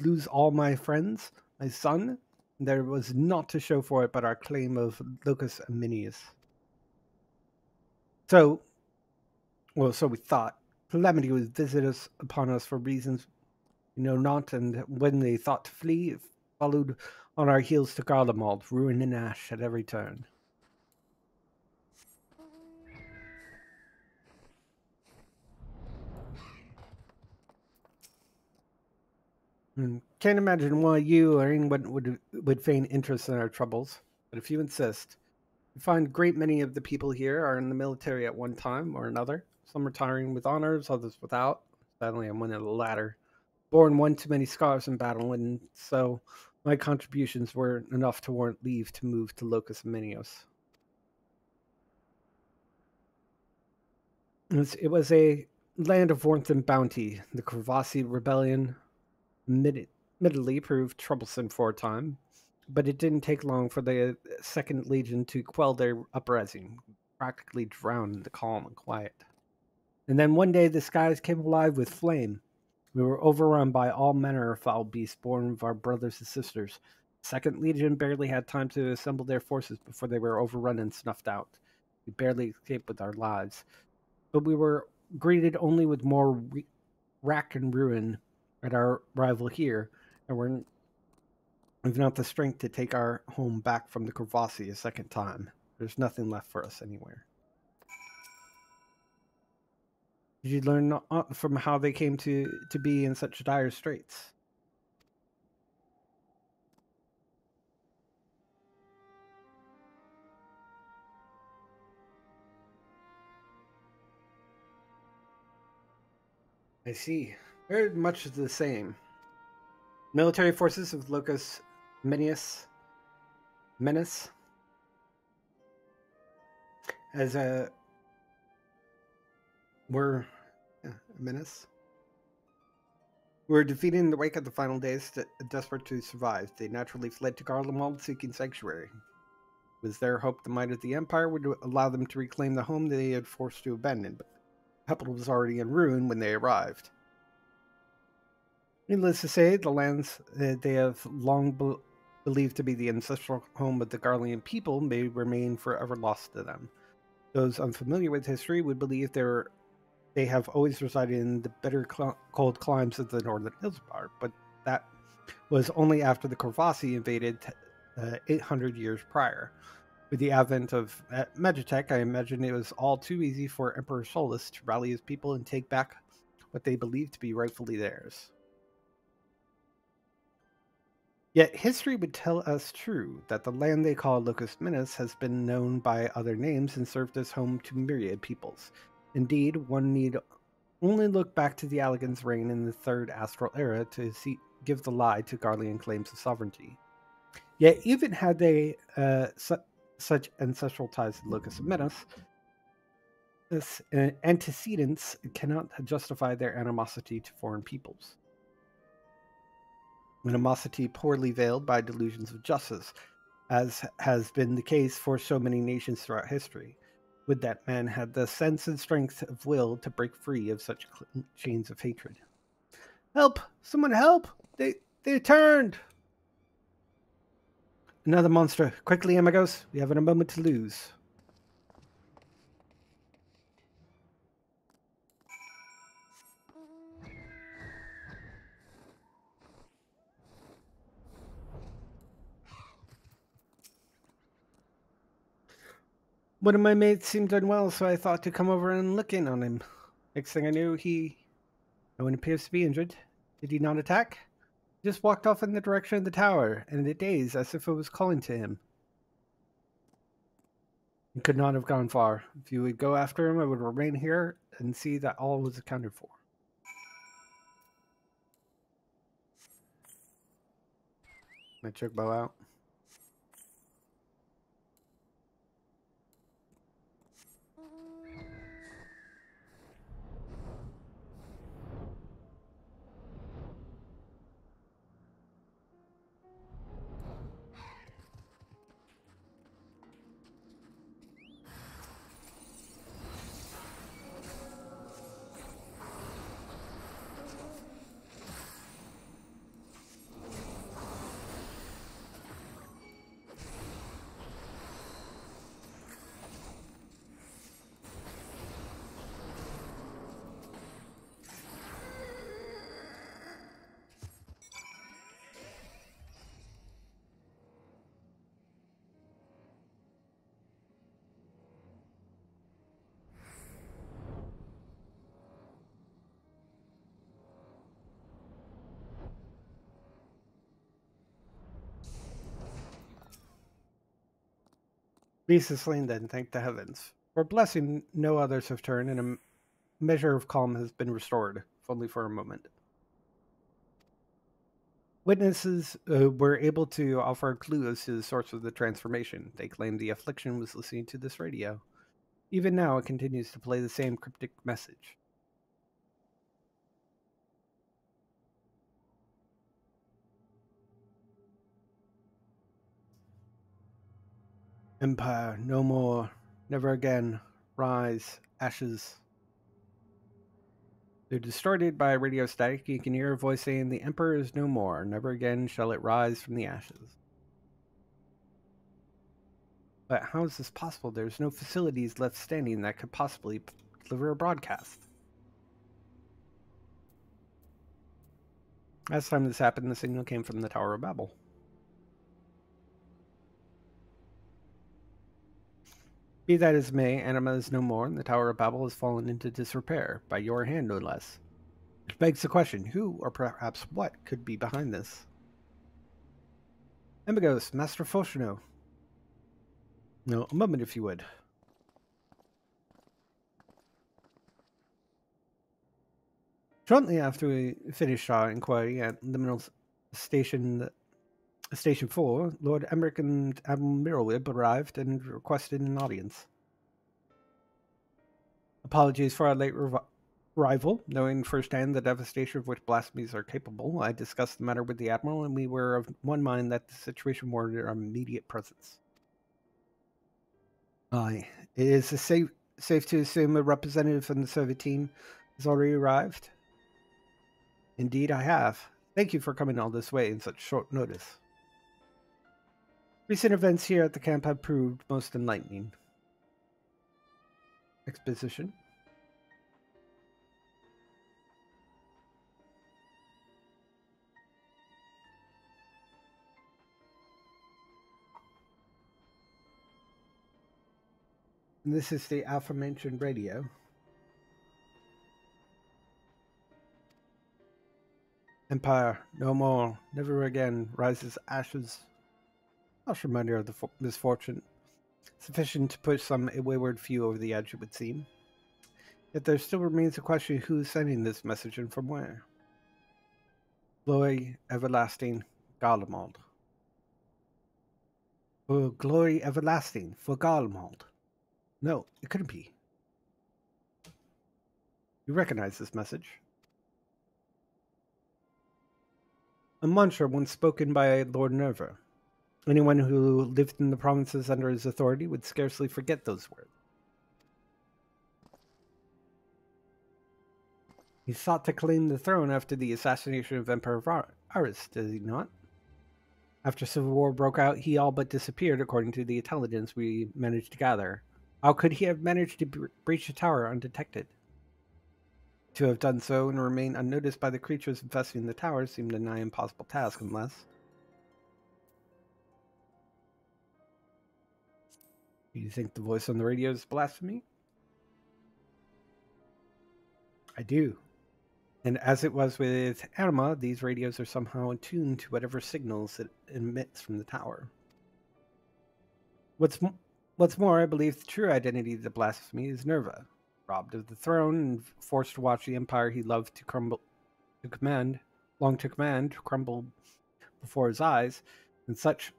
Lose all my friends? My son? There was naught to show for it but our claim of Locus Amoenus. So, well, so we thought. Calamity would visit us upon us for reasons we know not, and when they thought to flee, followed on our heels to Garlemald, ruin and ash at every turn. Hmm, can't imagine why you or anyone would would feign interest in our troubles, but if you insist, you find great many of the people here are in the military at one time or another, some retiring with honors, others without. Sadly, I'm one of the latter. Born one too many scars in battle, and so my contributions weren't enough to warrant leave to move to Locus Amoenus. It was a land of warmth and bounty. The Corvosi rebellion admittedly proved troublesome for a time, but it didn't take long for the uh, Second Legion to quell their uprising, practically drown the calm and quiet. And then one day the skies came alive with flame. We were overrun by all manner of foul beasts born of our brothers and sisters. Second Legion barely had time to assemble their forces before they were overrun and snuffed out. We barely escaped with our lives. But we were greeted only with more re- rack and ruin at our arrival here, and were We've not the strength to take our home back from the Corvosi a second time. There's nothing left for us anywhere. Did you learn uh, from how they came to, to be in such dire straits? I see. Very much the same. Military forces of Locus Menius Menace as a were uh, yeah, menace. Were defeated in the wake of the final days, desperate to survive. They naturally fled to Garlemald seeking sanctuary. It was their hope the might of the Empire would allow them to reclaim the home they had forced to abandon, but the capital was already in ruin when they arrived. Needless to say, the lands that they have long be- believed to be the ancestral home of the Garlean people may remain forever lost to them. Those unfamiliar with history would believe they have always resided in the bitter cl- cold climes of the northern Ilsabard, but that was only after the Corvosi invaded uh, 800 years prior. With the advent of uh, I imagine it was all too easy for Emperor Solus to rally his people and take back what they believed to be rightfully theirs. Yet history would tell us true that the land they call Locus Amoenus has been known by other names and served as home to myriad peoples. Indeed, one need only look back to the Allagan's reign in the Third Astral Era to see, give the lie to Garlean claims of sovereignty. Yet, even had they uh, su- such ancestral ties to Locus Amoenus, this uh, antecedents cannot justify their animosity to foreign peoples. Animosity poorly veiled by delusions of justice, as has been the case for so many nations throughout history. Would that man had the sense and strength of will to break free of such chains of hatred. Help! Someone help! They they turned! Another monster. Quickly, amigos. We haven't a moment to lose. One of my mates seemed unwell, so I thought to come over and look in on him. Next thing I knew, he... No one appears to be injured. Did he not attack? He just walked off in the direction of the tower, and in a daze, as if it was calling to him. He could not have gone far. If you would go after him, I would remain here and see that all was accounted for. My choke bow out. Lisa slain then thanked the heavens. For blessing, no others have turned, and a measure of calm has been restored, if only for a moment. Witnesses uh, were able to offer a clue as to the source of the transformation. They claimed the affliction was listening to this radio. Even now, it continues to play the same cryptic message. Empire, no more, never again, rise, ashes. They're distorted by radio static. You can hear a voice saying, The Emperor is no more, never again shall it rise from the ashes. But how is this possible? There's no facilities left standing that could possibly deliver a broadcast. Last time this happened, the signal came from the Tower of Babil. Be that as may, Anima is no more, and the Tower of Babil has fallen into disrepair, by your hand no less. Which begs the question, who, or perhaps what, could be behind this? Amigos, Master Foshino. No, a moment if you would. Shortly after we finished our inquiry at Liminal Station Station 4, Lord Aymeric and Admiral Merlwyb arrived and requested an audience. Apologies for our late arrival. Knowing firsthand the devastation of which blasphemies are capable, I discussed the matter with the Admiral, and we were of one mind that the situation warranted our immediate presence. Aye. It is safe, safe to assume a representative from the Soviet team has already arrived? Indeed, I have. Thank you for coming all this way in such short notice. Recent events here at the camp have proved most enlightening. Exposition. And this is the aforementioned radio. Empire, no more, never again, rises ashes harsh reminder of the misfortune, sufficient to push some wayward few over the edge, it would seem. Yet there still remains a question who is sending this message and from where? Glory everlasting, Garlemald. Oh, glory everlasting for Garlemald. No, it couldn't be. You recognize this message? a mantra once spoken by Lord Nerva. Anyone who lived in the provinces under his authority would scarcely forget those words. He sought to claim the throne after the assassination of Emperor Aris, did he not? After civil war broke out, he all but disappeared, according to the intelligence we managed to gather. How could he have managed to breach the tower undetected? To have done so and remain unnoticed by the creatures infesting the tower seemed a nigh impossible task, unless. You think the voice on the radio is blasphemy? I do. And as it was with Irma, these radios are somehow attuned to whatever signals it emits from the tower. What's, what's more, I believe the true identity of the blasphemy is Nerva, robbed of the throne and forced to watch the empire he loved to crumble, to command, long to command, crumble before his eyes, and such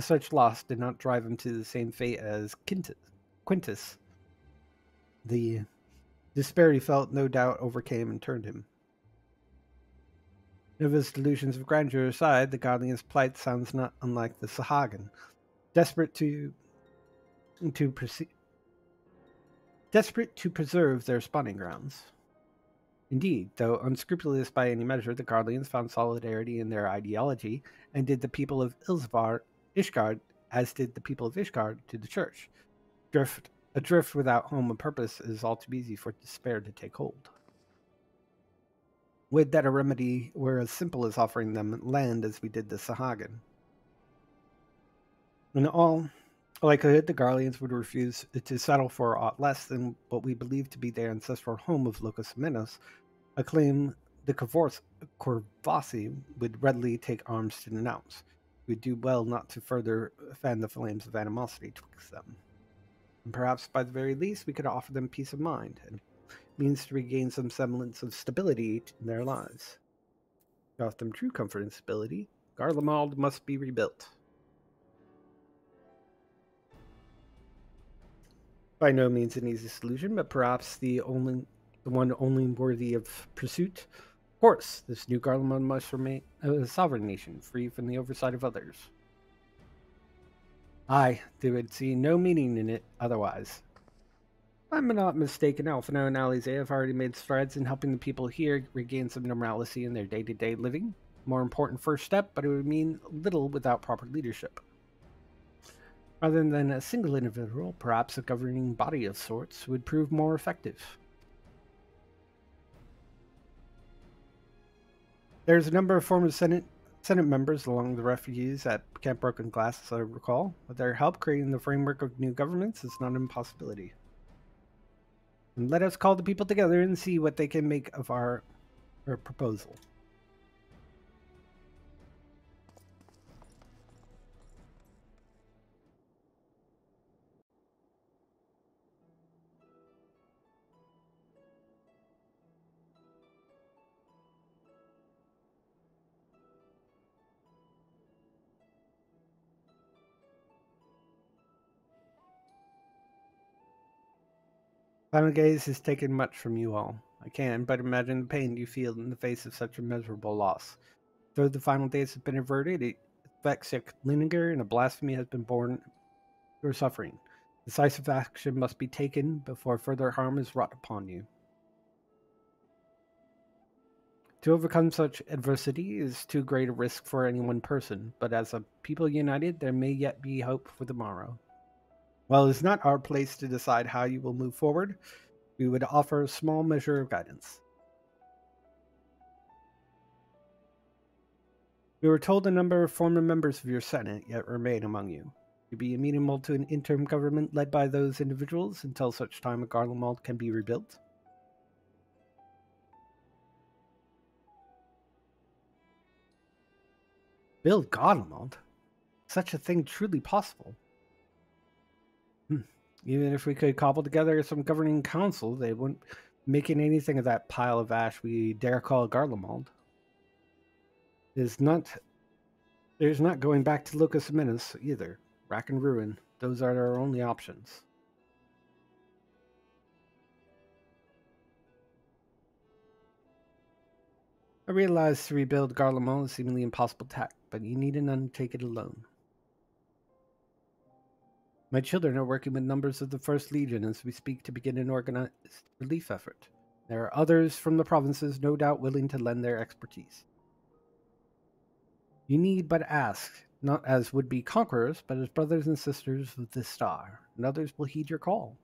such loss did not drive him to the same fate as Quintus. Quintus. The Despair he felt, no doubt, overcame and turned him. Nerva's delusions of grandeur aside, the godling's plight sounds not unlike the Sahagin, desperate to to proceed, desperate to preserve their spawning grounds. Indeed, though unscrupulous by any measure, the Guardians found solidarity in their ideology, and did the people of Ilsabard, Ishgard, as did the people of Ishgard to the church. Drift Adrift without home and purpose is all too easy for despair to take hold. Would that a remedy were as simple as offering them land as we did the Sahagin. In all likelihood, the Garleans would refuse to settle for aught less than what we believe to be their ancestral home of Locus Amoenus, a claim the Corvosi would readily take arms to denounce. Would do well not to further fan the flames of animosity twixt them and perhaps by the very least we could offer them peace of mind and means to regain some semblance of stability in their lives. To offer them true comfort and stability, Garlemald must be rebuilt. By no means an easy solution, but perhaps the only the one only worthy of pursuit. Course, this new Garlemald must remain a uh, sovereign nation, free from the oversight of others. Aye, they would see no meaning in it otherwise. If I'm not mistaken, Alphinaud and Alisaie have already made strides in helping the people here regain some normalcy in their day-to-day living. More important first step, but it would mean little without proper leadership. Rather than a single individual, perhaps a governing body of sorts would prove more effective. There's a number of former Senate Senate members along the refugees at Camp Broken Glass, as I recall. With their help, creating the framework of new governments is not an impossibility. And let us call the people together and see what they can make of our, our proposal. Gaze has taken much from you all. I can but imagine the pain you feel in the face of such a miserable loss. Though the final days have been averted, it affects yet linger and a blasphemy has been born your suffering. Decisive action must be taken before further harm is wrought upon you. To overcome such adversity is too great a risk for any one person, but as a people united, there may yet be hope for the morrow. While it is not our place to decide how you will move forward, we would offer a small measure of guidance. We were told a number of former members of your Senate yet remain among you. You'd be amenable to an interim government led by those individuals until such time a Garlemald can be rebuilt? Build Garlemald? Such a thing truly possible? Even if we could cobble together some governing council, they wouldn't making anything of that pile of ash we dare call Garlemald. Is not there's not going back to Locus Amoenus either. Rack and ruin. Those are our only options. I realize to rebuild Garlemald is seemingly impossible task, but you needn't undertake it alone. My children are working with numbers of the First Legion as we speak to begin an organized relief effort. There are others from the provinces no doubt willing to lend their expertise. You need but ask, not as would be conquerors, but as brothers and sisters of the star, and others will heed your call.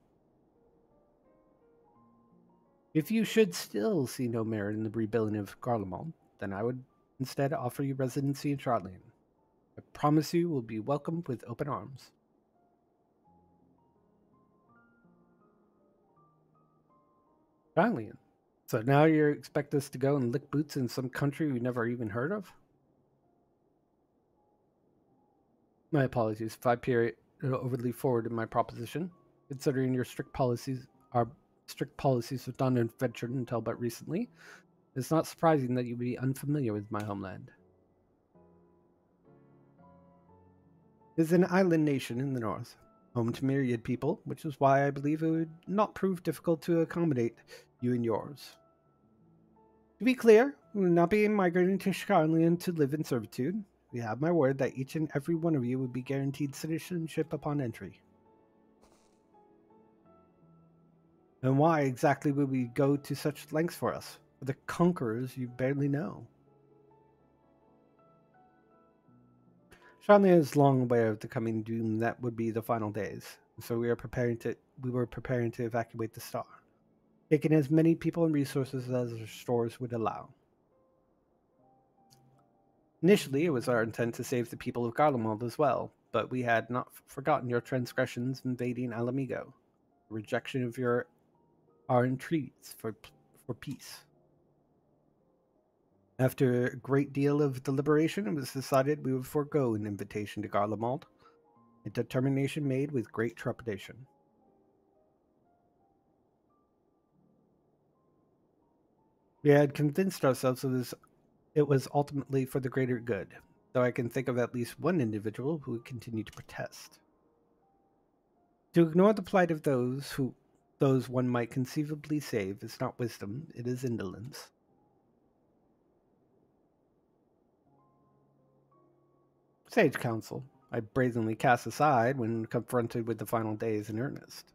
If you should still see no merit in the rebuilding of Garlemald, then I would instead offer you residency in Sharlayan. I promise you will be welcomed with open arms. Sharlayan. So now you expect us to go and lick boots in some country we never even heard of? My apologies if I appear uh, overly forward in my proposition, considering your strict policies are strict policies have done and ventured until but recently, it's not surprising that you would be unfamiliar with my homeland. It is an island nation in the north, home to myriad people, which is why I believe it would not prove difficult to accommodate you and yours. To be clear, we will not be migrating to Sharlayan to live in servitude. We have my word that each and every one of you would be guaranteed citizenship upon entry. And why exactly would we go to such lengths for us? For the conquerors you barely know. Is long aware of the coming doom that would be the final days, so we are preparing to we were preparing to evacuate the star, taking as many people and resources as our stores would allow. Initially, it was our intent to save the people of Garlemald as well, but we had not forgotten your transgressions invading Ala Mhigo, rejection of your our entreaties for, for peace. After a great deal of deliberation, it was decided we would forego an invitation to Garlemald, a determination made with great trepidation. We had convinced ourselves was, it was ultimately for the greater good, though I can think of at least one individual who would continue to protest. To ignore the plight of those who those one might conceivably save is not wisdom, it is indolence. Sage counsel, I brazenly cast aside when confronted with the final days in earnest.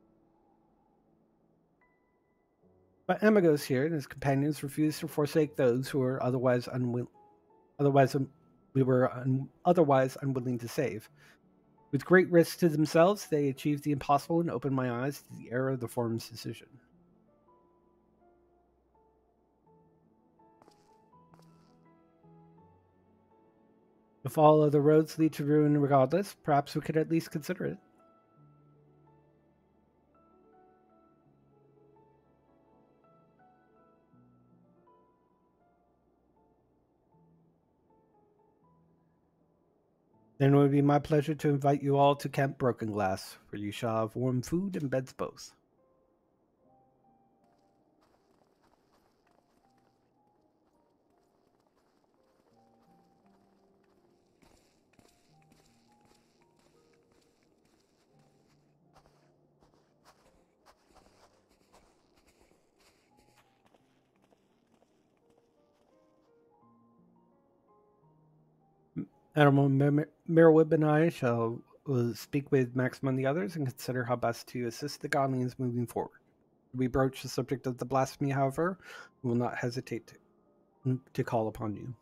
But Amigos here and his companions refused to forsake those who were otherwise unwilling, otherwise un- we were un- otherwise unwilling to save, with great risk to themselves, they achieved the impossible and opened my eyes to the error of the forum's decision. If all other roads lead to ruin regardless, perhaps we could at least consider it. Then it would be my pleasure to invite you all to Camp Broken Glass, where you shall have warm food and beds both. Admiral Merlwyb and I shall uh, speak with Maxim and the others and consider how best to assist the Godlings moving forward. we broach the subject of the blasphemy, however, we will not hesitate to, mm, to call upon you.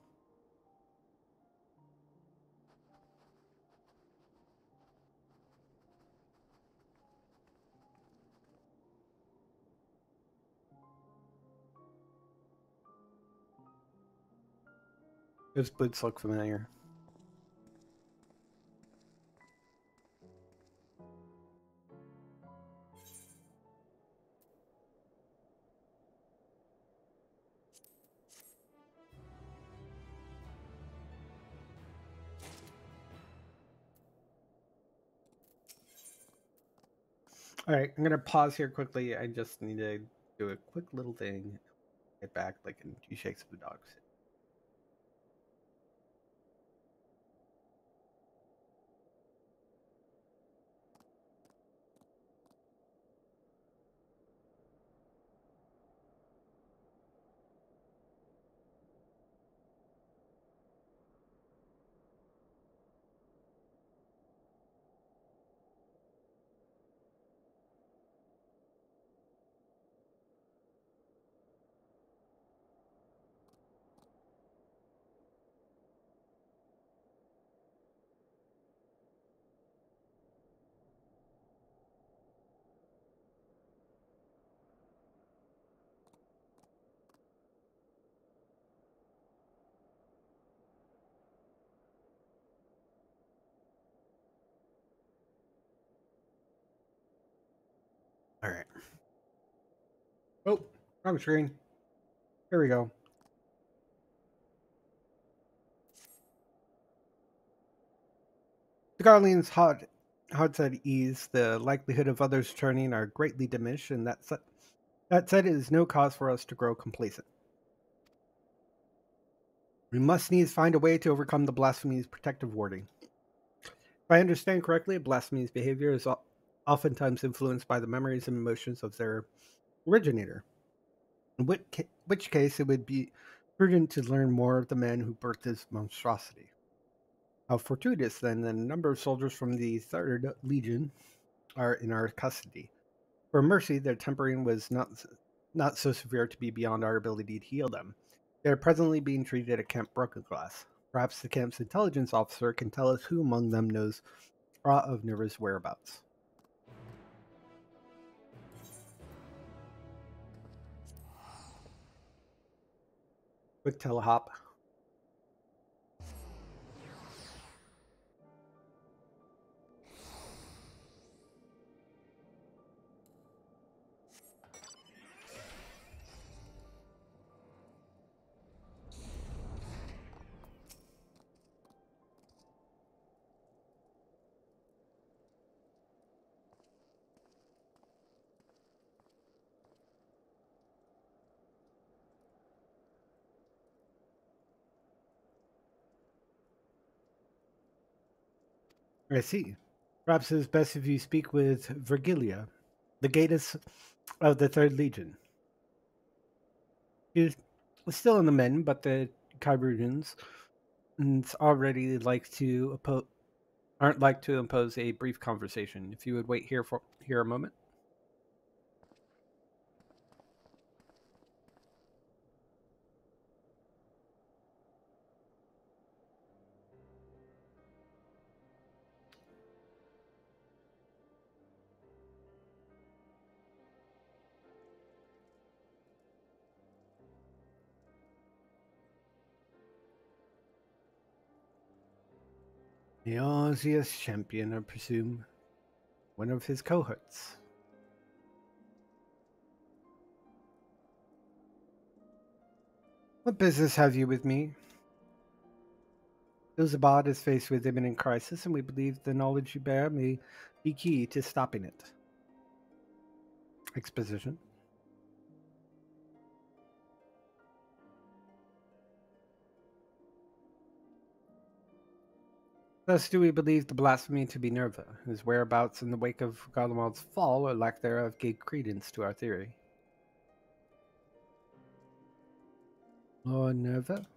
Those boots look familiar. All right, I'm gonna pause here quickly. I just need to do a quick little thing. Get back like in two shakes of the dogs. All right. Oh, wrong screen. Here we go. The Guardians hot hearts at ease, the likelihood of others turning are greatly diminished, and that said, that said, it is no cause for us to grow complacent. We must needs find a way to overcome the blasphemy's protective warding. If I understand correctly, blasphemy's behavior is oftentimes influenced by the memories and emotions of their originator. In which, ca- which case, it would be prudent to learn more of the men who birthed this monstrosity. How fortuitous, then, that a number of soldiers from the 3rd Legion are in our custody. For mercy, their tempering was not, not so severe to be beyond our ability to heal them. They are presently being treated at Camp Broken Glass. Perhaps the camp's intelligence officer can tell us who among them knows aught of Nerva's whereabouts. Quick telehop. I see. Perhaps it is best if you speak with Virgilia, the Gatus of the Third Legion. He's still in the men, but the Kyrunians already like to oppo- aren't like to impose a brief conversation. If you would wait here for here a moment. The champion, I presume. One of his cohorts. What business have you with me? Ilsabard is faced with imminent crisis, and we believe the knowledge you bear may be key to stopping it. Exposition. Thus do we believe the blasphemy to be Nerva, whose whereabouts in the wake of Garlemald's fall or lack thereof gave credence to our theory. Lord Nerva?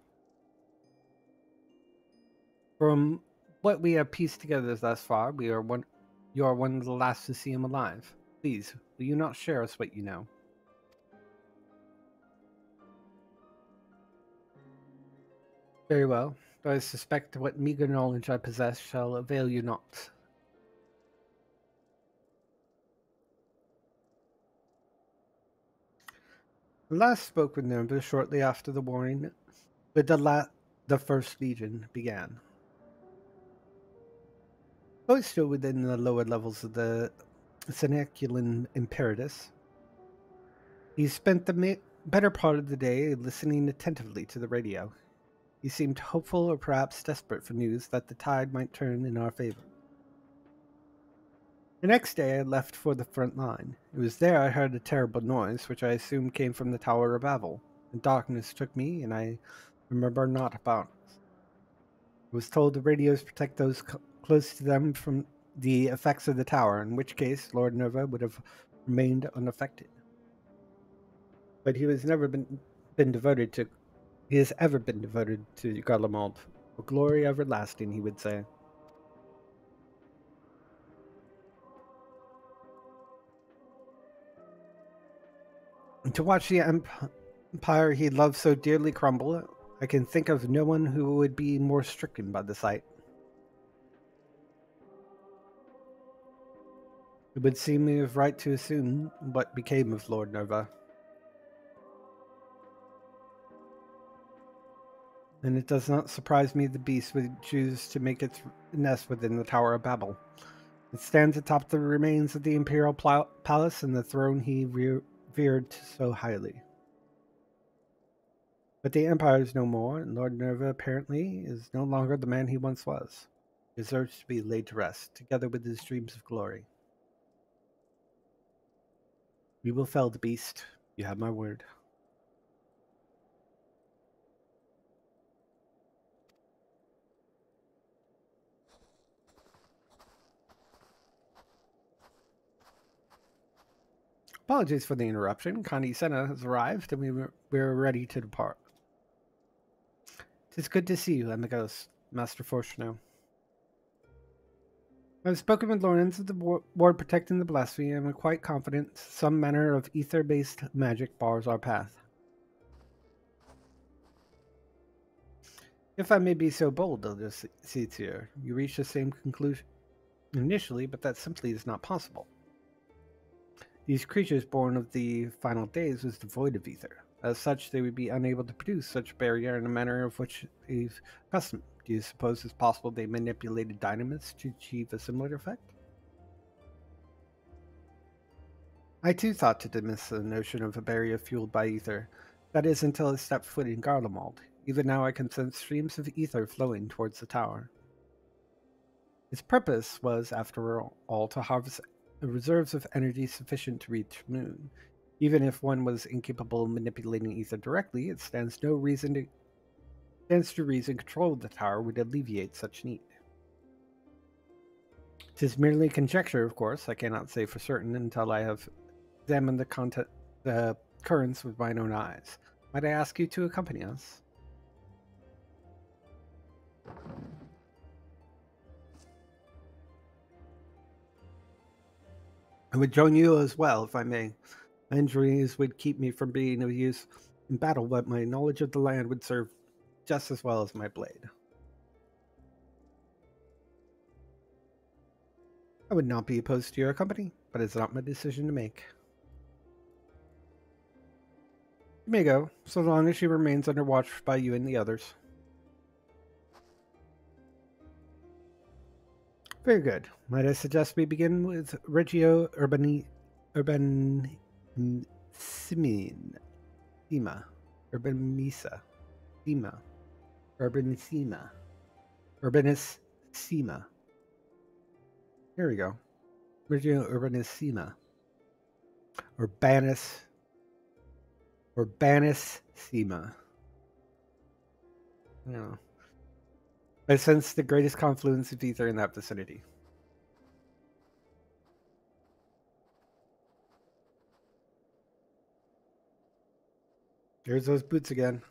From what we have pieced together thus far, we are one you are one of the last to see him alive. Please, will you not share us what you know? Very well I suspect what meager knowledge I possess shall avail you not. I last spoke with Nerva shortly after the warring with the, la- the First Legion began. Though still within the lower levels of the Seneculan Imperatus, he spent the better part of the day listening attentively to the radio. He seemed hopeful or perhaps desperate for news that the tide might turn in our favor. The next day I left for the front line. It was there I heard a terrible noise, which I assumed came from the Tower of Babil. The darkness took me, and I remember not about it. I was told the radios protect those close to them from the effects of the tower, in which case Lord Nerva would have remained unaffected. But he has never been, been devoted to he has ever been devoted to Garlemald. For glory everlasting, he would say. To watch the empire he loved so dearly crumble, I can think of no one who would be more stricken by the sight. It would seem me of right to assume what became of Lord Nerva. And it does not surprise me the beast would choose to make its nest within the Tower of Babil. It stands atop the remains of the imperial palace and the throne he revered so highly. But the Empire is no more, and Lord Nerva apparently is no longer the man he once was. He deserves to be laid to rest, together with his dreams of glory. We will fell the beast. You have my word. Apologies for the interruption. Connie Senna has arrived and we were, we're ready to depart. Tis good to see you, amigos, Master Fourchenault. I've spoken with Lawrence of the ward protecting the blasphemy and I'm quite confident some manner of ether-based magic bars our path. If I may be so bold, Elder Seatsier, you reach the same conclusion initially, but that simply is not possible. These creatures born of the final days was devoid of ether. As such, they would be unable to produce such barrier in a manner of which they've accustomed. Do you suppose it's possible they manipulated dynamites to achieve a similar effect? I too thought to dismiss the notion of a barrier fueled by ether. That is, until I stepped foot in Garlemald. Even now I can sense streams of ether flowing towards the tower. Its purpose was, after all, to harvest reserves of energy sufficient to reach Moon, even if one was incapable of manipulating ether directly, it stands no reason to stands to reason control of the tower would alleviate such need. Tis merely conjecture, of course. I cannot say for certain until I have examined the content, the currents with mine own eyes. Might I ask you to accompany us? I would join you as well, if I may. Injuries would keep me from being of use in battle, but my knowledge of the land would serve just as well as my blade. I would not be opposed to your company, but it's not my decision to make. You may go, so long as she remains under watch by you and the others. Very good. Might I suggest we begin with Regio Urbani, Urban Simin, Sima, Urban Misa, Sima, Urbanissima, Urbanis Sima. Here we go. Regio Urbanissima. Urbanus, Urbanus Sima. I don't know. I sense the greatest confluence of ether in that vicinity. There's those boots again.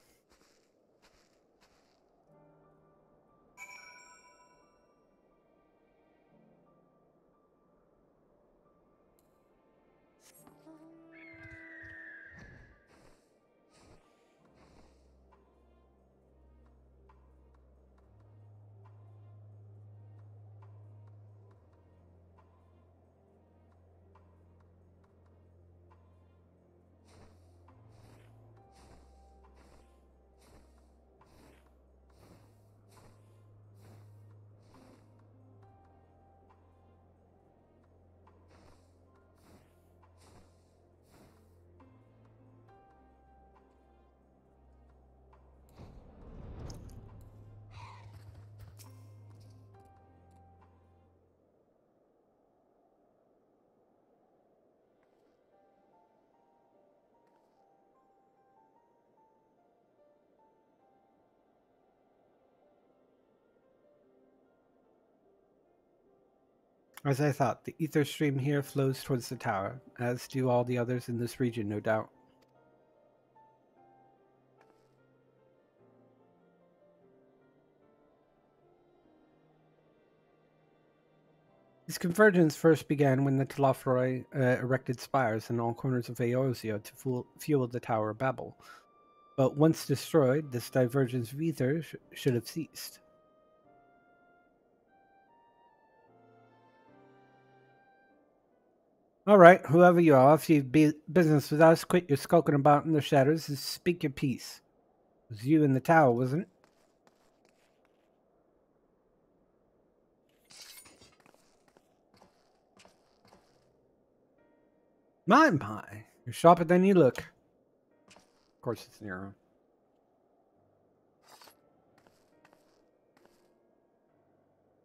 As I thought, the ether stream here flows towards the tower, as do all the others in this region, no doubt. This convergence first began when the Telophoroi uh, erected spires in all corners of Eorzea to fuel, fuel the Tower of Babil. But once destroyed, this divergence of ether sh should have ceased. All right, whoever you are, if you be business with us, quit your skulking about in the shadows and speak your piece. It was you in the tower, wasn't it? My, my. You're sharper than you look. Of course, it's Nero.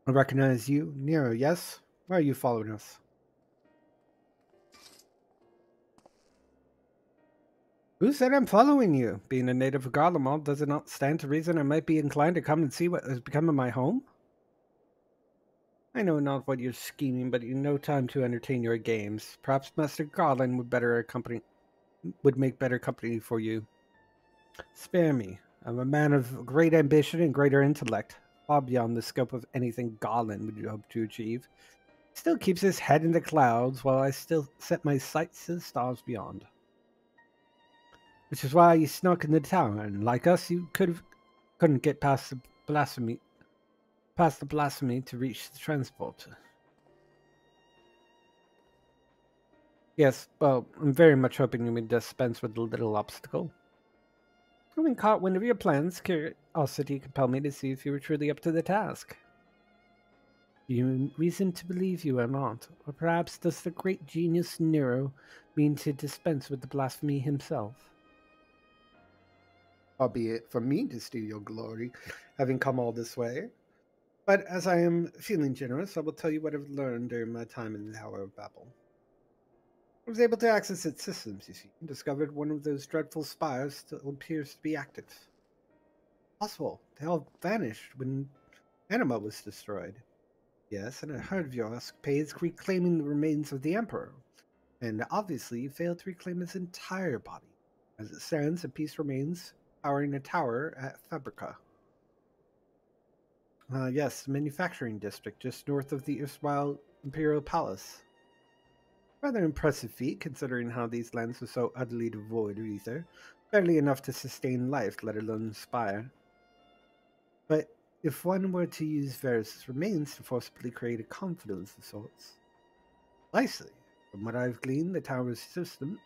I recognize you. Nero, yes? Why are you following us? Who said I'm following you? Being a native of Garlemald, does it not stand to reason I might be inclined to come and see what has become of my home? I know not what you're scheming, but in no time to entertain your games. Perhaps Master Garlond would better accompany would make better company for you. Spare me. I'm a man of great ambition and greater intellect, far beyond the scope of anything Garlond would hope to achieve. Still keeps his head in the clouds while I still set my sights to the stars beyond. Which is why you snuck in the tower, and like us, you could have couldn't get past the blasphemy past the blasphemy to reach the transporter. Yes, well, I'm very much hoping you may dispense with the little obstacle. Having caught wind of your plans, curiosity compelled me to see if you were truly up to the task. You reason to believe you are not, or perhaps does the great genius Nero mean to dispense with the blasphemy himself? Albeit for me to steal your glory, having come all this way. But as I am feeling generous, I will tell you what I've learned during my time in the Tower of Babil. I was able to access its systems, you see, and discovered one of those dreadful spires still appears to be active. Possible. They all vanished when Anima was destroyed. Yes, and I heard of your escapades reclaiming the remains of the Emperor. And obviously you failed to reclaim his entire body. As it stands, a piece remains powering a tower at Fabrica. Uh, yes, manufacturing district just north of the erstwhile Imperial Palace. Rather impressive feat, considering how these lands are so utterly devoid of ether. Barely enough to sustain life, let alone inspire. But if one were to use Varis' remains to forcibly create a confidence of sorts. Precisely. From what I've gleaned, the tower's system,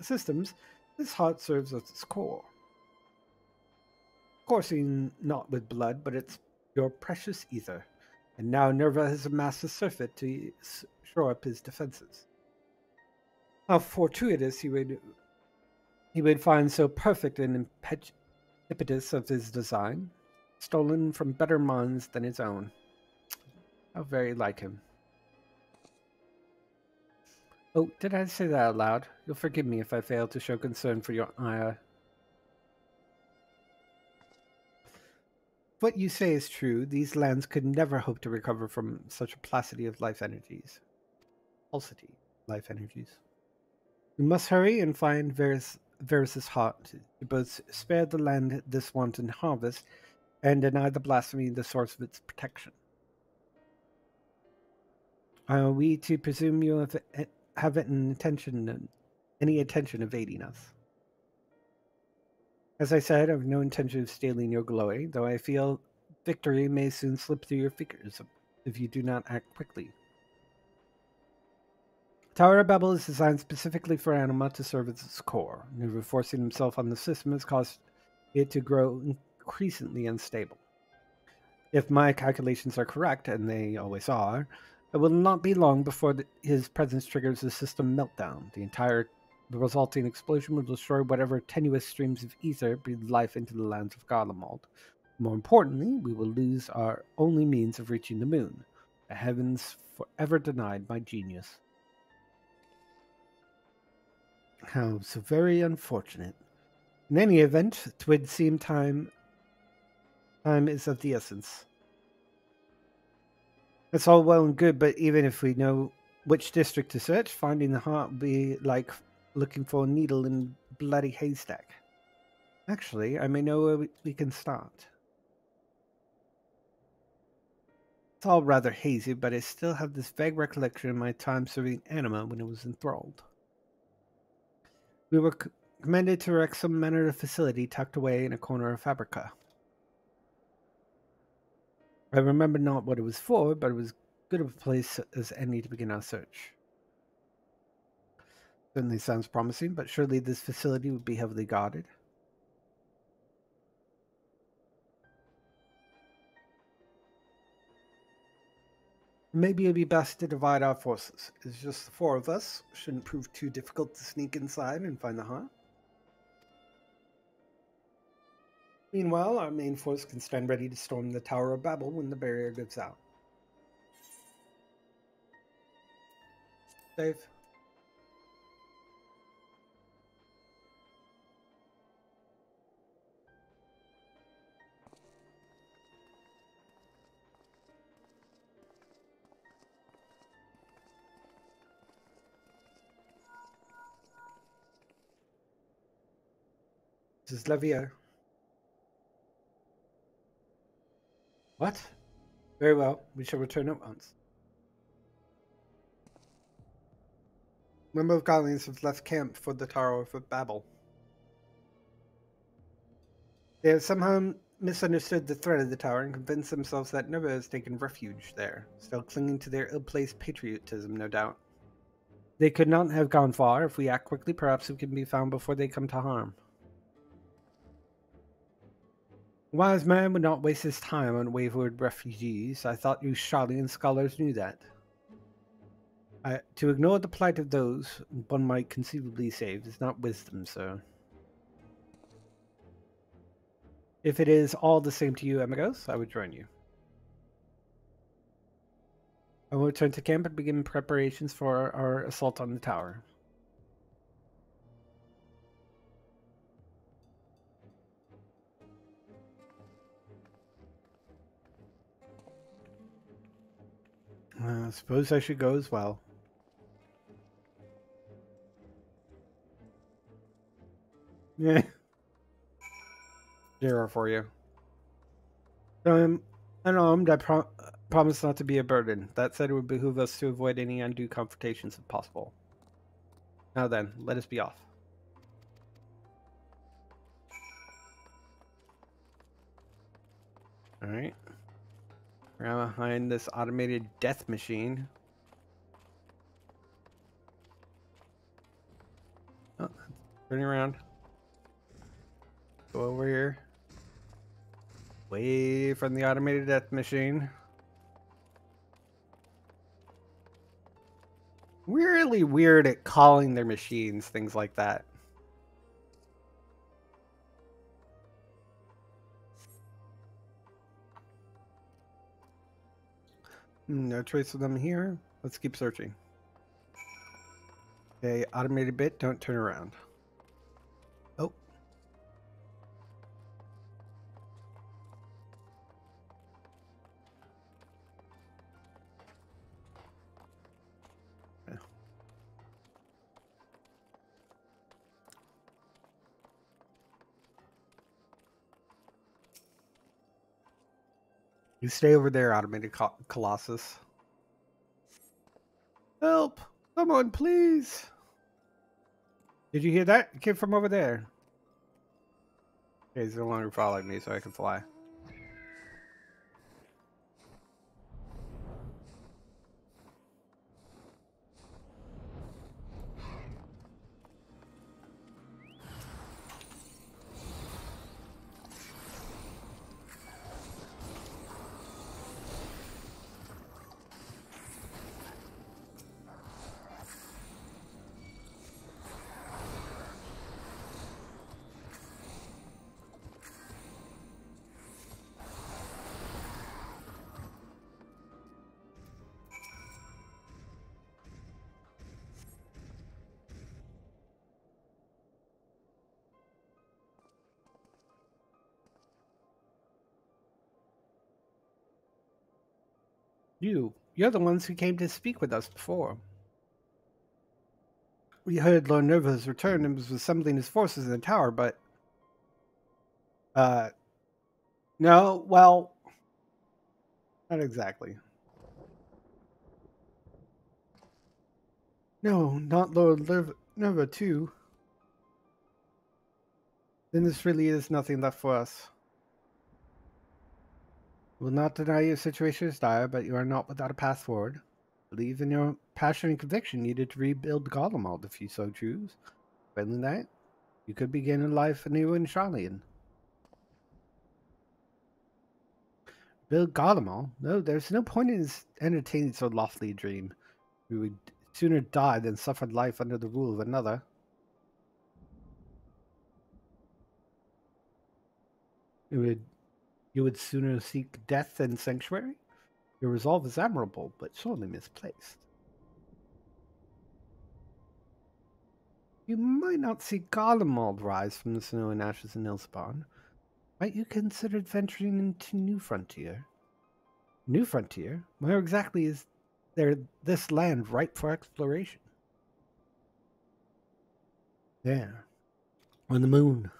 systems, this heart serves as its core. Coursing not with blood, but its your precious ether. And now Nerva has amassed a surfeit to shore up his defenses. How fortuitous he would he would find so perfect an impetus of his design, stolen from better minds than his own. How very like him. Oh, did I say that out loud? You'll forgive me if I fail to show concern for your ire. What you say is true. These lands could never hope to recover from such a placidity of life energies. Falsity, life energies. We must hurry and find Varis, Varis' heart to both spare the land this wanton harvest and deny the blasphemy the source of its protection. Are we to presume you have, eh, have an intention, any intention of aiding us? As I said, I have no intention of stealing your glory, though I feel victory may soon slip through your fingers if you do not act quickly. Tower of Babil is designed specifically for Anima to serve as its core. Never forcing himself on the system has caused it to grow increasingly unstable. If my calculations are correct, and they always are, it will not be long before the, his presence triggers a system meltdown. The entire the resulting explosion will destroy whatever tenuous streams of ether breathe life into the lands of Garlemald. More importantly, we will lose our only means of reaching the moon, the heavens forever denied by genius. How so very unfortunate. In any event, it would seem time time is of the essence. That's all well and good, but even if we know which district to search, finding the heart would be like looking for a needle in bloody haystack. Actually, I may know where we can start. It's all rather hazy, but I still have this vague recollection of my time serving Anima when it was enthralled. We were commanded to erect some manner of facility tucked away in a corner of Fabrica. I remember not what it was for, but it was good of a place as any to begin our search. Certainly sounds promising, but surely this facility would be heavily guarded. Maybe it'd be best to divide our forces. It's just the four of us. Shouldn't prove too difficult to sneak inside and find the heart. Meanwhile, our main force can stand ready to storm the Tower of Babil when the barrier gives out. Dave? This is Levier. What? Very well. We shall return at once. Member of Godlings have left camp for the Tower of Babil. They have somehow misunderstood the threat of the tower and convinced themselves that Nerva has taken refuge there, still clinging to their ill-placed patriotism, no doubt. They could not have gone far. If we act quickly, perhaps we can be found before they come to harm. Wise man would not waste his time on wayward refugees. I thought you Sharlayan scholars knew that. to ignore the plight of those one might conceivably save is not wisdom, sir. If it is all the same to you, amigos, I would join you. I will return to camp and begin preparations for our assault on the tower. Uh, I suppose I should go as well. Yeah. Zero for you. Um, unarmed, I pro promise not to be a burden. That said, it would behoove us to avoid any undue confrontations if possible. Now then, let us be off. Around behind this automated death machine. Oh, turning around. Go over here. Away from the automated death machine. Really weird at calling their machines, things like that. Hmm, no trace of them here. Let's keep searching. Okay, automated bit, don't turn around. You stay over there, automated co Colossus. Help! Someone, please! Did you hear that? It came from over there. Okay, he's no longer following me, so I can fly. You're the ones who came to speak with us before. We heard Lord Nerva's return and was assembling his forces in the tower, but... Uh... No, well... Not exactly. No, not Lord Nerva, too. Then this really is nothing left for us will not deny your situation is dire, but you are not without a path forward. Believe in your passion and conviction needed to rebuild Garlemald if you so choose. Failing that, you could begin a life anew in Sharlayan. Build Garlemald? No, there's no point in entertaining so lofty a dream. We would sooner die than suffer life under the rule of another. You would, you would sooner seek death than sanctuary? Your resolve is admirable, but sorely misplaced. You might not see Garlemald rise from the snow and ashes in Ilsabard. Might you consider venturing into New Frontier? New Frontier? Where exactly is there this land ripe for exploration? There. On the moon.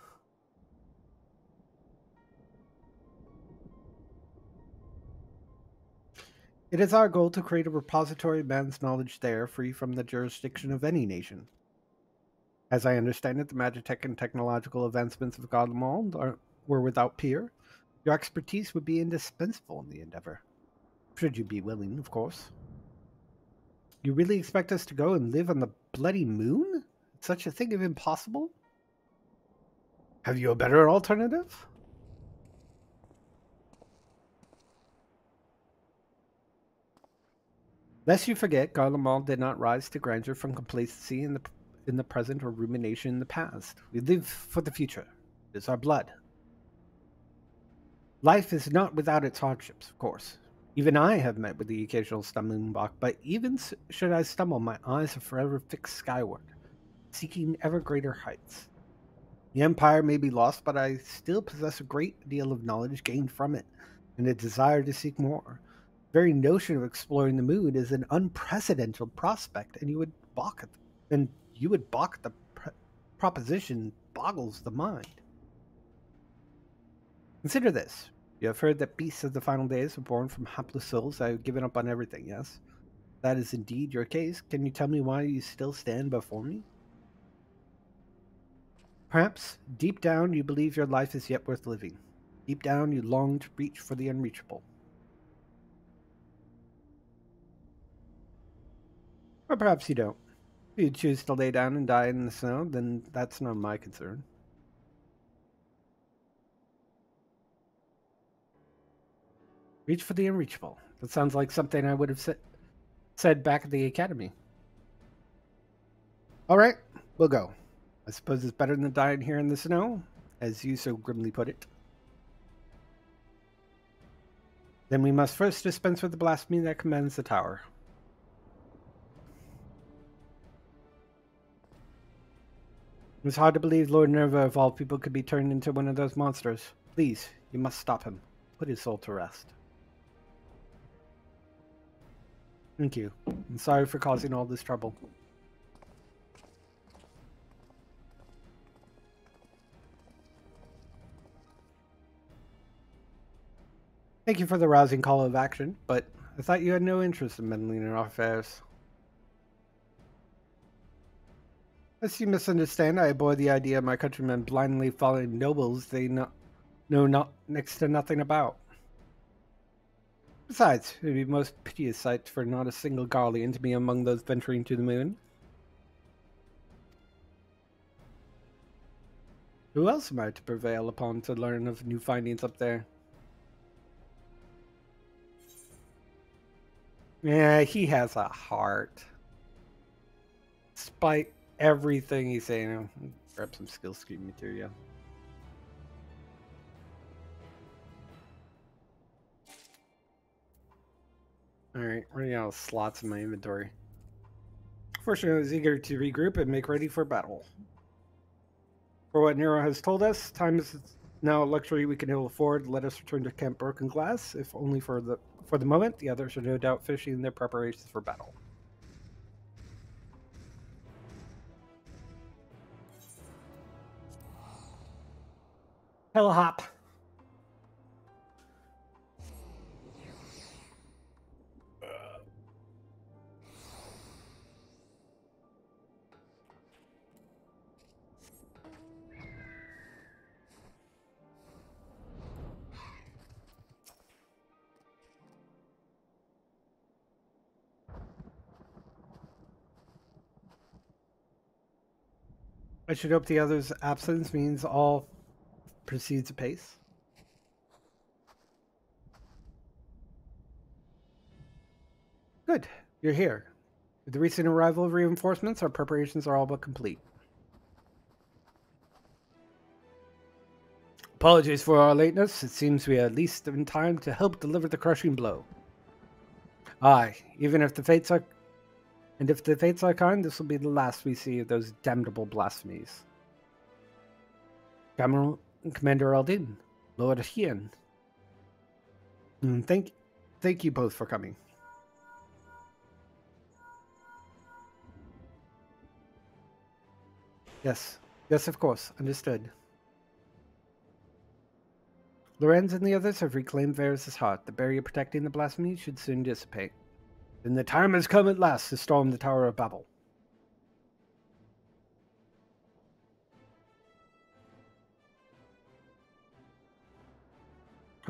It is our goal to create a repository of man's knowledge there, free from the jurisdiction of any nation. As I understand it, the magitech and technological advancements of Garlemald are, were without peer. Your expertise would be indispensable in the endeavor. Should you be willing, of course. You really expect us to go and live on the bloody moon? Such a thing is impossible? Have you a better alternative? Lest you forget, Garlemald did not rise to grandeur from complacency in the in the present or rumination in the past. We live for the future. It is our blood. Life is not without its hardships, of course. Even I have met with the occasional stumbling block, but even should I stumble, my eyes are forever fixed skyward, seeking ever greater heights. The Empire may be lost, but I still possess a great deal of knowledge gained from it, and a desire to seek more very notion of exploring the moon is an unprecedented prospect, and you would balk at, and you would balk the proposition boggles the mind. Consider this: you have heard that beasts of the final days are born from hapless souls that have given up on everything. Yes, that is indeed your case. Can you tell me why you still stand before me? Perhaps deep down you believe your life is yet worth living. Deep down you long to reach for the unreachable. Or perhaps you don't. If you choose to lay down and die in the snow, then that's not my concern. Reach for the unreachable. That sounds like something I would have said, said back at the academy. All right, we'll go. I suppose it's better than dying here in the snow, as you so grimly put it. Then we must first dispense with the blasphemy that commands the tower. It's hard to believe Lord Nerva of all people could be turned into one of those monsters. Please, you must stop him. Put his soul to rest. Thank you. I'm sorry for causing all this trouble. Thank you for the rousing call of action, but I thought you had no interest in meddling in our affairs. As you misunderstand, I abhor the idea of my countrymen blindly following nobles they know not next to nothing about. Besides, it would be most piteous sight for not a single Garlean to be among those venturing to the moon. Who else am I to prevail upon to learn of new findings up there? Yeah, he has a heart. Despite everything he's saying. Grab some skill screen material. Alright, running out of slots in my inventory. Fortunately, I was eager to regroup and make ready for battle. For what Nero has told us, time is now a luxury we can ill afford. Let us return to Camp Broken Glass, if only for the for the moment. The others are no doubt finishing their preparations for battle. Hop. I should hope the other's absence means all proceeds apace. Good. You're here. With the recent arrival of reinforcements, our preparations are all but complete. Apologies for our lateness. It seems we are at least in time to help deliver the crushing blow. Aye, even if the fates are and if the fates are kind, this will be the last we see of those damnable blasphemies. Commander Aldin, Lord Hien. Thank, thank you both for coming. Yes, yes, of course, understood. Lorenz and the others have reclaimed Varis' heart. The barrier protecting the blasphemy should soon dissipate. Then the time has come at last to storm the Tower of Babil.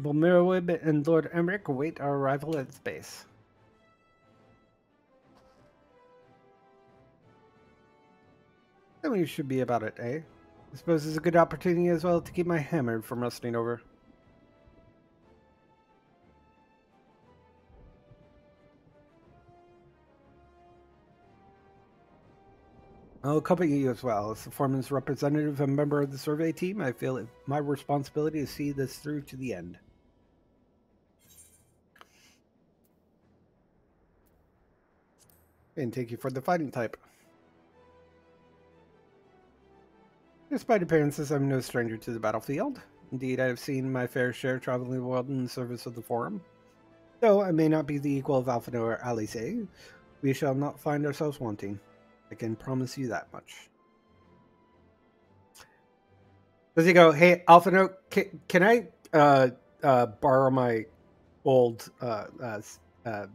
Merlwyb and Lord Aymeric await our arrival at its base. Then we should be about it, eh? I suppose it's a good opportunity as well to keep my hammer from rusting over. I'll accompany you as well. As the foreman's representative and member of the survey team, I feel it my responsibility to see this through to the end. And take you for the fighting type. Despite appearances, I'm no stranger to the battlefield. Indeed, I have seen my fair share traveling the world in the service of the Forum. Though I may not be the equal of Alphinaud or Alisaie, we shall not find ourselves wanting. I can promise you that much. Does he go, hey, Alphinaud, can, can I uh, uh, borrow my old uh, uh, uh?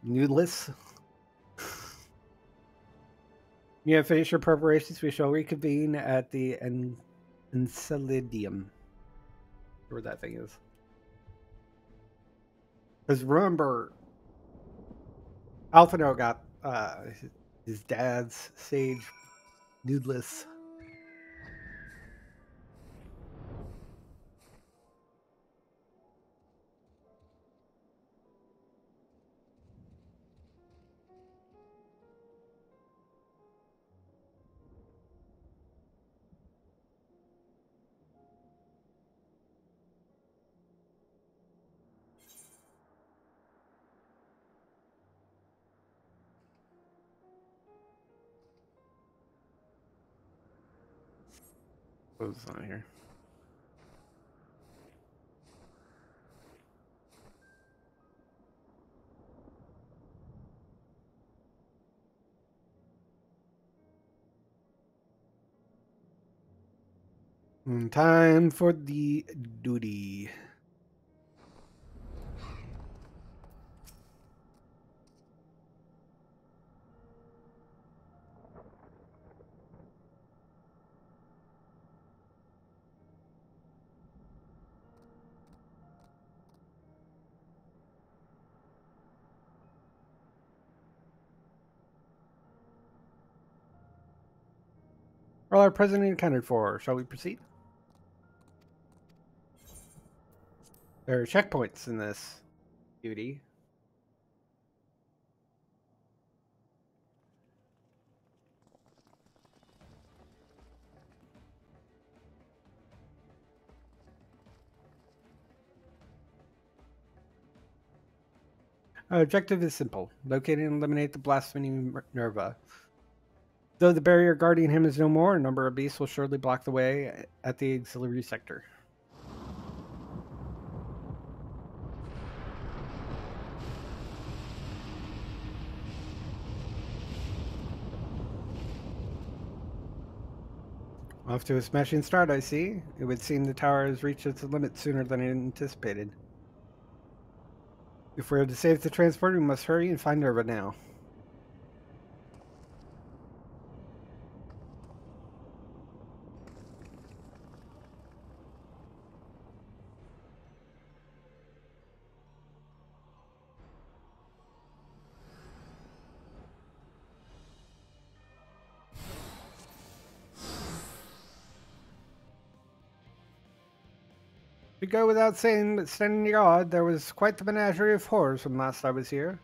You have finished your preparations. We shall reconvene at the en- Enceladium. Where that thing is. Because remember, Alphinaud got uh, his dad's sage nudeless. What's on here? Hmm, time for the duty. All our president accounted for. Shall we proceed? There are checkpoints in this duty. Our objective is simple. Locate and eliminate the blasphemy Nerva. Though the barrier guarding him is no more, a number of beasts will surely block the way at the auxiliary sector. Off to a smashing start, I see. It would seem the tower has reached its limit sooner than I anticipated. If we are to save the transport, we must hurry and find Nerva now. To go without saying, but standing guard, there was quite the menagerie of horrors when last I was here.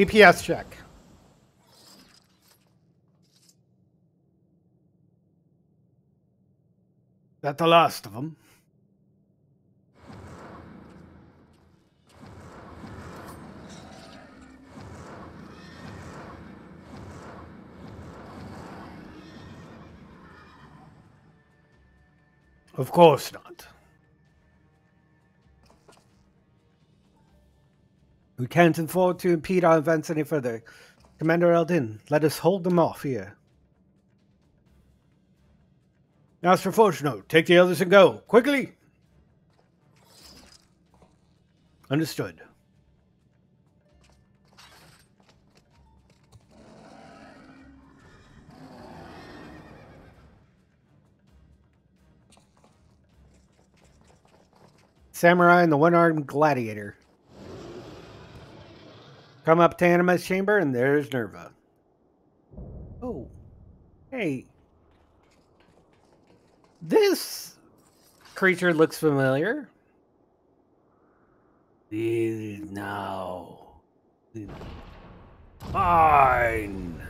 DPS check. That the last of them? Of course not. Can't afford to impede our events any further. Commander Eldin, let us hold them off here. Master Fortuno, take the others and go. Quickly! Understood. Samurai and the one-armed gladiator. Come up to Anima's chamber, and there's Nerva. Oh, hey. This creature looks familiar. No. Fine.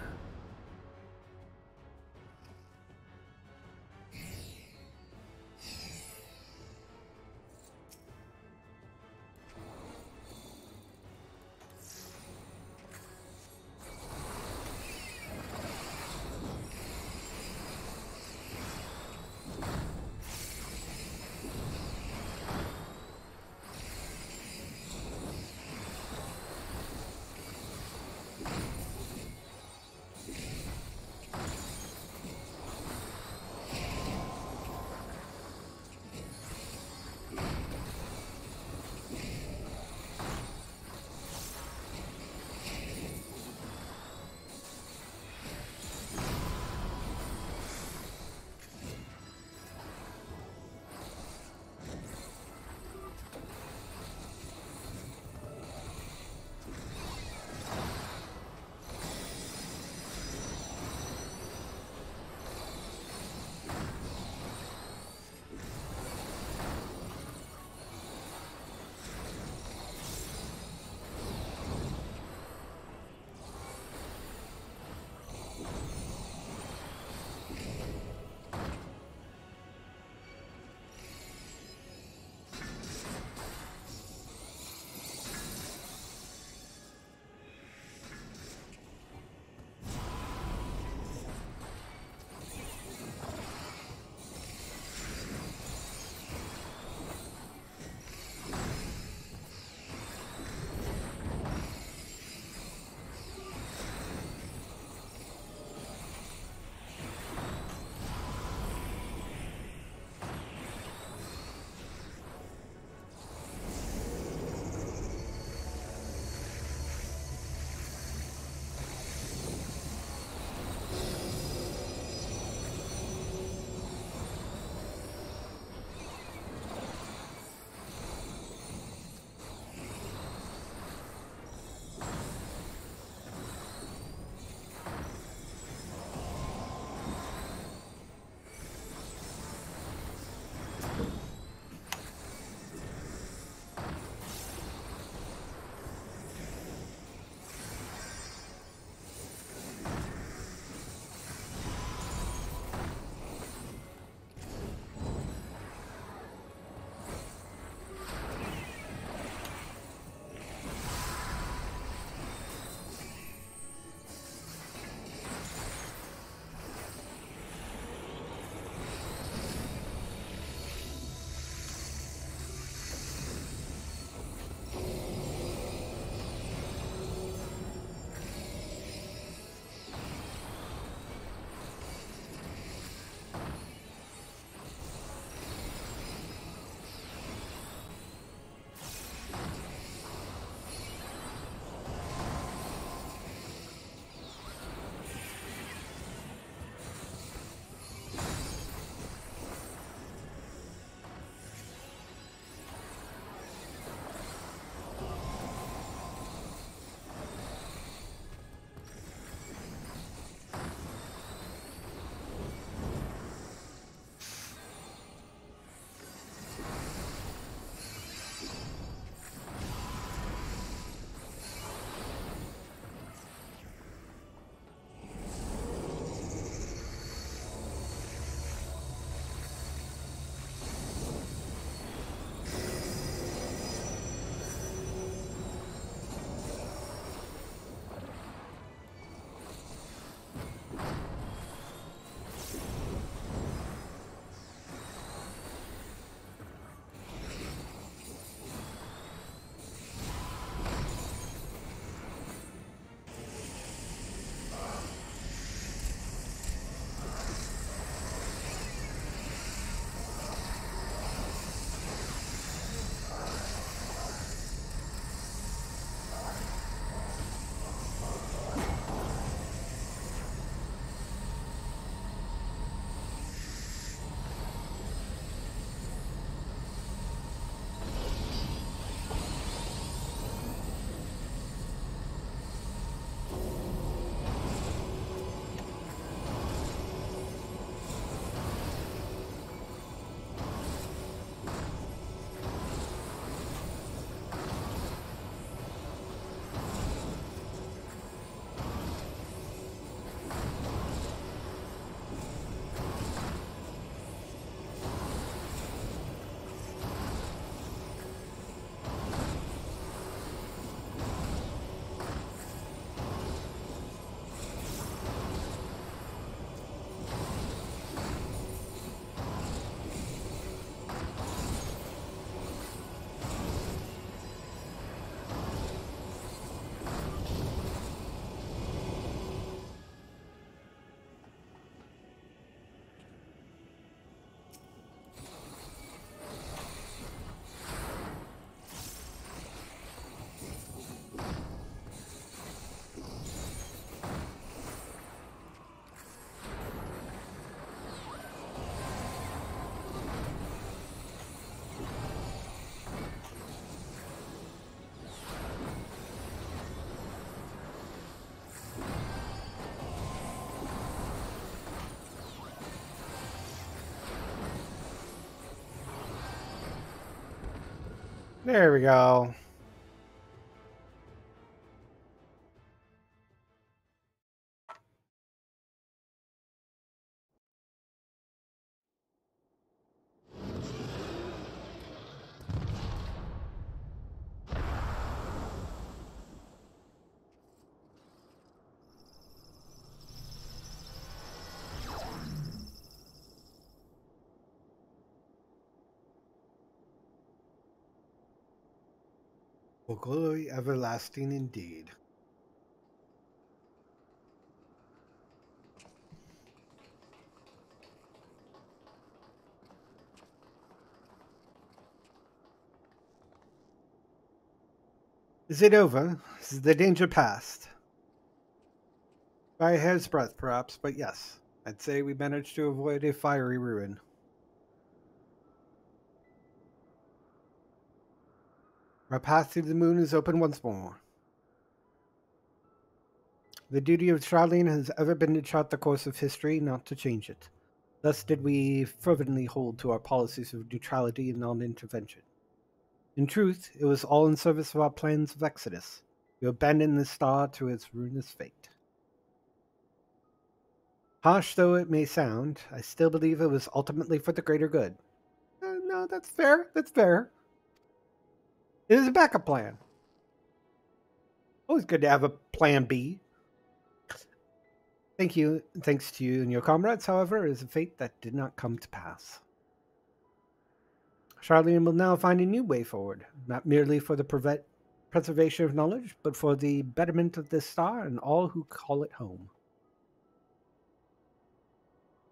There we go. Glory everlasting indeed. Is it over? Is the danger past? By a hair's breadth, perhaps, but yes. I'd say we managed to avoid a fiery ruin. Our path to the moon is open once more. The duty of Sharlayan has ever been to chart the course of history, not to change it. Thus did we fervently hold to our policies of neutrality and non-intervention. In truth, it was all in service of our plans of exodus. We abandoned the star to its ruinous fate. Harsh though it may sound, I still believe it was ultimately for the greater good. Uh, no, that's fair. That's fair. It is a backup plan. Always good to have a plan B. Thank you. Thanks to you and your comrades, however, is a fate that did not come to pass. Sharlayan will now find a new way forward, not merely for the preservation of knowledge, but for the betterment of this star and all who call it home.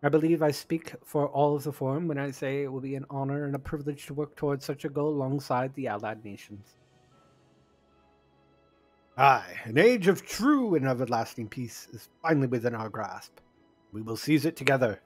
I believe I speak for all of the Forum when I say it will be an honor and a privilege to work towards such a goal alongside the allied nations. Aye, an age of true and everlasting peace is finally within our grasp. We will seize it together.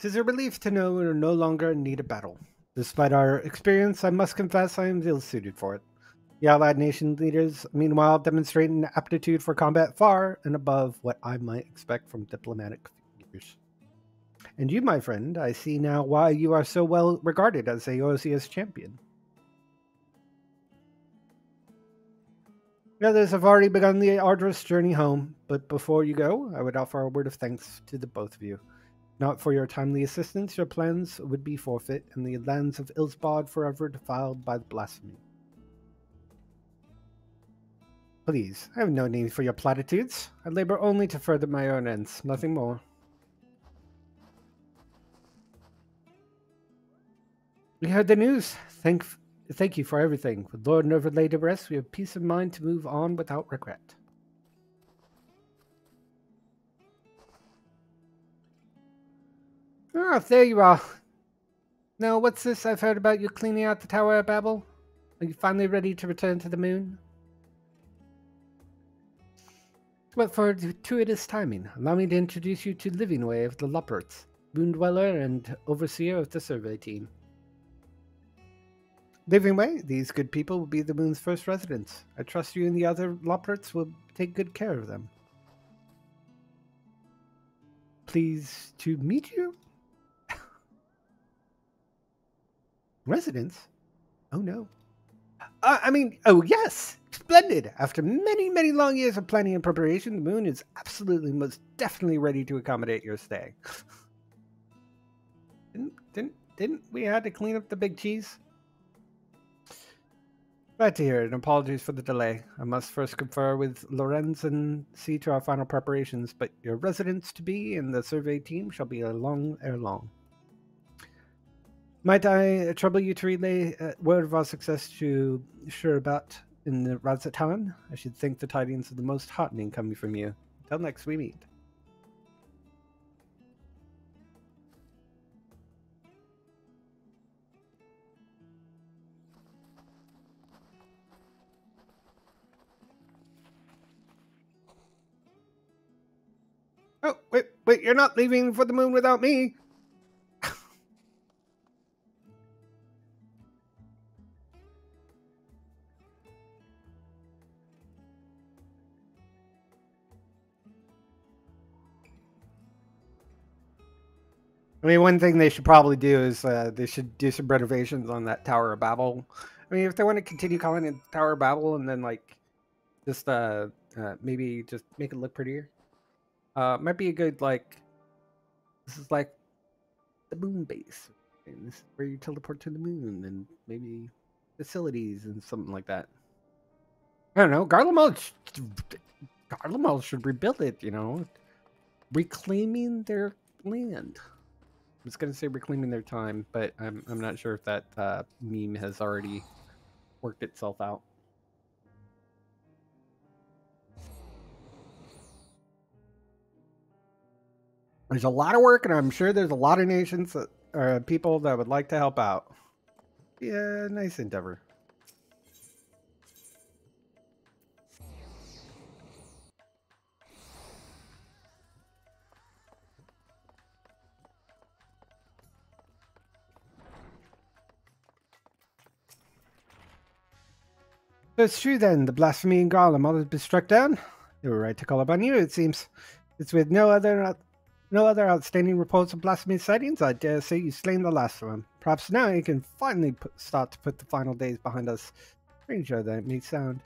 Tis a relief to know we are no longer in need of battle. Despite our experience, I must confess I am ill suited for it. The allied nation leaders, meanwhile, demonstrate an aptitude for combat far and above what I might expect from diplomatic figures. And you, my friend, I see now why you are so well regarded as a Eorzea's champion. The others have already begun the arduous journey home, but before you go, I would offer a word of thanks to the both of you. Not for your timely assistance, your plans would be forfeit, and the lands of Ilsabard forever defiled by the blasphemy. Please, I have no need for your platitudes. I labor only to further my own ends, nothing more. We heard the news. Thank, thank you for everything. With Lord Nerva laid rest, we have peace of mind to move on without regret. Ah, there you are. Now, what's this I've heard about you cleaning out the Tower of Babil? Are you finally ready to return to the moon? But for gratuitous timing, allow me to introduce you to Livingway of the Loporrits, moon dweller and overseer of the survey team. Living Livingway, these good people will be the moon's first residents. I trust you and the other Loporrits will take good care of them. Pleased to meet you? Residents? Oh no. Uh, I mean, oh yes, splendid. After many, many long years of planning and preparation, the moon is absolutely, most definitely ready to accommodate your stay. didn't, didn't, didn't we had to clean up the big cheese? Glad to hear it, and apologies for the delay. I must first confer with Lorenz and see to our final preparations, but your residence to be and the survey team shall be along ere long. Might I trouble you to relay uh, word of our success to Shurabat in the Razat I should think the tidings are the most heartening coming from you. Till next we meet. Oh, wait, wait, you're not leaving for the moon without me. I mean, one thing they should probably do is uh, they should do some renovations on that Tower of Babil. I mean, if they want to continue calling it Tower of Babil and then like just uh, uh maybe just make it look prettier, uh, might be a good like. This is like the moon base, and this is where you teleport to the moon, and maybe facilities and something like that. I don't know. Garlemald, Garlemald should rebuild it. You know, reclaiming their land. Was gonna say reclaiming their time, but I'm I'm not sure if that uh, meme has already worked itself out. There's a lot of work, and I'm sure there's a lot of nations that uh, people that would like to help out. Yeah, nice endeavor. That's true then. The blasphemy in Garlemald has been struck down. They were right to call upon you, it seems. It's with no other uh, no other outstanding reports of blasphemy sightings. I dare say you slain the last of them. Perhaps now you can finally put, start to put the final days behind us. Stranger than it may sound.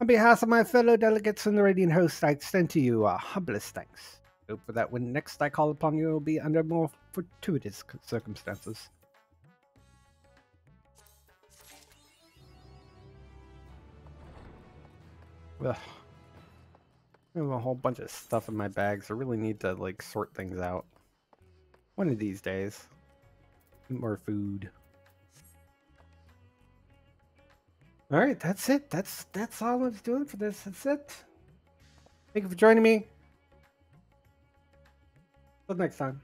On behalf of my fellow delegates and the Radiant Host, I extend to you our humblest thanks. Hope for that when next I call upon you, it will be under more fortuitous circumstances. Ugh. I have a whole bunch of stuff in my bags. I really need to like sort things out. One of these days. More food. Alright, that's it. That's that's all I was doing for this. That's it. Thank you for joining me. Till next time.